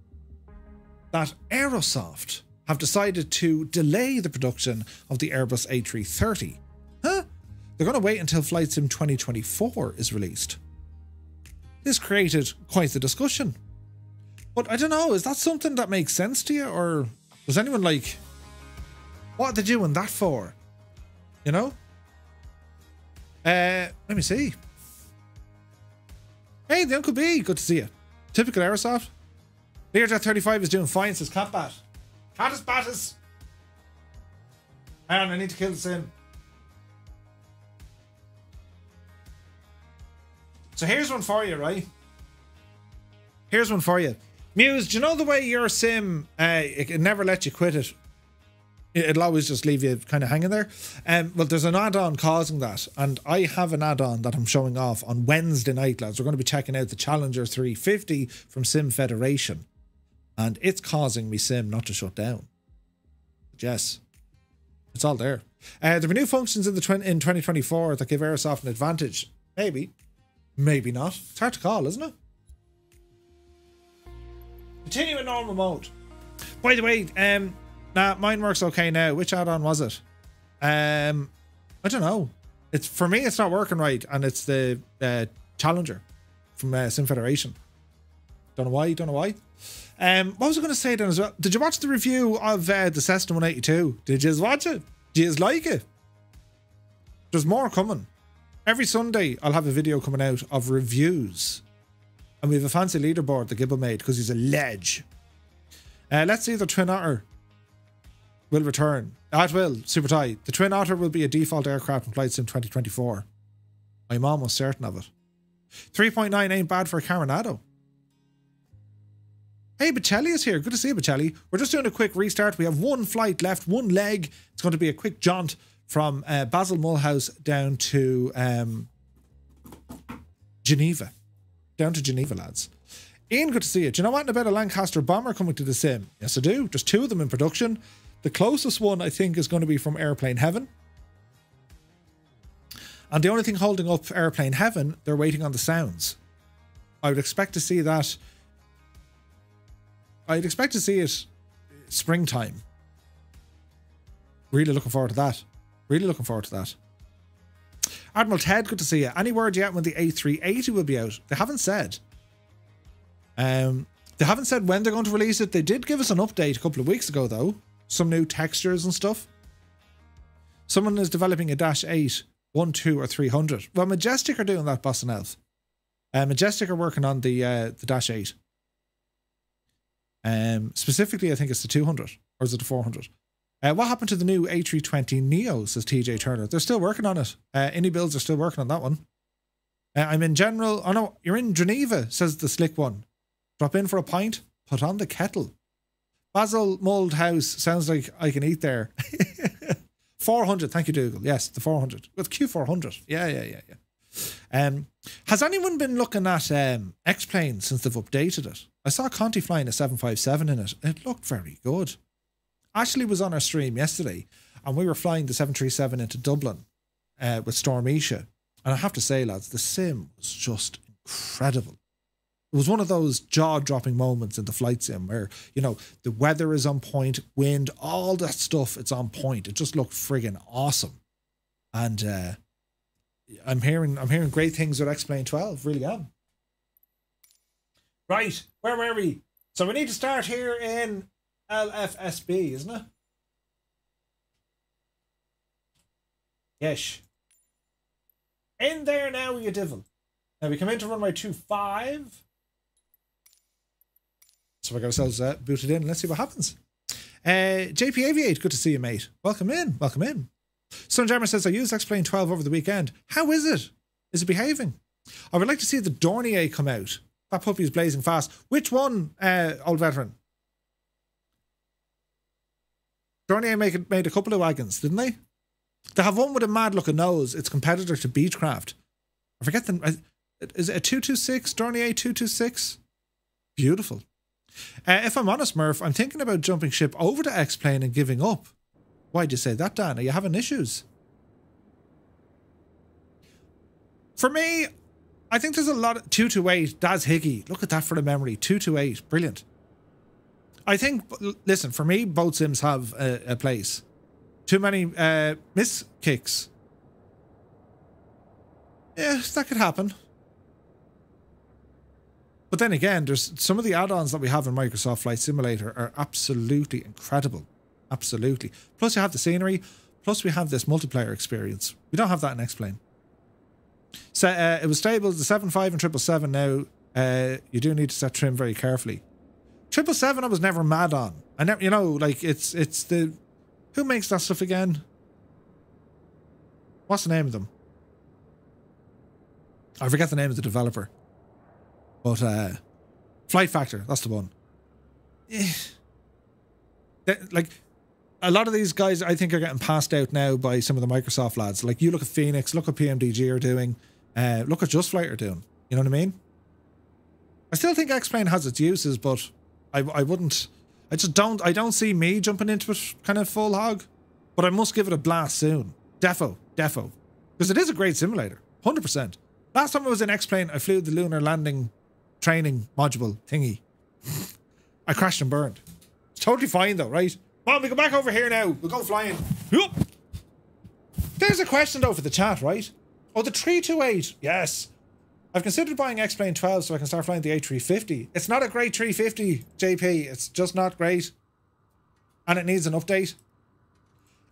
That Aerosoft have decided to delay the production of the Airbus A330. They're going to wait until Flight Sim 2024 is released. This created quite the discussion. But I don't know, is that something that makes sense to you? Or was anyone like, what are they doing that for? You know? Uh, let me see. Hey, the Uncle B, good to see you. Typical Aerosoft. Learjet 35 is doing fine, says Catbat. Catus Batus! Hang on, I need to kill the sim. So here's one for you, right? Here's one for you. Muse, do you know the way your sim, uh, it, it never lets you quit it? It'll always just leave you kind of hanging there. Um, well, there's an add-on causing that, and I have an add-on that I'm showing off on Wednesday night, lads. We're going to be checking out the Challenger 350 from Sim Federation, and it's causing me sim not to shut down. But yes, it's all there. Uh, there were new functions in the in 2024 that give Aerosoft an advantage. Maybe, maybe not. It's hard to call, isn't it? Continue in normal mode. By the way, um, nah, mine works okay now. Which add-on was it? Um, I don't know. It's for me, it's not working right, and it's the uh, Challenger from uh, Sim Federation. Don't know why. Don't know why. Um, what was I going to say then as well? Did you watch the review of uh, the Cessna 182? Did you watch it? Do you like it? There's more coming. Every Sunday, I'll have a video coming out of reviews. And we have a fancy leaderboard that Gibble made because he's a ledge. Uh, let's see the Twin Otter will return. That will, super tight. The Twin Otter will be a default aircraft in Flight Sim 2024. I'm almost certain of it. 3.9 ain't bad for a Caronado. Hey, Bocelli is here. Good to see you, Bocelli. We're just doing a quick restart. We have one flight left, one leg. It's going to be a quick jaunt from uh, Basel Mulhouse down to um, Geneva. Down to Geneva, lads. Ian, good to see you. Do you know what about a Lancaster bomber coming to the sim? Yes, I do. There's two of them in production. The closest one, I think, is going to be from Airplane Heaven. And the only thing holding up Airplane Heaven, they're waiting on the sounds. I would expect to see that. I'd expect to see it springtime. Really looking forward to that. Really looking forward to that. Admiral Ted, good to see you. Any word yet when the A380 will be out? They haven't said. Um, they haven't said when they're going to release it. They did give us an update a couple of weeks ago, though. Some new textures and stuff. Someone is developing a Dash 8, 1, 2, or 300. Well, Majestic are doing that, Boston Elf. Uh, Majestic are working on the uh, the Dash 8. Um, specifically, I think it's the 200, or is it the 400? Uh, what happened to the new A320 Neo, says TJ Turner. They're still working on it. Uh, Builds are still working on that one. Uh, I'm in general. Oh no, you're in Geneva, says the slick one. Drop in for a pint, put on the kettle. Basil Mold House sounds like I can eat there. 400, thank you, Dougal. Yes, the 400. With Q400. Yeah, yeah, yeah, yeah. Um, has anyone been looking at um, X Plane since they've updated it? I saw Conti flying a 757 in it. It looked very good. Ashley was on our stream yesterday, and we were flying the 737 into Dublin uh, with Storm Isha. And I have to say, lads, the sim was just incredible. It was one of those jaw dropping moments in the flight sim where, you know, the weather is on point, wind, all that stuff, it's on point. It just looked friggin' awesome. And uh, I'm hearing I'm hearing great things with X Plane 12, really am. Right, where were we? So we need to start here in LFSB, isn't it? Yes. In there now, you devil. Now we come into runway 25. So we got ourselves uh, booted in. Let's see what happens. Uh, JP Aviate, good to see you, mate. Welcome in. Welcome in. Sunjammer says, I used X-Plane 12 over the weekend. How is it? Is it behaving? I would like to see the Dornier come out. That puppy is blazing fast. Which one, uh, old veteran? Dornier made, made a couple of wagons, didn't they? They have one with a mad looking nose. It's competitor to Beechcraft. I forget the. Is it a 226? Dornier 226? Beautiful. Uh, if I'm honest, Murph, I'm thinking about jumping ship over to X Plane and giving up. Why'd you say that, Dan? Are you having issues? For me, I think there's a lot of 228, Daz Higgy. Look at that for the memory. 228, brilliant. I think, listen, for me, both sims have a, a place. Too many uh, miss kicks. Yeah, that could happen. But then again, there's some of the add-ons that we have in Microsoft Flight Simulator are absolutely incredible. Absolutely. Plus you have the scenery. Plus we have this multiplayer experience. We don't have that in X-Plane. So uh, it was stable, the 7.5 and 777 now. Uh, you do need to set trim very carefully. 777 I was never mad on. I never, you know, like it's it's the who makes that stuff again? What's the name of them? I forget the name of the developer. But uh Flight Factor, that's the one. Eh. like a lot of these guys I think are getting passed out now by some of the Microsoft lads. Like you look at Fenix, look what PMDG are doing, uh, look what Just Flight are doing. You know what I mean? I still think X-Plane has its uses, but I I wouldn't I just don't I don't see me jumping into it kind of full hog. but I must give it a blast soon. Defo, defo. Because it is a great simulator. 100%. Last time I was in X-Plane, I flew the lunar landing training module thingy. I crashed and burned. It's totally fine though, right? Well, we go back over here now. We'll go flying. There's a question though for the chat, right? Oh, the 328. Yes. I've considered buying X-Plane 12 so I can start flying the A350. It's not a great 350, JP. It's just not great. And it needs an update.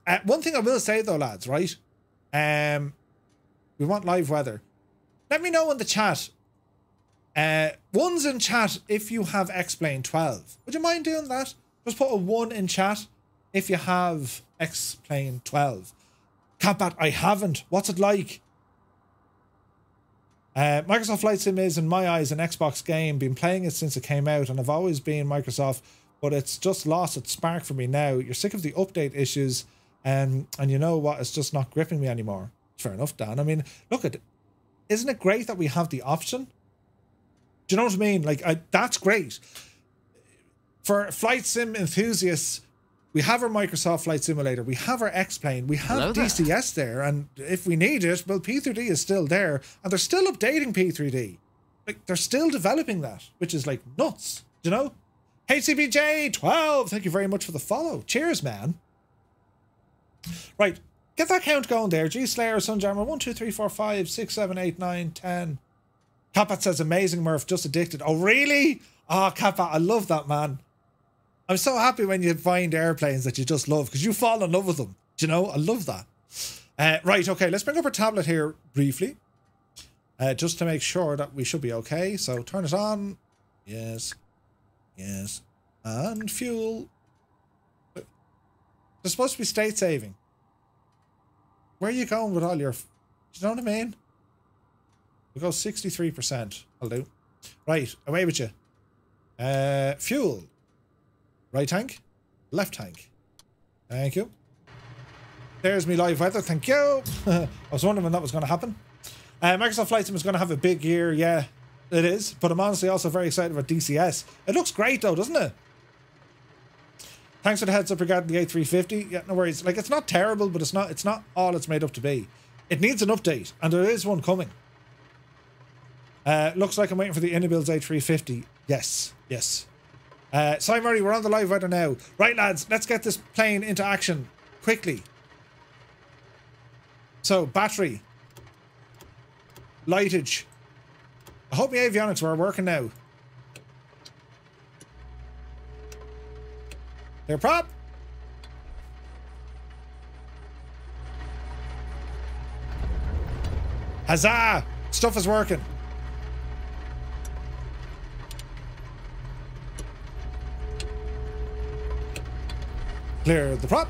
Uh, one thing I will say though, lads, right? Um, we want live weather. Let me know in the chat. Uh, ones in chat if you have X-Plane 12. Would you mind doing that? Just put a one in chat if you have X-Plane 12. Catbat, I haven't. What's it like? Uh, Microsoft Flight Sim is, in my eyes, an Xbox game. Been playing it since it came out, and I've always been Microsoft, but it's just lost its spark for me now. You're sick of the update issues, and and you know what? It's just not gripping me anymore. Fair enough, Dan. I mean, look at, isn't it great that we have the option? Do you know what I mean? Like, I, that's great for flight sim enthusiasts we have our Microsoft Flight Simulator, we have our X-Plane, we have. DCS there, and if we need it, well, P3D is still there, and they're still updating P3D. Like, they're still developing that, which is like nuts, you know? HCBJ12, thank you very much for the follow. Cheers, man. Right, get that count going there. G Slayer, Sunjammer, 1, 2, 3, 4, 5, 6, 7, 8, 9, 10. Kappat says, amazing, Murph, just addicted. Oh, really? Ah, oh, Kappat, I love that, man. I'm so happy when you find airplanes that you just love because you fall in love with them. Do you know? I love that. Uh, right, okay, let's bring up our tablet here briefly. Uh, just to make sure that we should be okay. So turn it on. Yes. Yes. And fuel. They're supposed to be state saving. Where are you going with all your... You know what I mean? We'll go 63%. I'll do. Right, away with you. Uh, fuel. Right tank, left tank. Thank you. There's me live weather. Thank you. I was wondering when that was going to happen. Uh, Microsoft Flight Sim is going to have a big year. Yeah, it is. But I'm honestly also very excited about DCS. It looks great though, doesn't it? Thanks for the heads up regarding the A350. Yeah, no worries. Like it's not terrible, but it's not it's not all it's made up to be. It needs an update, and there is one coming. Uh, looks like I'm waiting for the iniBuilds A350. Yes, yes. Uh, Simon Murray, we're on the live weather now. Right, lads, let's get this plane into action quickly. So, battery. Lightage. I hope my avionics were working now. Clear prop. Huzzah! Stuff is working. Clear the prop.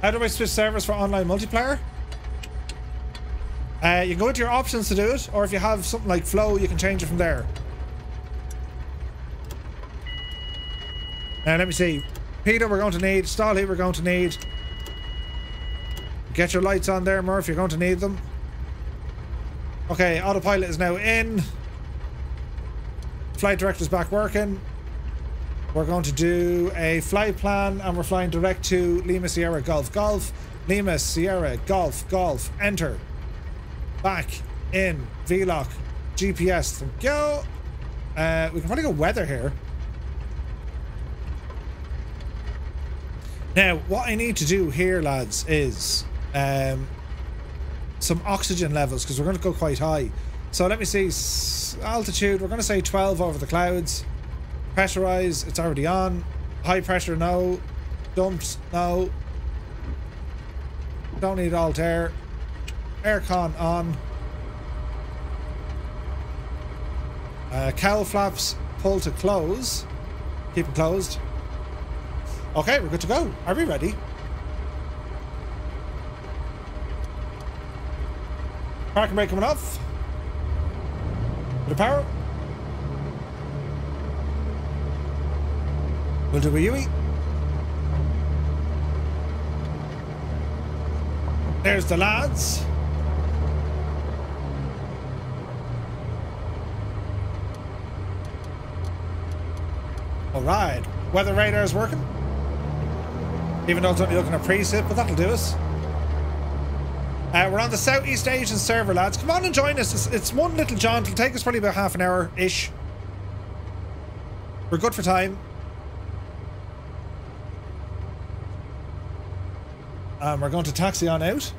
How do I switch servers for online multiplayer? Uh, you can go into your options to do it, or if you have something like Flow, you can change it from there. Now, let me see. Pitot, we're going to need. Heat, we're going to need. Get your lights on there, Murph. You're going to need them. Okay, autopilot is now in. Flight director's back working. We're going to do a flight plan and we're flying direct to Lima Sierra Golf Golf. Lima Sierra Golf Golf. Enter. Back in VLOC GPS. Thank you. Uh, we can probably go weather here. Now, what I need to do here, lads, is um, some oxygen levels because we're going to go quite high. So let me see. Altitude, we're going to say 12 over the clouds. Pressurize, it's already on. High pressure, no. Dumps, now. Don't need alt air. Aircon on. Uh, cowl flaps pull to close. Keep it closed. Okay, we're good to go. Are we ready? Parking brake coming off. Of power. We'll do a Yui. There's the lads. All right. Weather radar is working. Even though it's only looking at preset, but that'll do us. Uh, we're on the Southeast Asian server, lads. Come on and join us. It's, it's one little jaunt. It'll take us probably about half an hour ish. We're good for time. And we're going to taxi on out.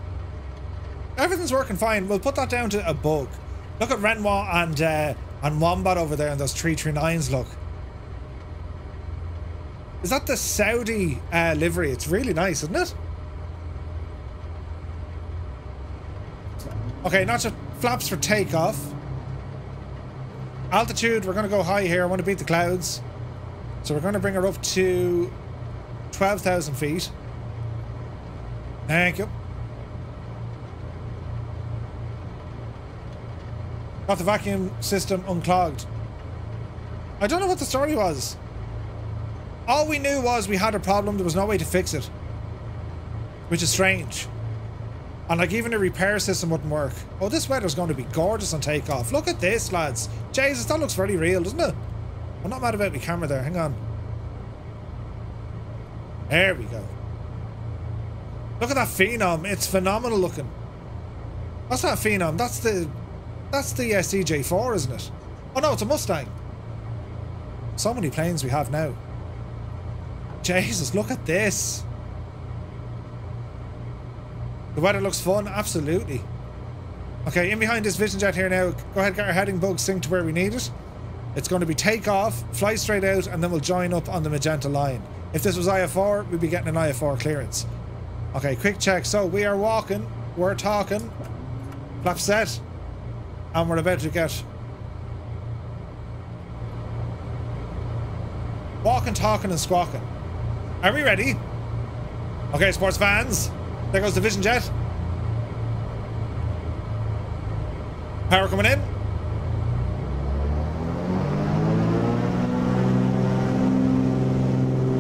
Everything's working fine. We'll put that down to a bug. Look at Renoir and uh, and Wombat over there and those 339s, look. Is that the Saudi uh, livery? It's really nice, isn't it? Okay, not just flaps for takeoff. Altitude, we're going to go high here. I want to beat the clouds. So we're going to bring her up to 12,000 feet. Thank you. Got the vacuum system unclogged. I don't know what the story was. All we knew was we had a problem, there was no way to fix it. Which is strange. And like even a repair system wouldn't work. Oh, this weather's going to be gorgeous on takeoff. Look at this, lads. Jesus, that looks very real, doesn't it? I'm not mad about my camera there. Hang on. There we go. Look at that Phenom. It's phenomenal looking. That's not Phenom. That's the... That's the uh, CJ4, isn't it? Oh no, it's a Mustang. So many planes we have now. Jesus, look at this. The weather looks fun, absolutely. Okay, in behind this Vision Jet here now. Go ahead, and get our heading bug synced to where we need it. It's going to be take off, fly straight out, and then we'll join up on the magenta line. If this was IFR, we'd be getting an IFR clearance. Okay, quick check. So we are walking, we're talking, flap set, and we're about to get walking, talking, and squawking. Are we ready? Okay, sports fans. There goes the Vision Jet. Power coming in.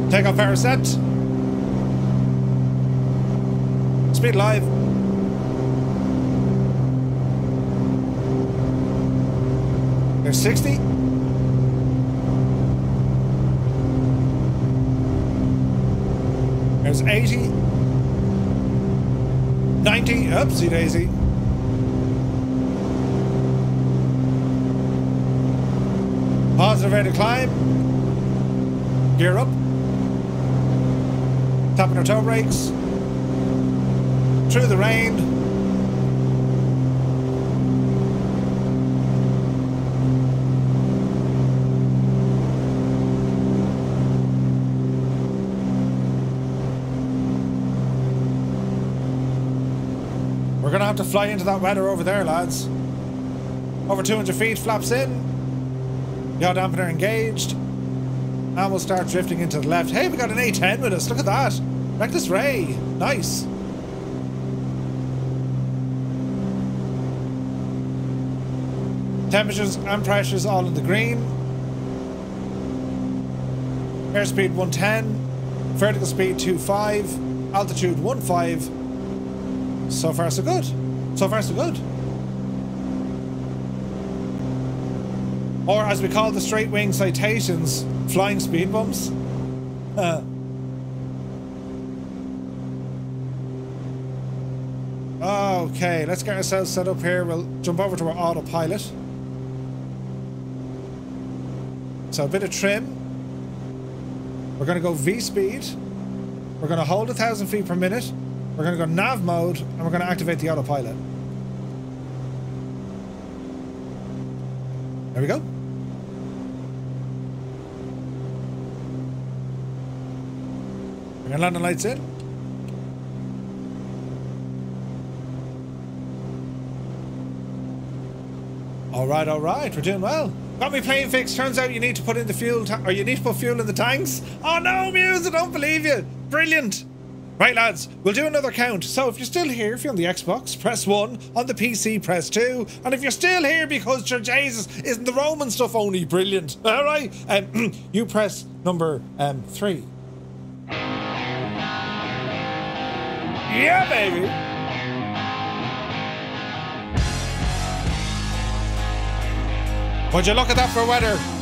Take off power set. Speed live. There's 60. There's 80. 90. Oopsie daisy. Positive rate of climb. Gear up. Tapping our toe brakes. Through the rain. We're gonna have to fly into that weather over there, lads. Over 200 feet, flaps in. Yaw dampener engaged. And we'll start drifting into the left. Hey, we got an A10 with us. Look at that. Reckless Ray. Nice. Temperatures and pressures all in the green. Airspeed 110. Vertical speed 25. Altitude 15. So far, so good. So far, so good. Or as we call the straight wing citations, flying speed bumps. Uh. Okay, let's get ourselves set up here. We'll jump over to our autopilot. So a bit of trim. We're going to go V speed. We're going to hold a thousand feet per minute. We're going to go nav mode and we're going to activate the autopilot. There we go. We're going to land the lights in. All right, all right, we're doing well. Got me plane fixed. Turns out you need to put in the fuel, or you need to put fuel in the tanks. Oh no, Muse, I don't believe you. Brilliant. Right, lads, we'll do another count. So if you're still here, if you're on the Xbox, press 1. On the PC, press 2. And if you're still here because your Jesus isn't the Roman stuff only brilliant, all right, um, you press number um, 3. Yeah, baby. Would you look at that for weather?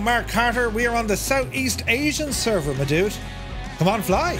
Mark Carter. We are on the Southeast Asian server, my dude. Come on, fly.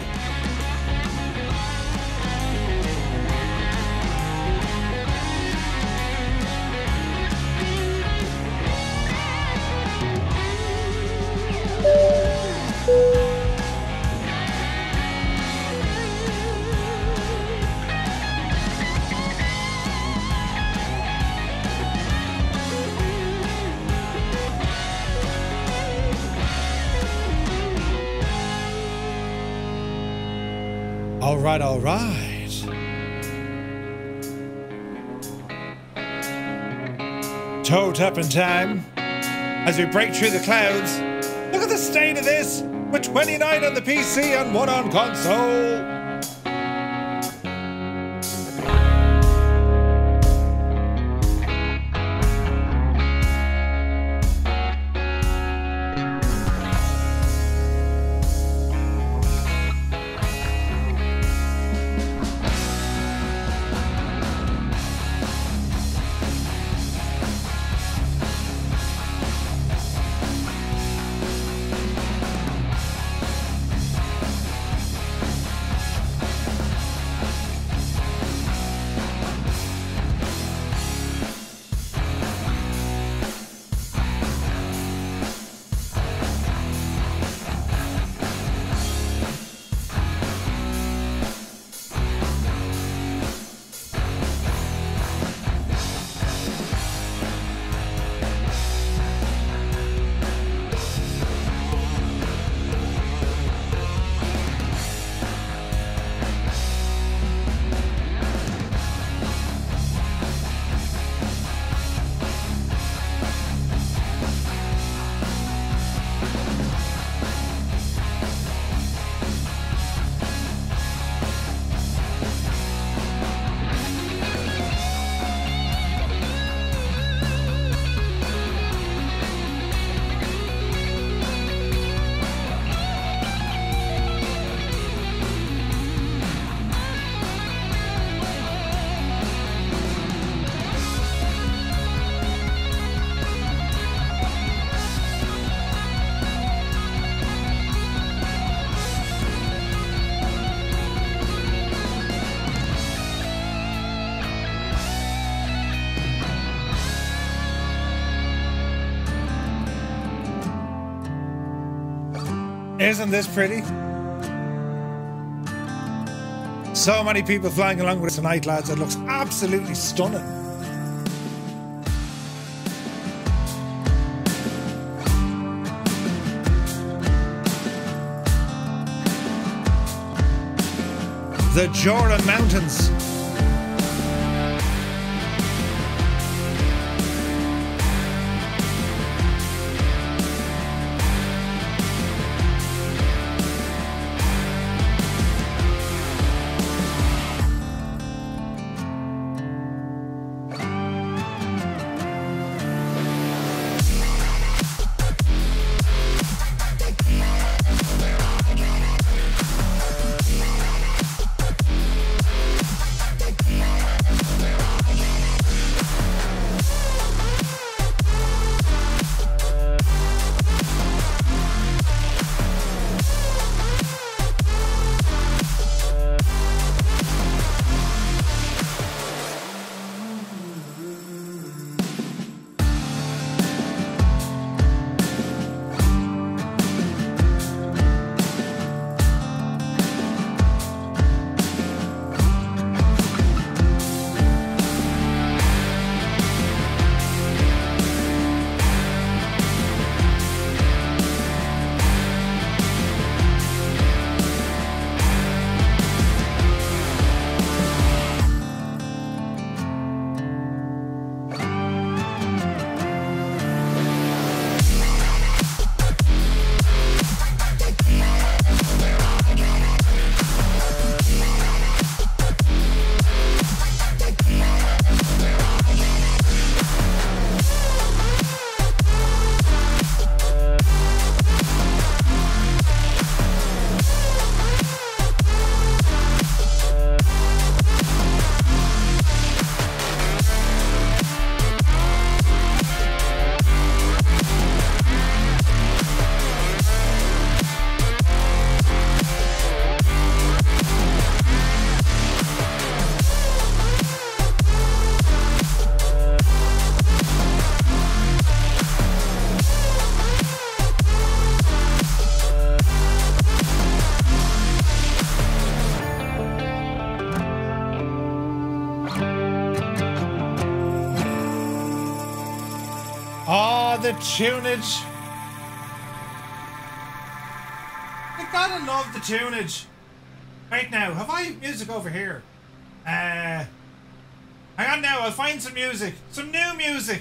Toe in time as we break through the clouds. Look at the state of this. We're 29 on the PC and 1 on console. Isn't this pretty? So many people flying along with us tonight, lads. It looks absolutely stunning. The Jura Mountains. Tunage. I gotta love the tunage. Right now, have I music over here? Uh, hang on now, I'll find some music. Some new music.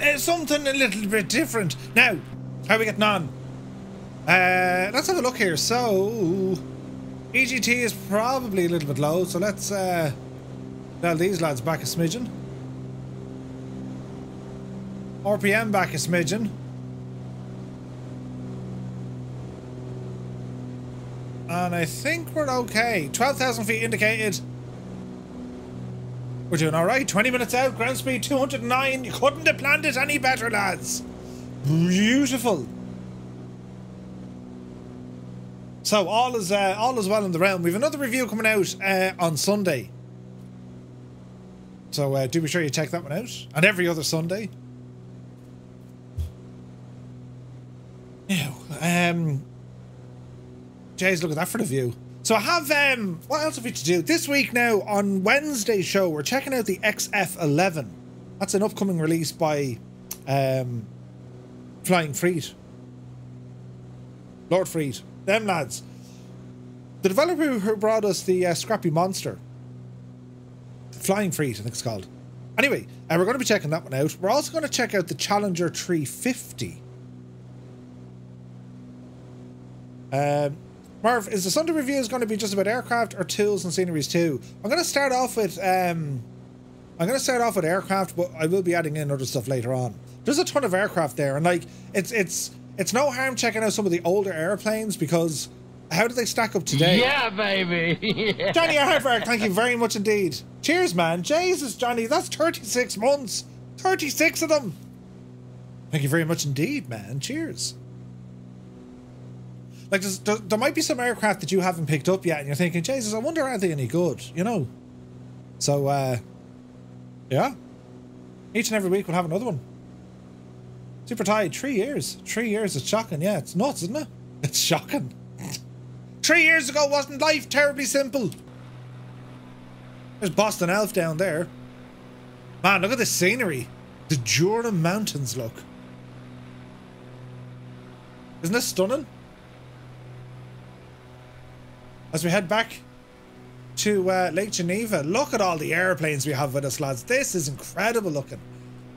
Uh, something a little bit different. Now, how are we getting on? Uh, let's have a look here. So, EGT is probably a little bit low, so let's uh, these lads back a smidgen. RPM back a smidgen. And I think we're okay. 12,000 feet indicated. We're doing alright. 20 minutes out, ground speed 209. You couldn't have planned it any better, lads. Beautiful. So all is uh, all is well in the realm. We've another review coming out uh, on Sunday. So uh, do be sure you check that one out. And every other Sunday. Yeah. Um. Jays, look at that for the view. So I have um what else have we to do? This week now on Wednesday's show, we're checking out the XF11. That's an upcoming release by um Flying Fleet. Lord Fleet. Them lads. The developer who brought us the uh, Scrappy Monster. Flying Fleet, I think it's called. Anyway, uh, we're going to be checking that one out. We're also going to check out the Challenger 350. Um, Marv, is the Sunday review is going to be just about aircraft or tools and sceneries too? I'm going to start off with um, I'm going to start off with aircraft, but I will be adding in other stuff later on. There's a ton of aircraft there, and like it's it's it's no harm checking out some of the older airplanes because how do they stack up today?
Yeah, baby. Yeah.
Johnny Harvard, thank you very much indeed. Cheers, man. Jesus, Johnny, that's 36 months. 36 of them. Thank you very much indeed, man. Cheers. Like, there, there might be some aircraft that you haven't picked up yet, and you're thinking, Jesus, I wonder are they any good? You know? So, uh, yeah. Each and every week we'll have another one. Super tied, three years. Three years, it's shocking. Yeah, it's nuts, isn't it? It's shocking. Three years ago wasn't life terribly simple? There's Boston Elf down there. Man, look at the scenery. The Jura Mountains look. Isn't this stunning? As we head back to uh, Lake Geneva. Look at all the airplanes we have with us, lads. This is incredible looking.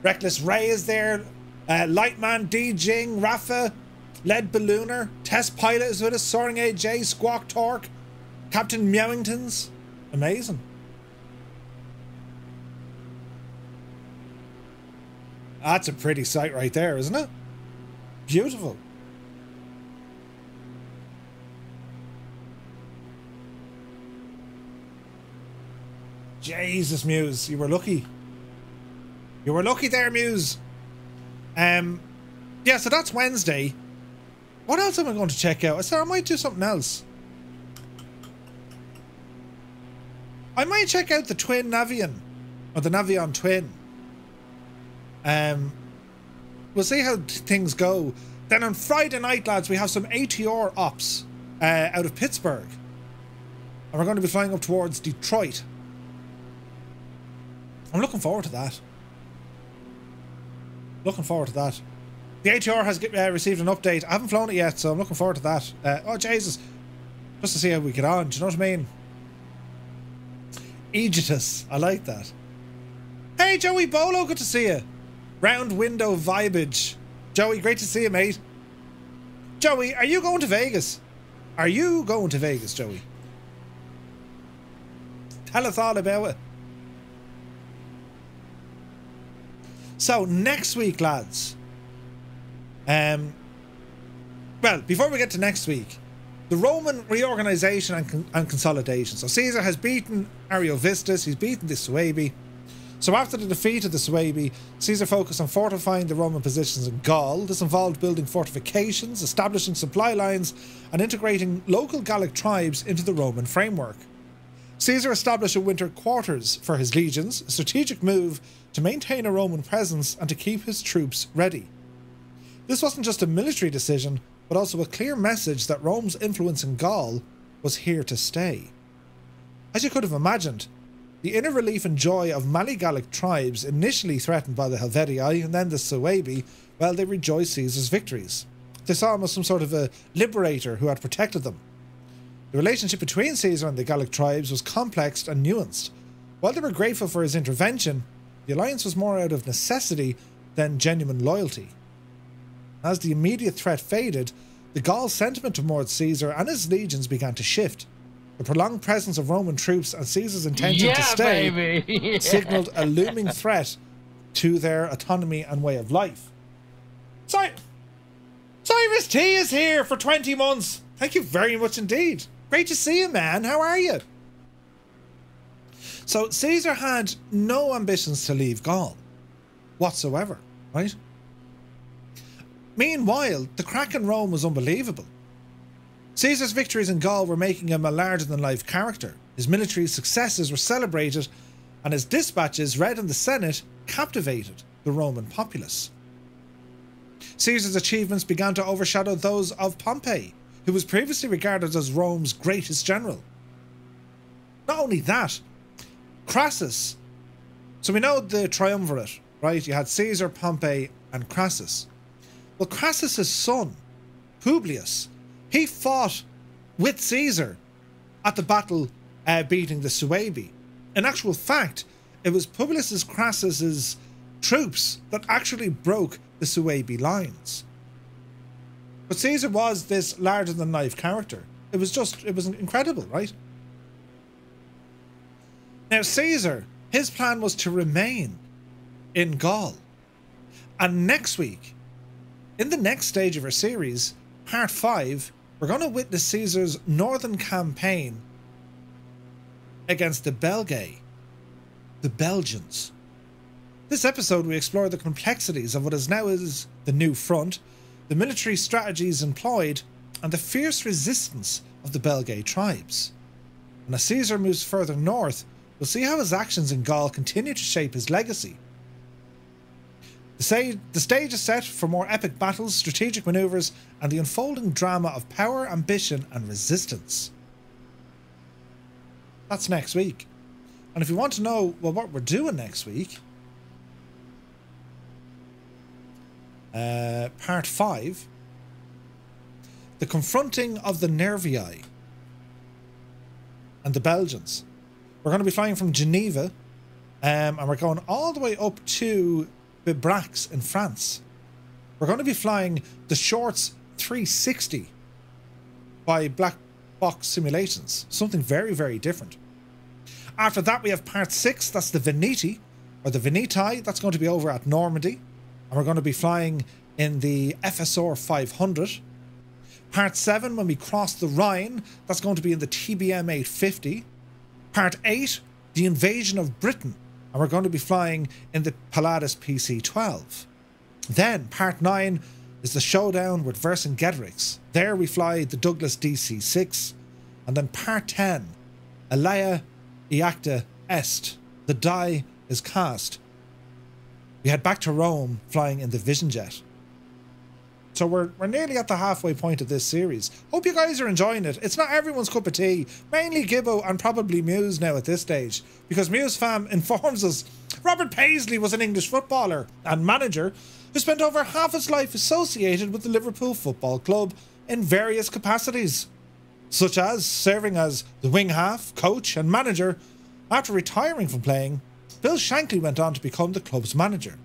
Reckless Ray is there. Uh, Lightman, D Jing, Rafa, Lead Ballooner, Test Pilot is with us. Soaring AJ, Squawk Torque, Captain Mewingtons. Amazing. That's a pretty sight right there, isn't it? Beautiful. Jesus, Muse, you were lucky. You were lucky there, Muse. Um, yeah, so that's Wednesday. What else am I going to check out? I said I might do something else. I might check out the Twin Navion, or the Navion Twin. Um, we'll see how things go. Then on Friday night, lads, we have some ATR ops uh, out of Pittsburgh. And we're going to be flying up towards Detroit. I'm looking forward to that. Looking forward to that. The ATR has uh, received an update. I haven't flown it yet, so I'm looking forward to that. Uh, oh, Jesus. Just to see how we get on. Do you know what I mean? Aegitus. I like that. Hey, Joey Bolo. Good to see you. Round window vibage. Joey, great to see you, mate. Joey, are you going to Vegas? Are you going to Vegas, Joey? Tell us all about it. So next week, lads. Um. Well, before we get to next week, the Roman reorganization and, con- and consolidation. So Caesar has beaten Ariovistus. He's beaten the Suebi. So after the defeat of the Suebi, Caesar focused on fortifying the Roman positions in Gaul. This involved building fortifications, establishing supply lines, and integrating local Gallic tribes into the Roman framework. Caesar established a winter quarters for his legions, a strategic move to maintain a Roman presence and to keep his troops ready. This wasn't just a military decision, but also a clear message that Rome's influence in Gaul was here to stay. As you could have imagined, the inner relief and joy of many Gallic tribes initially threatened by the Helvetii and then the Suebi, well, they rejoiced Caesar's victories. They saw him as some sort of a liberator who had protected them. The relationship between Caesar and the Gallic tribes was complex and nuanced. While they were grateful for his intervention, the alliance was more out of necessity than genuine loyalty. As the immediate threat faded, the Gaul sentiment towards Caesar and his legions began to shift. The prolonged presence of Roman troops and Caesar's intention
Yeah,
to stay.
Yeah.
signaled a looming threat to their autonomy and way of life. Cy- Cyrus T is here for 20 months. Thank you very much indeed. Great to see you, man. How are you? So, Caesar had no ambitions to leave Gaul whatsoever, right? Meanwhile, the crack in Rome was unbelievable. Caesar's victories in Gaul were making him a larger than life character. His military successes were celebrated, and his dispatches, read in the Senate, captivated the Roman populace. Caesar's achievements began to overshadow those of Pompey, who was previously regarded as Rome's greatest general. Not only that, Crassus. So we know the triumvirate, right? You had Caesar, Pompey, and Crassus. Well, Crassus's son, Publius, he fought with Caesar at the battle uh, beating the Suebi. In actual fact, it was Publius Crassus's troops that actually broke the Suebi lines. But Caesar was this larger than life character. It was just, it was incredible, right? Now, Caesar, his plan was to remain in Gaul. And next week, in the next stage of our series, part five, we're going to witness Caesar's northern campaign against the Belgae, the Belgians. This episode, we explore the complexities of what is now is the new front, the military strategies employed, and the fierce resistance of the Belgae tribes. And as Caesar moves further north, we'll see how his actions in Gaul continue to shape his legacy. The, stage is set for more epic battles, strategic maneuvers, and the unfolding drama of power, ambition, and resistance. That's next week. And if you want to know well, what we're doing next week, uh, part five, the confronting of the Nervii. and the Belgians. We're going to be flying from Geneva, um, and we're going all the way up to Bibrax in France. We're going to be flying the Shorts 360 by Black Box Simulations, something very, very different. After that, we have part six, that's the Veneti, or the Veneti, that's going to be over at Normandy, and we're going to be flying in the FSR 500. Part 7, when we cross the Rhine, that's going to be in the TBM 850. Part 8, the invasion of Britain, and we're going to be flying in the Pilatus PC 12. Then, Part 9 is the showdown with Vercingetorix. There we fly the Douglas DC 6. And then Part 10, Alea Iacta Est, the die is cast. We head back to Rome flying in the Vision Jet. So we're, we're nearly at the halfway point of this series. Hope you guys are enjoying it. It's not everyone's cup of tea. Mainly Gibbo and probably Muse now at this stage. Because Muse fam informs us Robert Paisley was an English footballer and manager who spent over half his life associated with the Liverpool Football Club in various capacities, such as serving as the wing half, coach, and manager. After retiring from playing, Bill Shankly went on to become the club's manager,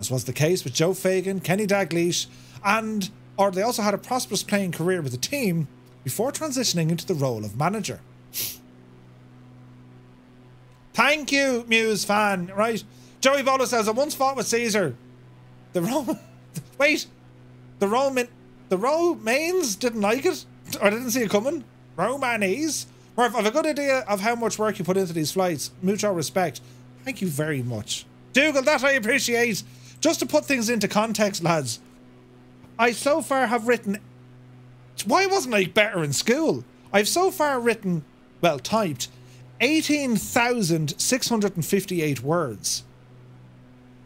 as was the case with Joe Fagan, Kenny Dalglish, and or they also had a prosperous playing career with the team before transitioning into the role of manager. Thank you, Muse fan. Right. Joey Bolo says, I once fought with Caesar. The Roman. Wait. The Roman. The Romains didn't like it? I didn't see it coming? Romanese? Murph, I've a good idea of how much work you put into these flights. Mucho respect. Thank you very much. Dougal, that I appreciate. Just to put things into context, lads. I so far have written. Why wasn't I better in school? I've so far written, well, typed 18,658 words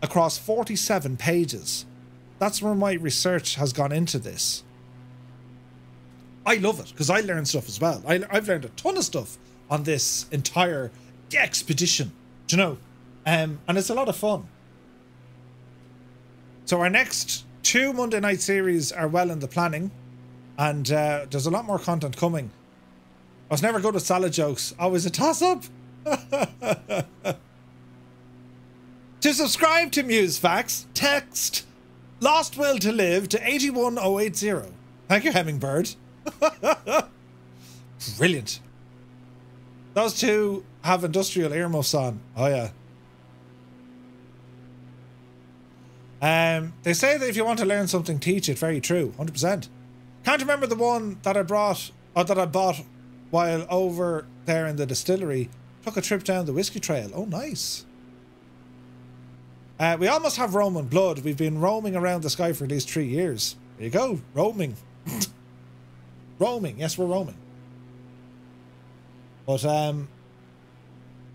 across 47 pages. That's where my research has gone into this. I love it because I learned stuff as well. I, have learned a ton of stuff on this entire expedition, you know? Um, and it's a lot of fun. So, our next two Monday night series are well in the planning, and uh, there's a lot more content coming. I was never good at salad jokes, always a toss up. to subscribe to Muse Facts, text Lost Will to Live to 81080. Thank you, Hemmingbird. Brilliant. Those two have industrial earmuffs on. Oh, yeah. Um, they say that if you want to learn something, teach it. Very true. 100%. Can't remember the one that I brought, or that I bought while over there in the distillery. Took a trip down the whiskey trail. Oh, nice. Uh, we almost have Roman blood. We've been roaming around the sky for at least three years. There you go. Roaming. roaming. Yes, we're roaming. But, um,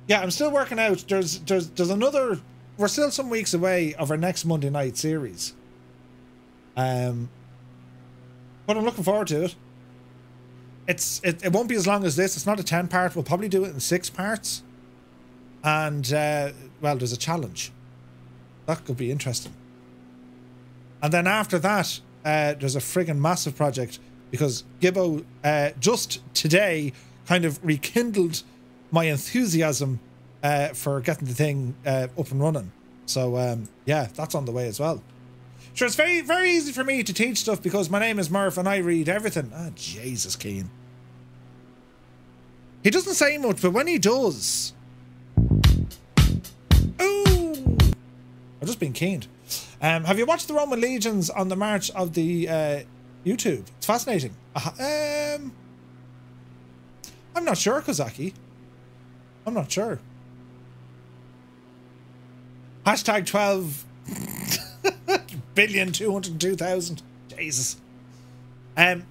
yeah, I'm still working out. There's, there's, there's another we're still some weeks away of our next Monday night series. Um, but I'm looking forward to it. It's it, it won't be as long as this. It's not a ten part. We'll probably do it in six parts. And uh, well, there's a challenge. That could be interesting. And then after that, uh, there's a friggin' massive project because Gibbo uh, just today kind of rekindled my enthusiasm uh, for getting the thing uh, up and running. So um, yeah, that's on the way as well. Sure, it's very very easy for me to teach stuff because my name is Murph and I read everything. Ah, oh, Jesus, Keen. He doesn't say much, but when he does, ooh, I've just been keened. Um, have you watched the Roman legions on the march of the uh, YouTube? It's fascinating. Uh, um, I'm not sure, Kozaki. I'm not sure. Hashtag 12 billion 202,000. Jesus. Um,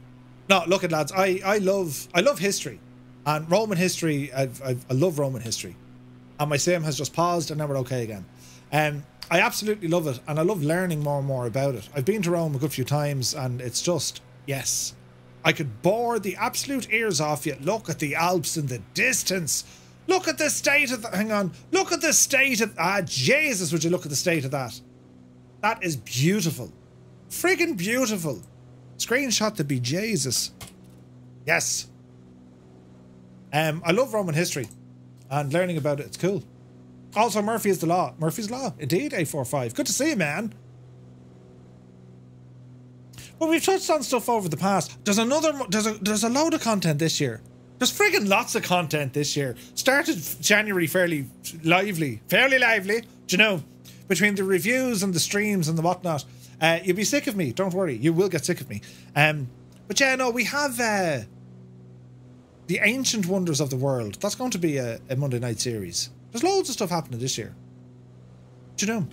no, look at lads. I, I love I love history, and Roman history. I've, I've, i love Roman history, and my sim has just paused, and now we're okay again. Um, I absolutely love it, and I love learning more and more about it. I've been to Rome a good few times, and it's just yes, I could bore the absolute ears off you. Look at the Alps in the distance. Look at the state of the, hang on. Look at the state of ah Jesus, would you look at the state of that? That is beautiful. Friggin' beautiful. Screenshot to be Jesus. Yes. Um, I love Roman history and learning about it. It's cool. Also, Murphy is the law. Murphy's law, indeed. A45. Good to see you, man. Well, we've touched on stuff over the past. There's another. There's a. There's a load of content this year. There's friggin' lots of content this year. Started January fairly lively, fairly lively. Do you know? Between the reviews and the streams and the whatnot, uh, you'll be sick of me. Don't worry, you will get sick of me. Um, but yeah, no, we have uh, the ancient wonders of the world. That's going to be a, a Monday night series. There's loads of stuff happening this year. Do you know?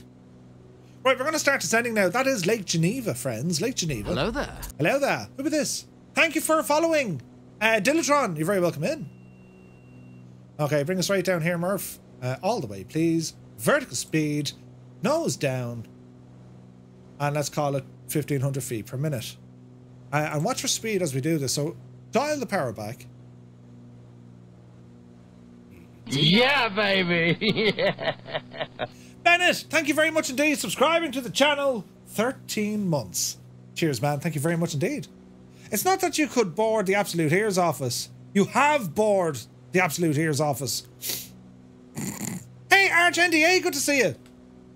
Right, we're going to start descending now. That is Lake Geneva, friends. Lake Geneva.
Hello there.
Hello there. Who is this? Thank you for following. Uh, Dilatron, you're very welcome in. Okay, bring us right down here, Murph. Uh, all the way, please. Vertical speed, nose down, and let's call it 1500 feet per minute. Uh, and watch for speed as we do this. So dial the power back.
Yeah, baby. yeah.
Bennett, thank you very much indeed. Subscribing to the channel, 13 months. Cheers, man. Thank you very much indeed. It's not that you could board the Absolute Ears office. You have bored the Absolute Ears office. hey, Arch NDA, good to see you.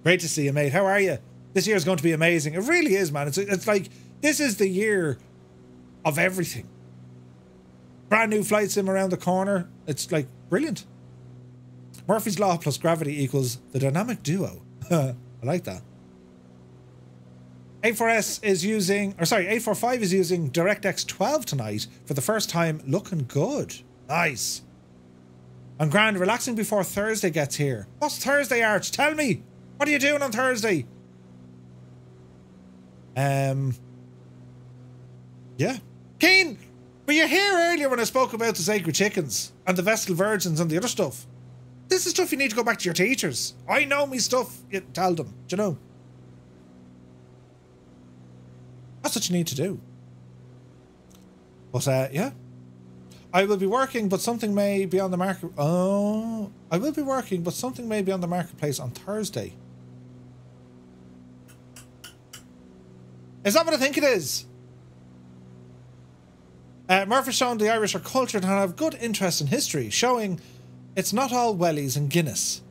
Great to see you, mate. How are you? This year is going to be amazing. It really is, man. It's, it's like this is the year of everything. Brand new flight sim around the corner. It's like brilliant. Murphy's Law plus gravity equals the dynamic duo. I like that. A4S is using, or sorry, A45 is using DirectX 12 tonight for the first time. Looking good. Nice. I'm grand, relaxing before Thursday gets here. What's Thursday, Arch? Tell me. What are you doing on Thursday? Um. Yeah. Keen, were you here earlier when I spoke about the sacred chickens and the Vestal Virgins and the other stuff? This is stuff you need to go back to your teachers. I know me stuff. You tell them. Do you know? That's what you need to do. But uh, yeah, I will be working, but something may be on the market. Oh, I will be working, but something may be on the marketplace on Thursday. Is that what I think it is? Uh, Murphy's shown the Irish are cultured and have good interest in history, showing it's not all wellies and Guinness.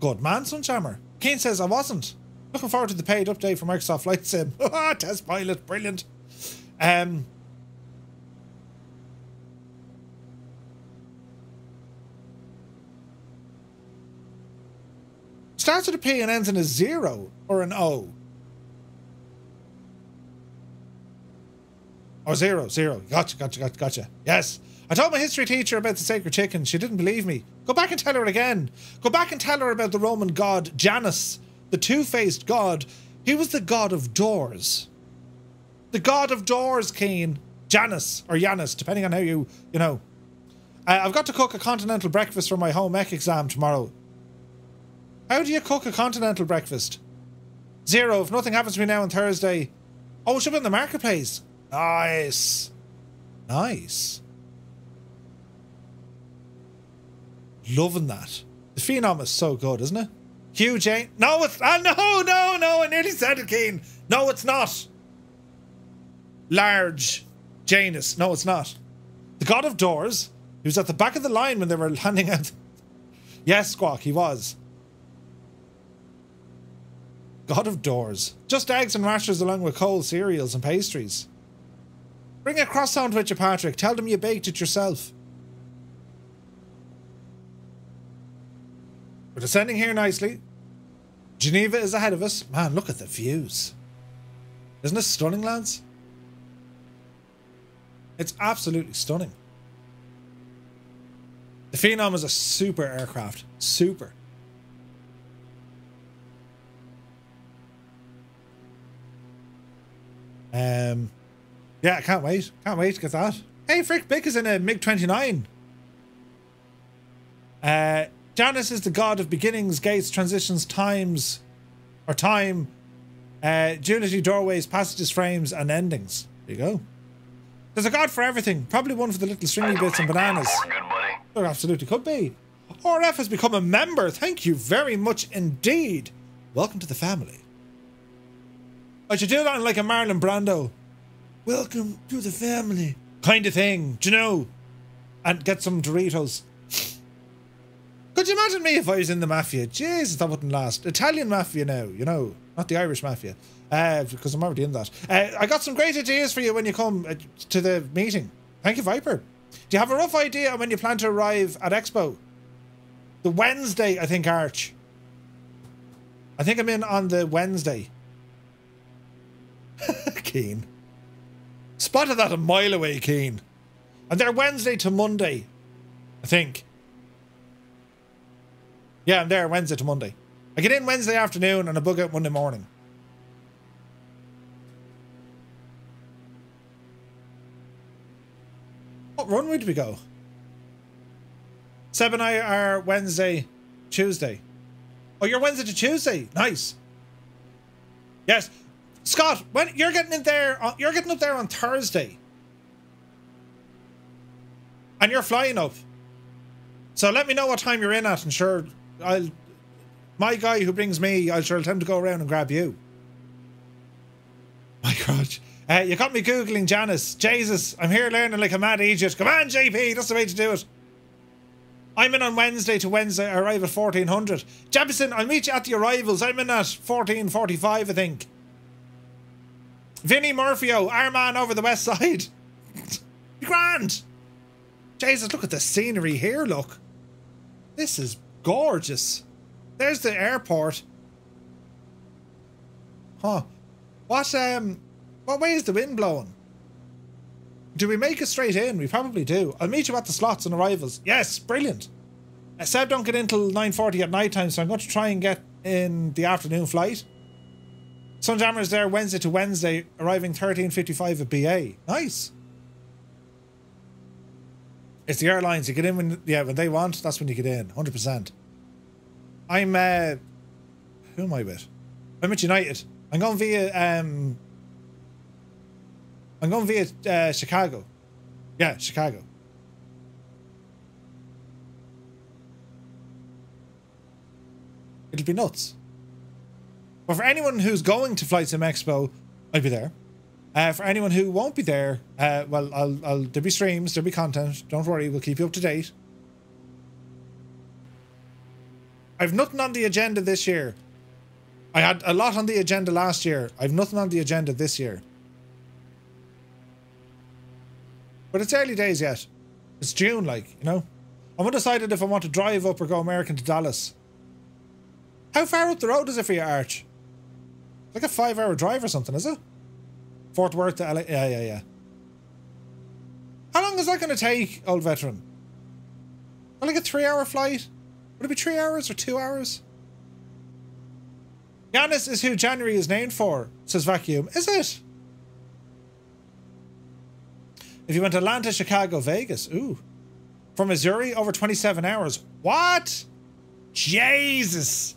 Good man, Sunjammer. Kane says I wasn't. Looking forward to the paid update for Microsoft Flight Sim. Test pilot, brilliant. Um, starts with a P and ends in a zero or an O. Oh, zero, zero. Gotcha, gotcha, gotcha, gotcha. Yes. I told my history teacher about the sacred chicken. She didn't believe me. Go back and tell her again. Go back and tell her about the Roman god Janus, the two faced god. He was the god of doors. The god of doors, Keen. Janus, or Janus, depending on how you, you know. Uh, I've got to cook a continental breakfast for my home ec exam tomorrow. How do you cook a continental breakfast? Zero. If nothing happens to me now on Thursday. Oh, it should be in the marketplace. Nice. Nice. Loving that. The Phenom is so good, isn't it? Huge ain't. No, it's. Oh, no, no, no. I nearly said it, Keen. No, it's not. Large Janus. No, it's not. The God of Doors. He was at the back of the line when they were handing out. Yes, Squawk, he was. God of Doors. Just eggs and rashers along with cold cereals and pastries. Bring a croissant with you, Patrick. Tell them you baked it yourself. We're descending here nicely. Geneva is ahead of us. Man, look at the views. Isn't it stunning, lads? It's absolutely stunning. The Phenom is a super aircraft. Super. Um, yeah, I can't wait. Can't wait to get that. Hey, Frick Bick is in a MiG 29. Uh, Janus is the god of beginnings, gates, transitions, times, or time, uh, duality, doorways, passages, frames, and endings. There you go. There's a god for everything. Probably one for the little stringy bits and bananas. There absolutely could be. RF has become a member. Thank you very much indeed. Welcome to the family. I should do that in like a Marlon Brando. Welcome to the family. Kind of thing. Do you know? and get some Doritos. Could you imagine me if I was in the mafia? Jesus, that wouldn't last. Italian mafia now, you know, not the Irish mafia, uh, because I'm already in that. Uh, I got some great ideas for you when you come uh, to the meeting. Thank you, Viper. Do you have a rough idea when you plan to arrive at Expo? The Wednesday, I think, Arch. I think I'm in on the Wednesday. Keen. Spotted that a mile away, Keen. And they're Wednesday to Monday, I think. Yeah, I'm there Wednesday to Monday. I get in Wednesday afternoon and I bug out Monday morning. What runway do we go? Seb and I are Wednesday, Tuesday. Oh, you're Wednesday to Tuesday. Nice. Yes, Scott. When you're getting in there, you're getting up there on Thursday, and you're flying up. So let me know what time you're in at, and sure, I'll. My guy who brings me, I'll tell him to go around and grab you. My God. Uh, you got me googling Janice. Jesus, I'm here learning like a mad Egypt. Come on, JP, that's the way to do it. I'm in on Wednesday to Wednesday. I arrive at 1400. Jefferson, I'll meet you at the arrivals. I'm in at 1445, I think. Vinny Murphyo, our man over the west side. Grand. Jesus, look at the scenery here, look. This is gorgeous. There's the airport. Huh. What, um, what way is the wind blowing? Do we make it straight in? We probably do. I'll meet you at the slots and arrivals. Yes, brilliant. I said don't get in till 9.40 at night time, so I'm going to try and get in the afternoon flight. Sunjammer is there Wednesday to Wednesday, arriving 13.55 at BA. Nice. It's the airlines. You get in when, yeah, when they want, that's when you get in. 100%. I'm, uh, who am I with? I'm at United. I'm going via, um, I'm going via uh, Chicago. Yeah, Chicago. It'll be nuts. But for anyone who's going to Flight Sim Expo, I'll be there. Uh, for anyone who won't be there, uh, well, I'll, I'll there'll be streams, there'll be content. Don't worry, we'll keep you up to date. I've nothing on the agenda this year. I had a lot on the agenda last year. I've nothing on the agenda this year. But it's early days yet. It's June, like, you know? I'm undecided if I want to drive up or go American to Dallas. How far up the road is it for you, Arch? Like a five hour drive or something, is it? Fort Worth to LA. Yeah, yeah, yeah. How long is that going to take, old veteran? Like a three hour flight? Would it be three hours or two hours? Janus is who January is named for, says Vacuum. Is it? If you went to Atlanta, Chicago, Vegas, ooh. From Missouri, over 27 hours. What? Jesus.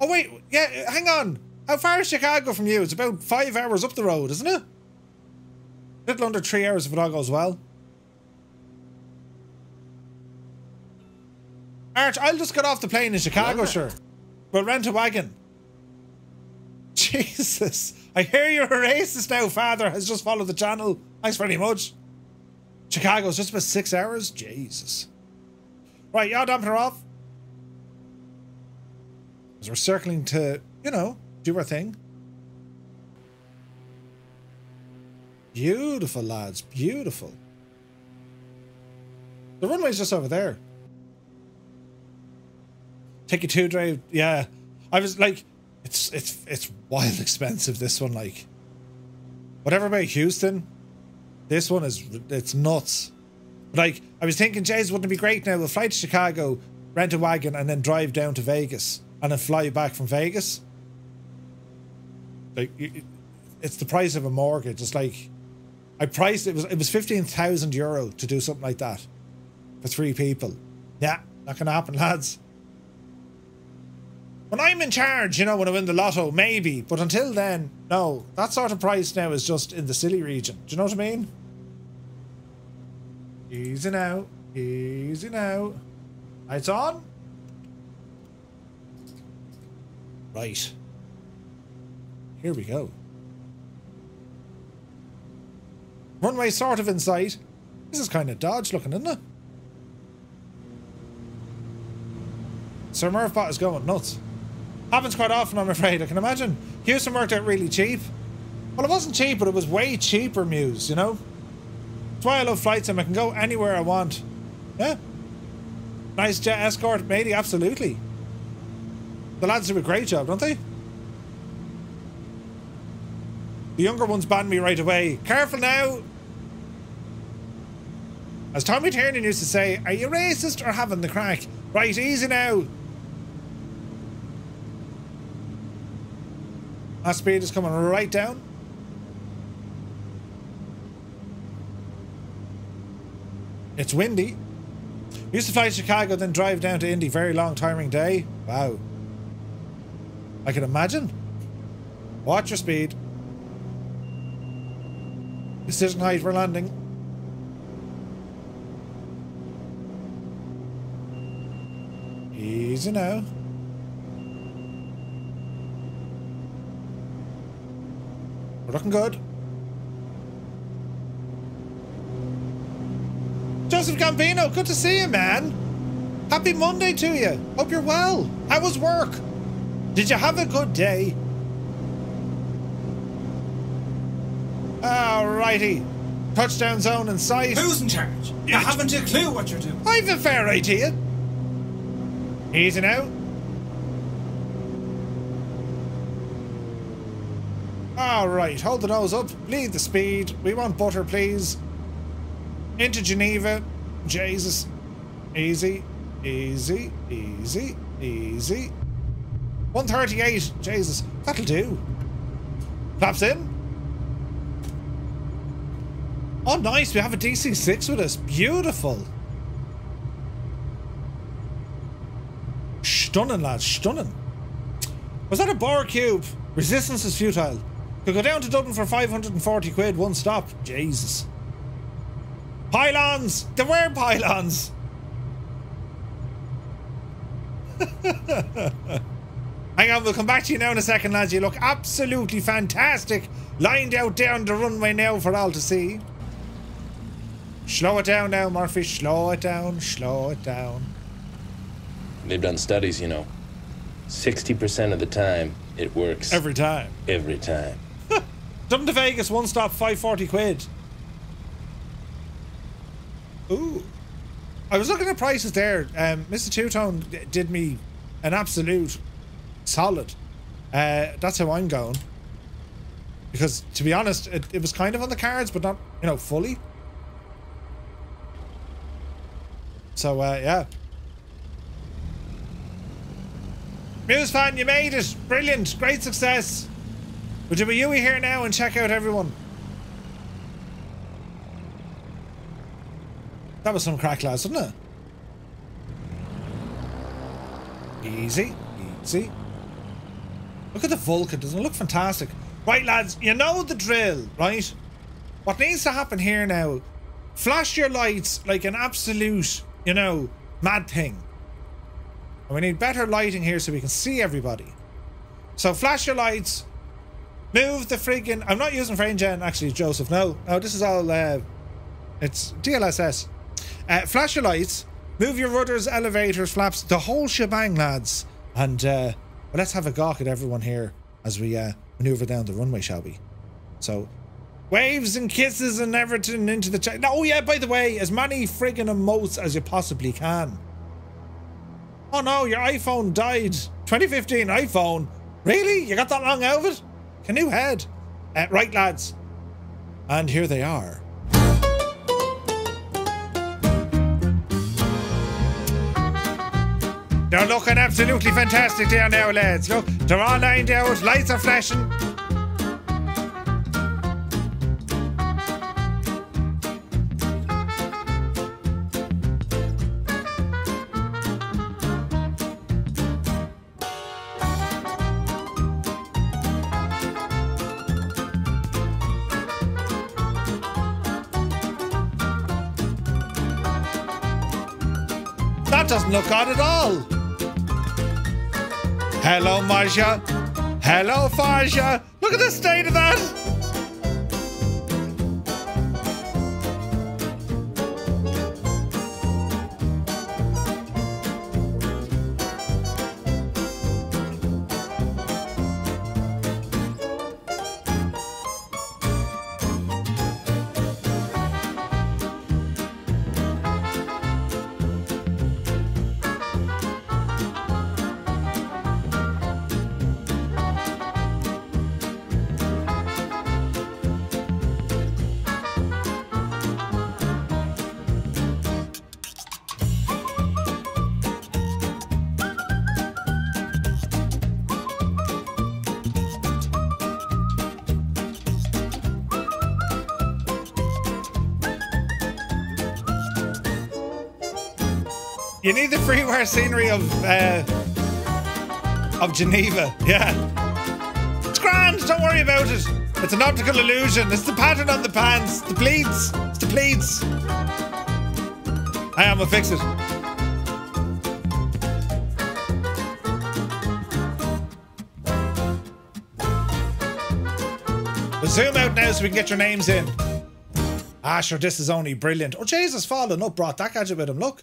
Oh, wait. Yeah, hang on. How far is Chicago from you? It's about five hours up the road, isn't it? A little under three hours if it all goes well. Arch, I'll just get off the plane in Chicago, yeah. sure. We'll rent a wagon. Jesus. I hear you're a racist now, father. Has just followed the channel. Thanks very much. Chicago's just about six hours? Jesus. Right, yaw her off. As we're circling to, you know, do our thing. Beautiful, lads. Beautiful. The runway's just over there. Take a two drive. Yeah. I was like, it's it's it's wild expensive. This one, like, whatever about Houston, this one is it's nuts. Like, I was thinking, Jays, wouldn't it be great now? We'll fly to Chicago, rent a wagon, and then drive down to Vegas, and then fly back from Vegas. Like, it's the price of a mortgage. It's like, I priced it was it was fifteen thousand euro to do something like that for three people. Yeah, not gonna happen, lads. When I'm in charge, you know, when I win the lotto, maybe. But until then, no. That sort of price now is just in the silly region. Do you know what I mean? Easy now. Easy now. Lights on. Right. Here we go. Runway sort of in sight. This is kind of dodge looking, isn't it? Sir Murphbot is going nuts. Happens quite often, I'm afraid. I can imagine. Houston worked out really cheap. Well, it wasn't cheap, but it was way cheaper, Muse, you know? That's why I love flight sim. I can go anywhere I want. Yeah. Nice jet escort, matey, absolutely. The lads do a great job, don't they? The younger ones banned me right away. Careful now! As Tommy Tiernan used to say, are you racist or having the crack? Right, easy now. That speed is coming right down. It's windy. Used to fly to Chicago, then drive down to Indy. Very long, tiring day. Wow. I can imagine. Watch your speed. Decision height for landing. Easy now. We're looking good. Joseph Gambino, good to see you, man. Happy Monday to you. Hope you're well. How was work? Did you have a good day? Alrighty. Touchdown zone in sight.
Who's in charge? You haven't a clue what you're doing.
I've a fair idea. Easy now. Alright, hold the nose up. Bleed the speed. We want butter, please. Into Geneva. Jesus. Easy. Easy. Easy. Easy. 138. Jesus. That'll do. Flaps in. Oh, nice. We have a DC-6 with us. Beautiful. Stunning, lads. Stunning. Was that a bar cube? Resistance is futile. Could go down to Dublin for 540 quid, one stop. Jesus. Pylons! There were pylons! Hang on, we'll come back to you now in a second, lads. You look absolutely fantastic. Lined out down the runway now for all to see. Slow it down now, Murphy. Slow it down. Slow it down.
They've done studies, you know. 60% of the time, it works.
Every time.
Every time.
Dublin to Vegas, one stop, 540 quid. Ooh. I was looking at prices there. Um, Mr. Two Tone did me an absolute solid. Uh, that's how I'm going. Because, to be honest, it, it was kind of on the cards, but not, you know, fully. So, uh, yeah. Muse fan, you made it. Brilliant. Great success. Would you be Yui here now and check out everyone? That was some crack, lads, wasn't it? Easy. Easy. Look at the Vulcan. Doesn't it look fantastic? Right, lads, you know the drill, right? What needs to happen here now, flash your lights like an absolute, you know, mad thing. And we need better lighting here so we can see everybody. So flash your lights. Move the freaking... I'm not using frame gen, actually, Joseph. No, no, this is all... Uh, it's DLSS. Uh, flash your lights. Move your rudders, elevators, flaps, the whole shebang, lads. And uh, well, let's have a gawk at everyone here as we uh, maneuver down the runway, shall we? So, waves and kisses and everything into the chat. Oh yeah, by the way, as many friggin' emotes as you possibly can. Oh no, your iPhone died. 2015 iPhone. Really? You got that long out of it? Canoe head. Uh, right, lads. And here they are. They're looking absolutely fantastic there now, lads. Look, they're all lined out, lights are flashing. That doesn't look odd at all. Hello, Marja. Hello, Farja. Look at the state of that. You need the freeware scenery of uh, of Geneva. Yeah. It's grand, don't worry about it. It's an optical illusion. It's the pattern on the pants. The pleats. It's the pleats. I am, I'll fix it. We'll zoom out now so we can get your names in. Ah, sure, this is only brilliant. Oh, Jesus, fallen up brought that gadget with him. Look.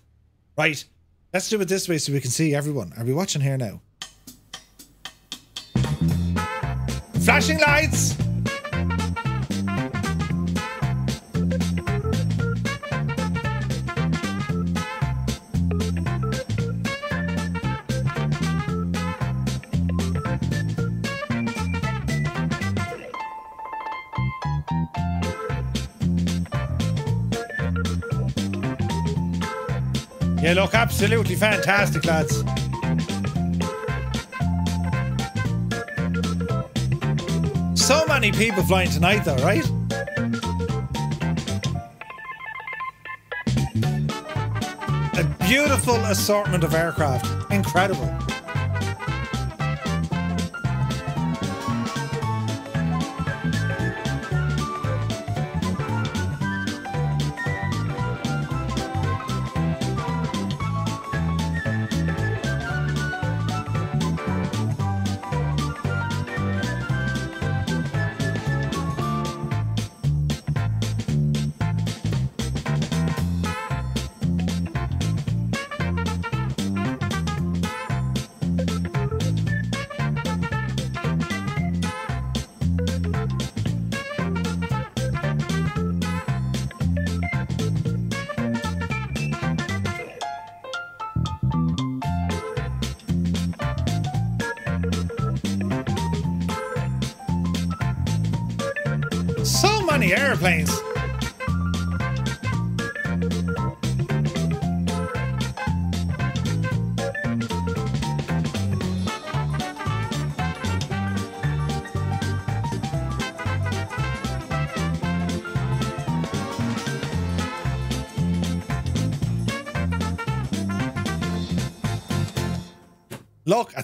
Right. Let's do it this way so we can see everyone. Are we watching here now? Flashing lights. You look absolutely fantastic, lads. So many people flying tonight, though, right? A beautiful assortment of aircraft. Incredible.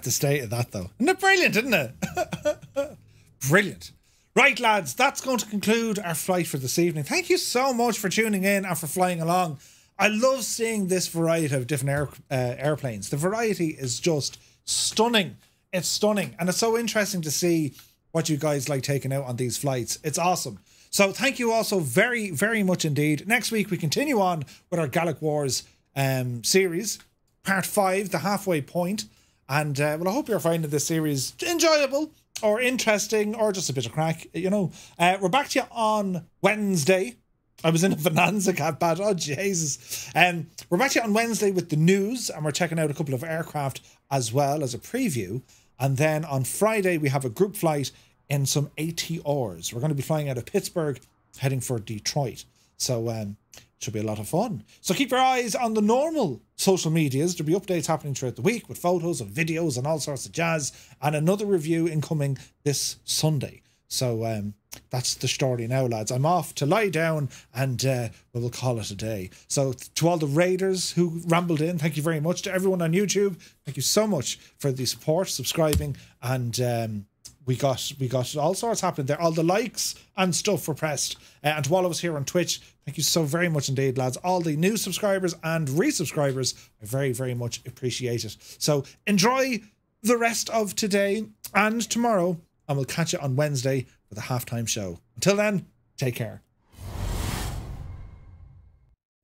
The state of that, though. Isn't it brilliant, isn't it? brilliant. Right, lads, that's going to conclude our flight for this evening. Thank you so much for tuning in and for flying along. I love seeing this variety of different air, uh, airplanes. The variety is just stunning. It's stunning. And it's so interesting to see what you guys like taking out on these flights. It's awesome. So thank you also very, very much indeed. Next week, we continue on with our Gallic Wars um, series, part five, the halfway point. And uh, well, I hope you're finding this series enjoyable or interesting or just a bit of crack, you know. Uh, we're back to you on Wednesday. I was in a Bonanza cat bad. Oh, Jesus. Um, we're back to you on Wednesday with the news, and we're checking out a couple of aircraft as well as a preview. And then on Friday, we have a group flight in some ATRs. We're going to be flying out of Pittsburgh, heading for Detroit. So, um, should be a lot of fun. So keep your eyes on the normal social medias. There'll be updates happening throughout the week with photos and videos and all sorts of jazz, and another review incoming this Sunday. So um, that's the story now, lads. I'm off to lie down and uh, we'll call it a day. So to all the raiders who rambled in, thank you very much. To everyone on YouTube, thank you so much for the support, subscribing, and um, we got we got all sorts happening there. All the likes and stuff were pressed. Uh, and to all of us here on Twitch, thank you so very much indeed, lads. All the new subscribers and resubscribers, I very very much appreciate it. So enjoy the rest of today and tomorrow, and we'll catch you on Wednesday for the halftime show. Until then, take care.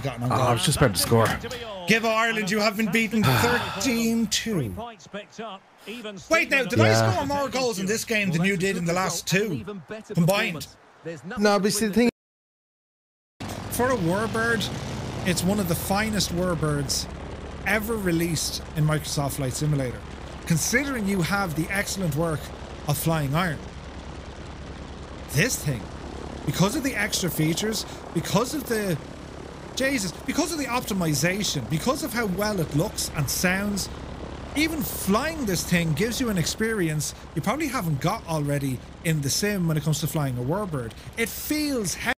Gotten on
Oh, I was just about to score.
Give Ireland, you have been beaten 13 2. Wait now, did I score more goals in this game than you did in the last two combined?
No, but see, the thing
For a warbird, it's one of the finest warbirds ever released in Microsoft Flight Simulator. Considering you have the excellent work of Flying Iron, this thing, because of the extra features, because of the Jesus, because of the optimization, because of how well it looks and sounds, even flying this thing gives you an experience you probably haven't got already in the sim when it comes to flying a warbird. It feels he-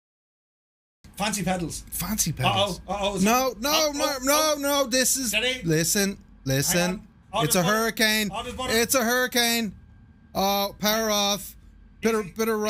Fancy pedals.
Fancy pedals.
Uh-oh, uh-oh.
No, no,
Oh,
no,
oh,
no,
oh.
no. This is. Listen, listen. It's a hurricane. It's a hurricane. Oh, power off. Bit of, bit of